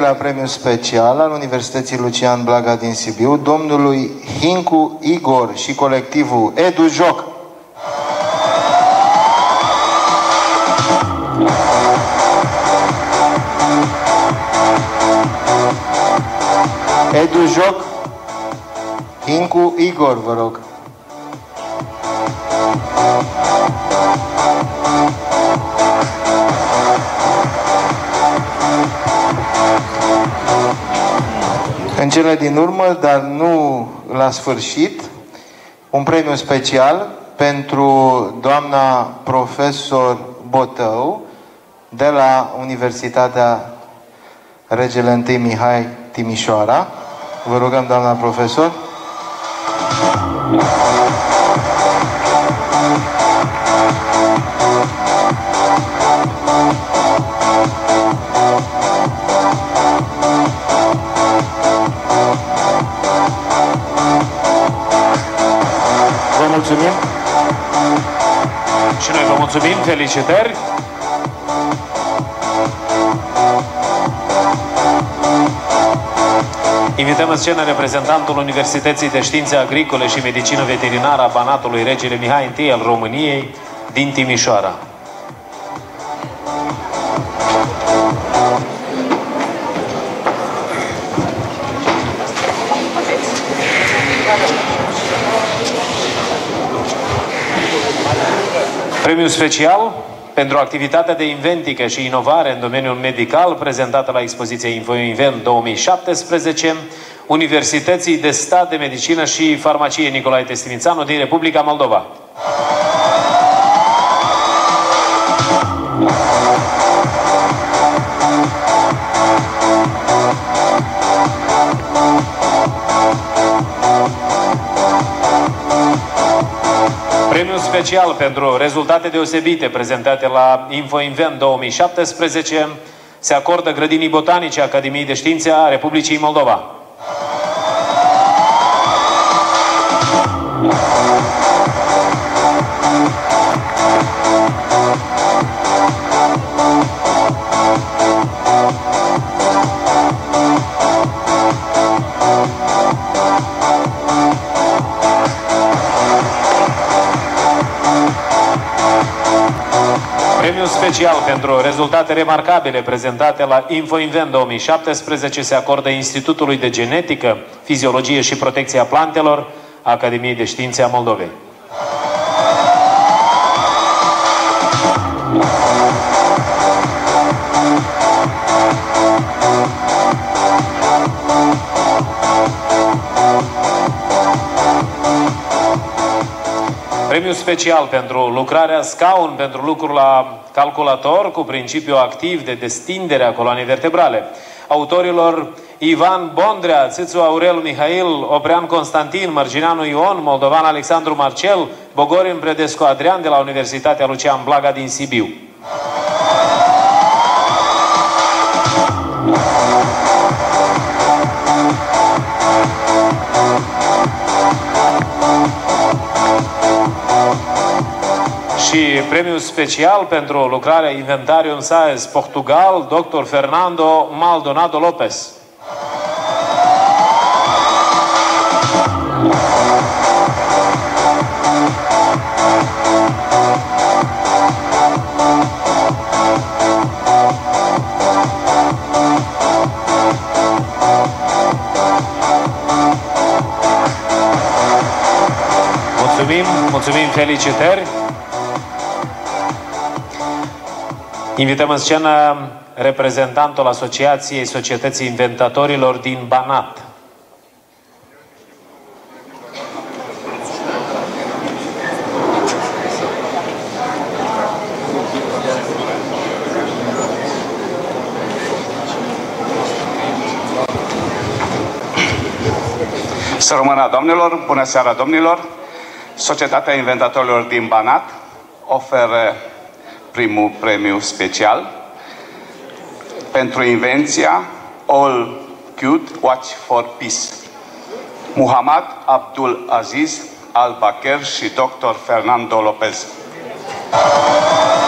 S9: doilea premiu special al Universității Lucian Blaga din Sibiu, domnului Hincu Igor și colectivul Edu Joc. Edu Joc, Hincu Igor, vă rog. Din urmă, dar nu la sfârșit, un premiu special pentru doamna profesor Botău de la Universitatea Regele I Mihai Timișoara. Vă rugăm, doamna profesor.
S1: Mulțumim, felicitări. Invităm în scenă reprezentantul Universității de Științe Agricole și Medicină Veterinară a Banatului Regele Mihai I al României din Timișoara. Premiul special pentru activitatea de inventică și inovare în domeniul medical prezentată la expoziția InfoInvent 2017 Universității de Stat de Medicină și Farmacie Nicolae Testimițanu din Republica Moldova. Special pentru rezultate deosebite prezentate la InfoInvent 2017 se acordă grădinii botanice Academiei de Științe a Republicii Moldova. Special pentru rezultate remarcabile prezentate la InfoInvent 2017 se acordă Institutului de Genetică, Fiziologie și Protecție a Plantelor a Academiei de Științe a Moldovei. Premiul special pentru lucrarea scaun pentru lucru la calculator cu principiu activ de destindere a coloanei vertebrale. Autorilor Ivan Bondrea, Țițu Aurel Mihail, Oprean Constantin, Mărgineanu Ion, Moldovan Alexandru Marcel, Bogorin Bredescu Adrian de la Universitatea Lucian Blaga din Sibiu. Și premiul special pentru lucrarea Inventarium Science Portugal, dr. Fernando Maldonado Lopez. Mulțumim, mulțumim, felicitări! Invităm în scenă reprezentantul Asociației Societății Inventatorilor din Banat.
S10: Să rămână domnilor, bună seara domnilor! Societatea Inventatorilor din Banat oferă primul premiu special pentru invenția All Cute Watch for Peace. Muhammad Abdul Aziz Al-Bakr și Dr. Fernando Lopez.
S11: Thank you.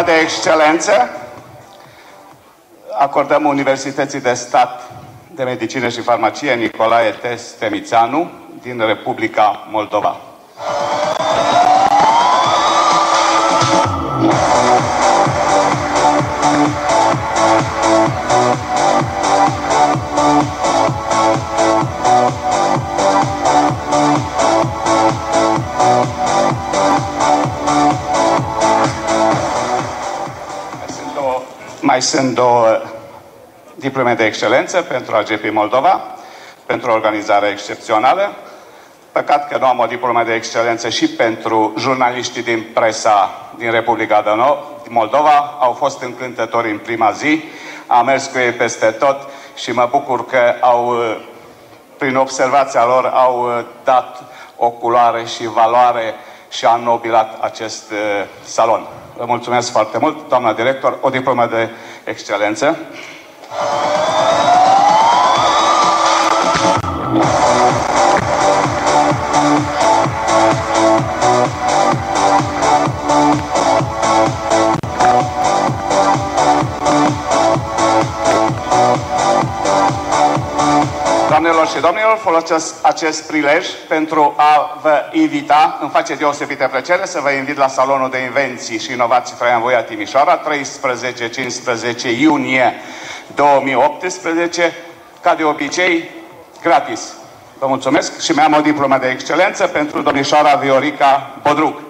S10: Diploma de excelență acordăm Universității de Stat de Medicină și Farmacie Nicolae Tes Temițanu din Republica Moldova. Mai sunt două diplome de excelență pentru AGP Moldova, pentru o organizare excepțională. Păcat că nu am o diplomă de excelență și pentru jurnaliștii din presa din Republica de Moldova. Au fost încântători în prima zi, am mers cu ei peste tot și mă bucur că au, prin observația lor, au dat o culoare și valoare și a înnobilat acest uh, salon. Vă mulțumesc foarte mult, doamna director, o diplomă de excelență. Doamnelor și domnilor, folosesc acest prilej pentru a vă invita, îmi face deosebită plăcere să vă invit la Salonul de Invenții și Inovații Traian Voia Timișoara, 13-15 iunie 2018, ca de obicei, gratis. Vă mulțumesc și mi-am o diplomă de excelență pentru domnișoara Viorica Bodruc.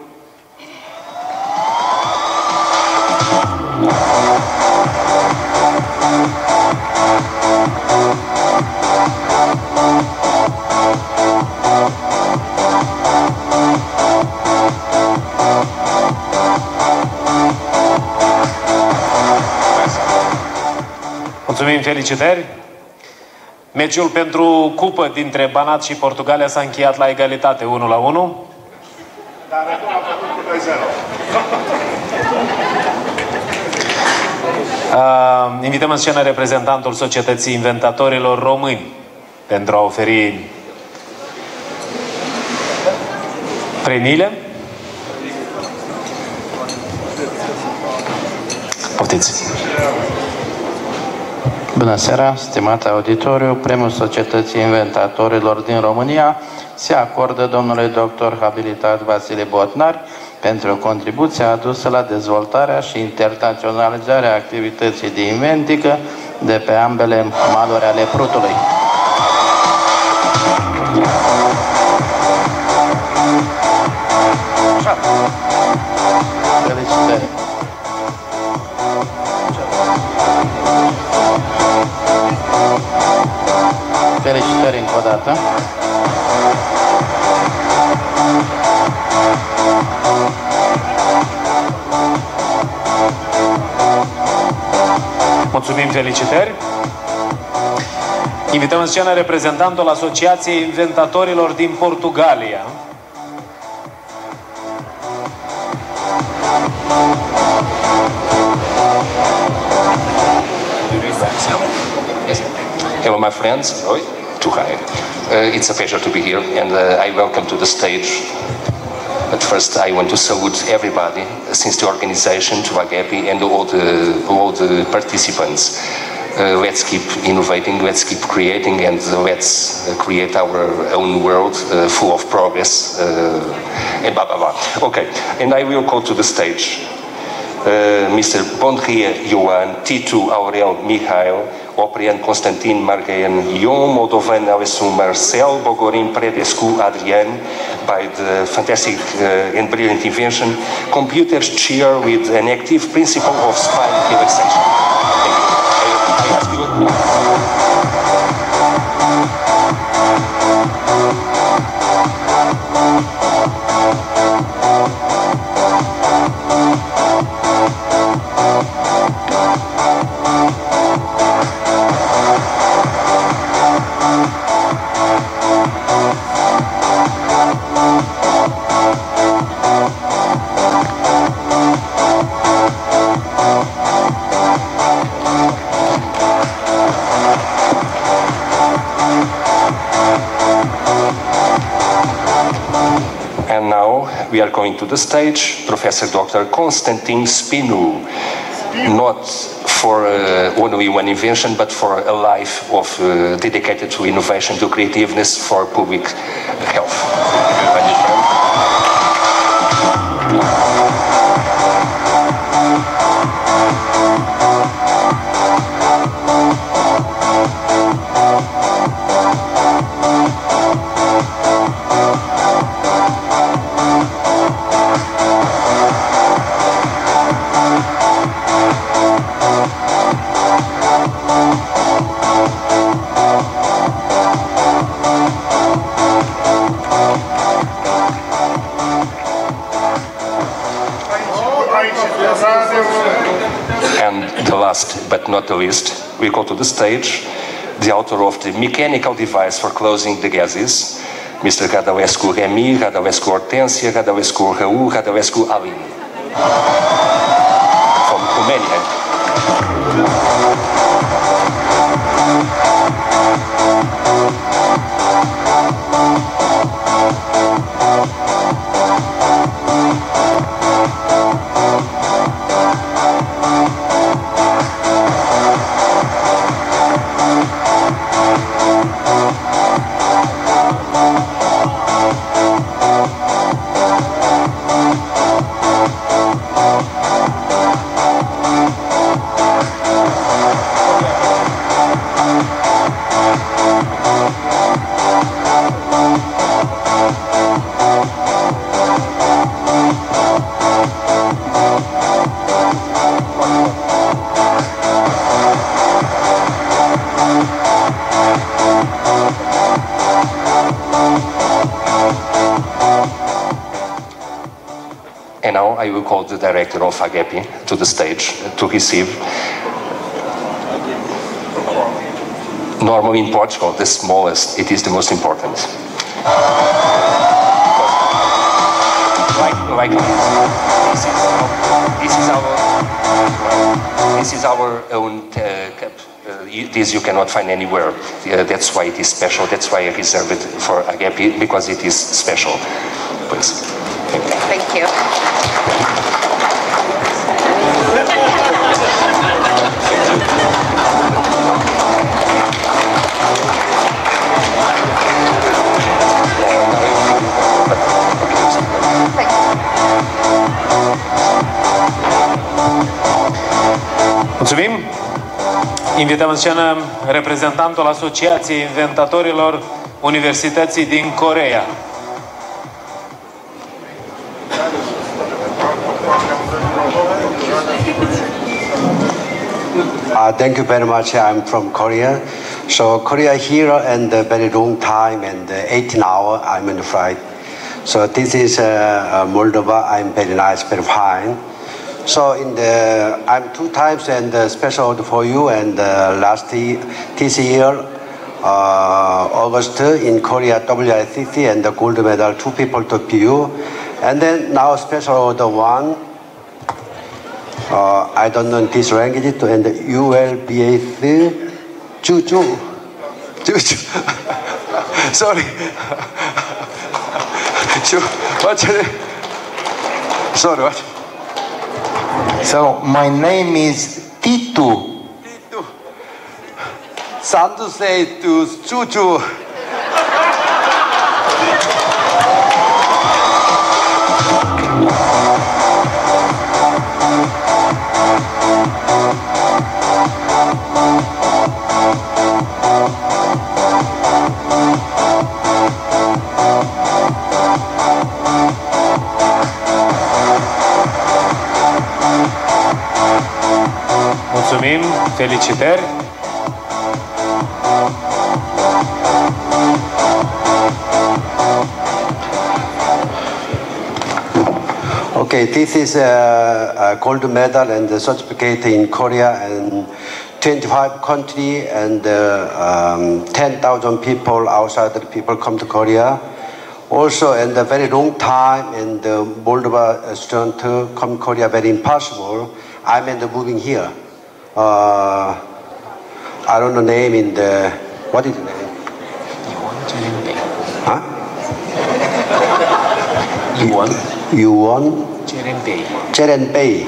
S1: Mulțumim, felicitări! Meciul pentru cupă dintre Banat și Portugalia s-a încheiat la egalitate 1 la 1. Dar a făcut 2-0. Uh, invităm în scenă reprezentantul Societății Inventatorilor Români pentru a oferi premiile. Poftiți!
S11: Bună seara, stimat auditoriu! Premiul Societății Inventatorilor din România se acordă domnului doctor habilitat Vasile Botnar pentru contribuția adusă la dezvoltarea și internaționalizarea activității de inventică de pe ambele maluri ale Prutului. Felicitări! Felicitări încă o dată.
S1: Mulțumim, felicitări! Invităm în scenă reprezentantul Asociației Inventatorilor din Portugalia.
S12: Hello, my friends. Oi, Tuhai. Uh, it's a pleasure to be here, and uh, I welcome to the stage. But first, I want to salute everybody since the organization, to Agapi, and all the, all the participants. Uh, let's keep innovating, let's keep creating, and let's uh, create our own world uh, full of progress, uh, and blah, blah, blah. Okay, and I will call to the stage uh, Mr. Bondrie Johan, Titu Aurel Mihail, Oprian Constantin Margayan Ion, Moldovan Alessun Marcel, Bogorin Predescu Adrian, by the fantastic uh, and brilliant invention, computers cheer with an active principle of spine relaxation. Thank you. I, I to the stage Professor Dr. Constantin Spinu, not for uh, only one invention, but for a life of uh, dedicated to innovation, to creativeness for public health. Not the least, we call to the stage the author of the mechanical device for closing the gases, Mr. Radavescu Remy, Radavescu Hortensia, Radavescu Raul, Radavescu Alin. From Romania. To the stage to receive. Normally in Portugal, the smallest, it is the most important. Like, like this. This is, this is our, this is our own uh. Uh, this you cannot find anywhere. Uh, that's why it is special. That's why I reserved it for AGEPI because it is special. Please.
S2: Thank you.
S1: Mulțumim! Invităm în scenă reprezentantul Asociației Inventatorilor Universității din Coreea.
S13: Uh, thank you very much. I'm from Korea. So Korea here and a very long time and uh, 18 hour I'm in the flight. So this is uh, uh, Moldova. I'm very nice, very fine. So in the I'm two times and uh, special for you and uh, last this year uh, August in Korea WICC and the gold medal two people to PU and then now special order one uh, I don't know this language to and ULBAC Juju. Juju. Sorry. Ju- what's name? sorry what
S9: So my name is Titu.
S13: Sound to say to Juju this is a, a gold medal and a certificate in Korea and 25 country and uh, um, 10,000 people outside the people come to Korea. Also, in a very long time, in the Moldova student to come Korea very impossible. I'm in the moving here. Uh, I don't know name in the what is the name? Huh?
S1: Yuan.
S13: Yuan.
S1: Cerenpei.
S13: Cerenpei.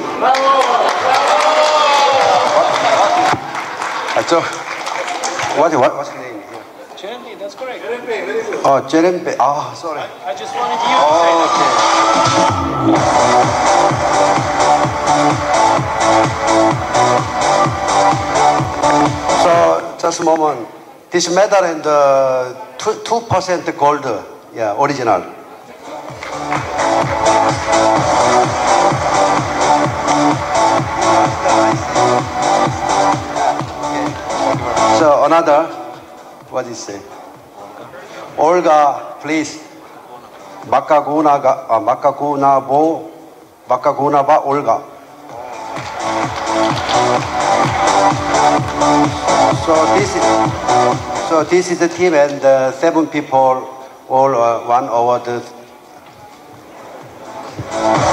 S13: So, what, what, what's the name?
S1: Cerenpei, that's correct.
S13: Oh, Cerenpei. Ah, sorry.
S1: I just wanted you to say that.
S13: So, just a moment. This medal and uh, two, 2% gold, yeah, original. Another, what is it? Olga, please. Bakaguna, ga- uh, Bakaguna bo, Bakaguna ba Olga. So this is, so this is the team and uh, seven people all uh, one award. Okay,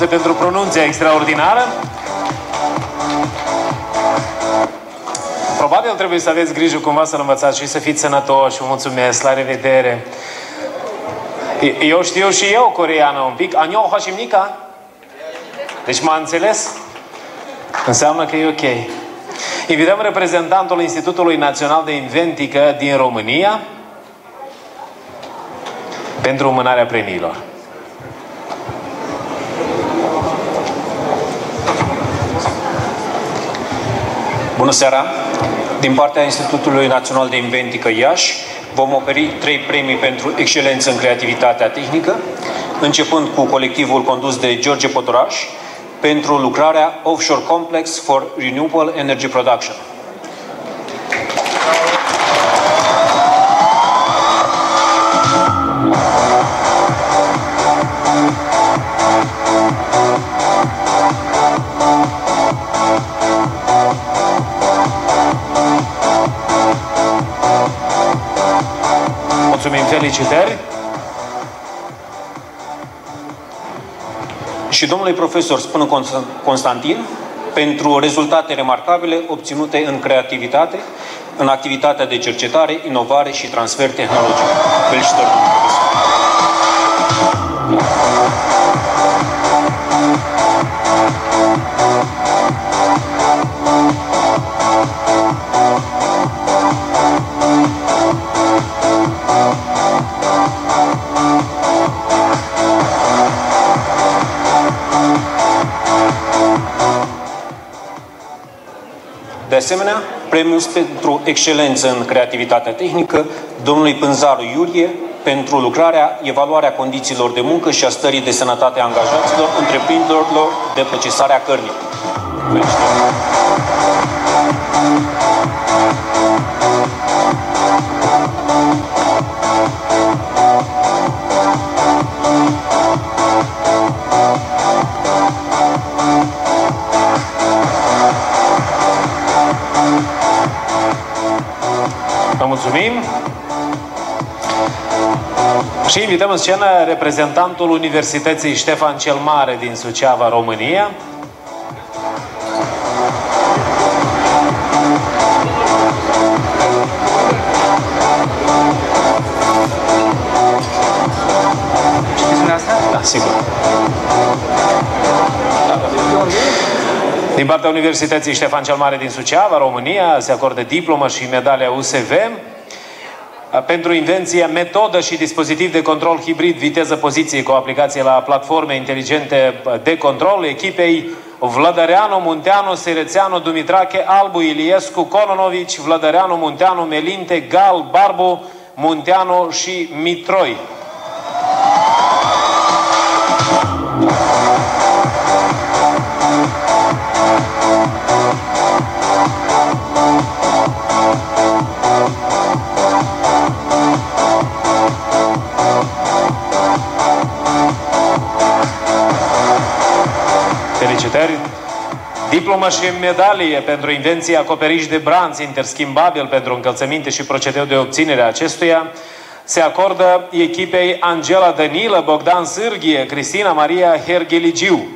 S1: Aplauze pentru pronunția extraordinară. Probabil trebuie să aveți grijă cumva să-l învățați și să fiți sănătoși. Vă mulțumesc, la revedere. Eu știu și eu coreeană un pic. Anio Hashimnica? Deci m-a înțeles? Înseamnă că e ok. Invităm reprezentantul Institutului Național de Inventică din România pentru mânarea premiilor.
S14: Bună seara! Din partea Institutului Național de Inventică Iași vom oferi trei premii pentru excelență în creativitatea tehnică, începând cu colectivul condus de George Potoraș pentru lucrarea Offshore Complex for Renewable Energy Production.
S1: Felicitări!
S14: și domnului profesor Spână Const- Constantin pentru rezultate remarcabile obținute în creativitate, în activitatea de cercetare, inovare și transfer tehnologic. Felicitări, domnule profesor! Asemenea, premiul pentru excelență în creativitatea tehnică, domnului Pânzaru Iurie, pentru lucrarea, evaluarea condițiilor de muncă și a stării de sănătate a angajaților întreprinderilor de procesare a cărnii. Felicitări!
S1: Mulțumim! Și invităm în scenă reprezentantul Universității Ștefan cel Mare din Suceava, România. Știți dumneavoastră? Da, sigur. Din partea Universității Ștefan cel Mare din Suceava, România, se acordă diplomă și medalia USV pentru invenția metodă și dispozitiv de control hibrid viteză poziție cu aplicație la platforme inteligente de control echipei Vlădăreanu, Munteanu, Serețeanu, Dumitrache, Albu, Iliescu, Cononovici, Vlădăreanu, Munteanu, Melinte, Gal, Barbu, Munteanu și Mitroi. Diplomă și medalie pentru invenția acoperiș de branț interschimbabil pentru încălțăminte și procedeu de obținere a acestuia se acordă echipei Angela Danilă, Bogdan Sârghie, Cristina Maria Hergheligiu.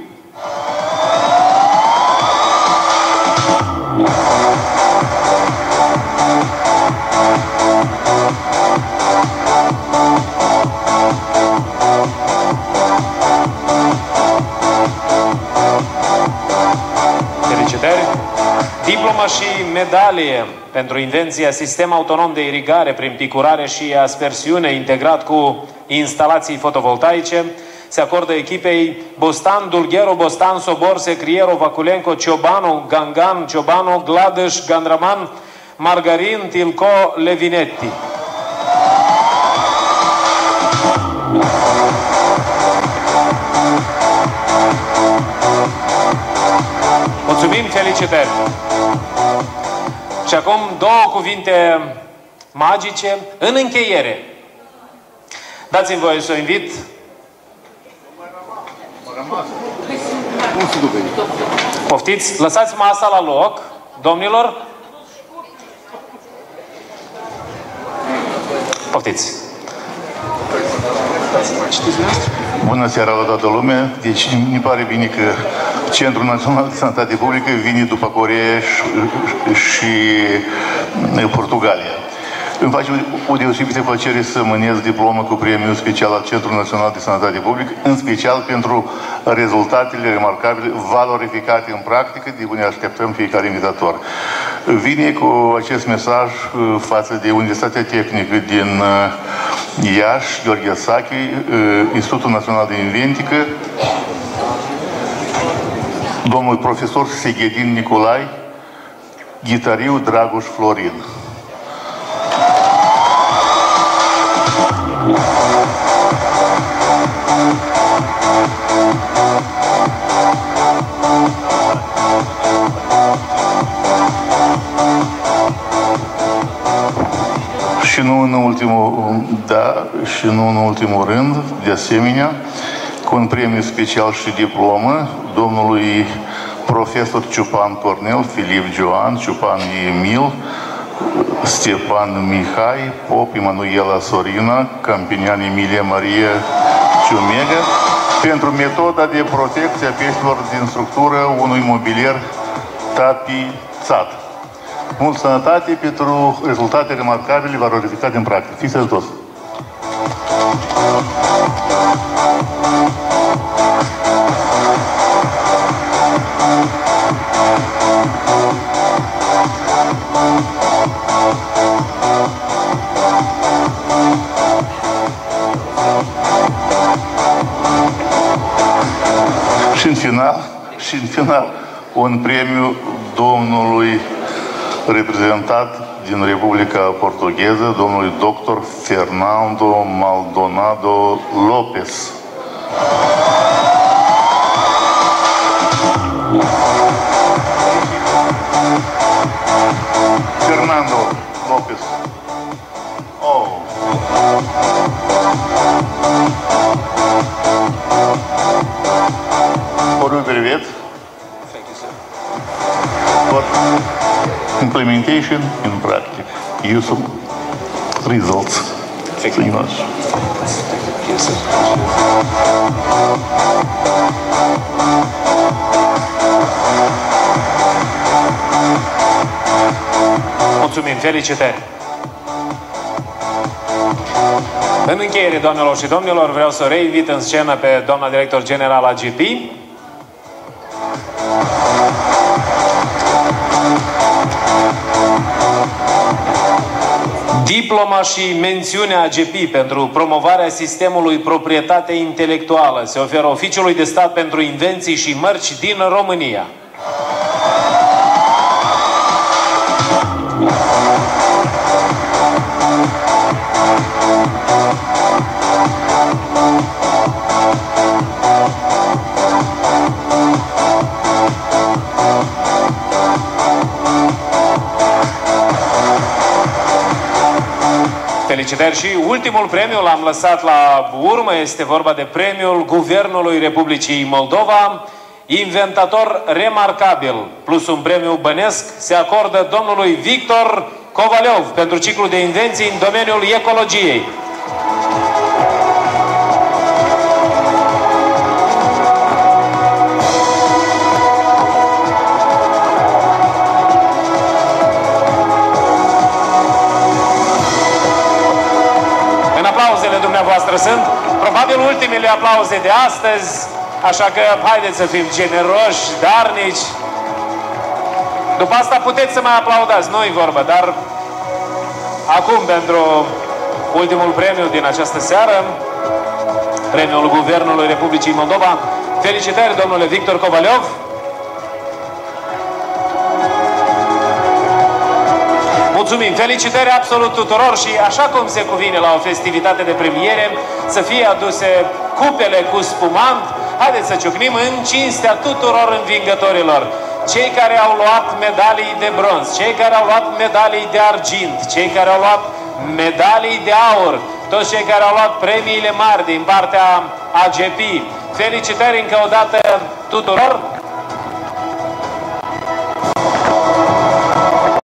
S1: Diplomă și medalie pentru invenția sistem autonom de irigare prin picurare și aspersiune integrat cu instalații fotovoltaice se acordă echipei Bostan, Dulghero, Bostan, Sobor, Secriero, Vaculenco, Ciobanu, Gangan, Ciobanu, Gladăș, Gandraman, Margarin, Tilco, Levinetti. Mulțumim, felicitări! Și acum două cuvinte magice în încheiere. Dați-mi voie să o invit Poftiți, lăsați masa la loc, domnilor. Poftiți.
S15: Bună seara la toată lumea. Deci mi pare bine că Centrul Național de Sănătate Publică vine după Coreea și, și Portugalia. Îmi face o deosebită plăcere să mânez diplomă cu premiul special al Centrului Național de Sănătate Publică, în special pentru rezultatele remarcabile valorificate în practică de unde așteptăm fiecare invitator. Vine cu acest mesaj uh, față de Universitatea Tehnică din uh, Iași, Gheorghe Sachi, uh, Institutul Național de Inventică, domnul profesor Seghedin Nicolai, ghitariu Dragoș Florin. Și nu în ultimul, da, și nu în ultimul rând, de asemenea, cu un premiu special și diplomă domnului profesor Ciupan Cornel, Filip Joan, Ciupan Emil, Stepan Mihai, Pop Emanuela Sorina, Campinian Emilia Maria Ciumega, pentru metoda de protecție a peștilor din structură unui mobilier tapizat. Mult sănătate pentru rezultate remarcabile valorificate în practică. Fiți sănătos! Final, și în final, un premiu domnului reprezentat din Republica Portugheză, domnului dr. Fernando Maldonado Lopes. Fernando Lopes. Implementation in practice, use of results. Thank you much.
S12: Yes, sir.
S1: Mulțumim, felicitări! În încheiere, doamnelor și domnilor, vreau să reinvit în scenă pe doamna director general AGP. Diploma și mențiunea AGP pentru promovarea sistemului proprietate intelectuală se oferă Oficiului de Stat pentru Invenții și Mărci din România. Felicitări și ultimul premiu l-am lăsat la urmă, este vorba de premiul Guvernului Republicii Moldova, inventator remarcabil, plus un premiu bănesc, se acordă domnului Victor Kovaleov pentru ciclul de invenții în domeniul ecologiei. Probabil ultimele aplauze de astăzi, așa că haideți să fim generoși, darnici. După asta puteți să mai aplaudați, nu-i vorba, dar acum pentru ultimul premiu din această seară, premiul Guvernului Republicii Moldova. Felicitări, domnule Victor Kovaleov. Mulțumim! Felicitări absolut tuturor și așa cum se cuvine la o festivitate de premiere, să fie aduse cupele cu spumant. Haideți să ciocnim în cinstea tuturor învingătorilor. Cei care au luat medalii de bronz, cei care au luat medalii de argint, cei care au luat medalii de aur, toți cei care au luat premiile mari din partea AGP. Felicitări încă o dată tuturor!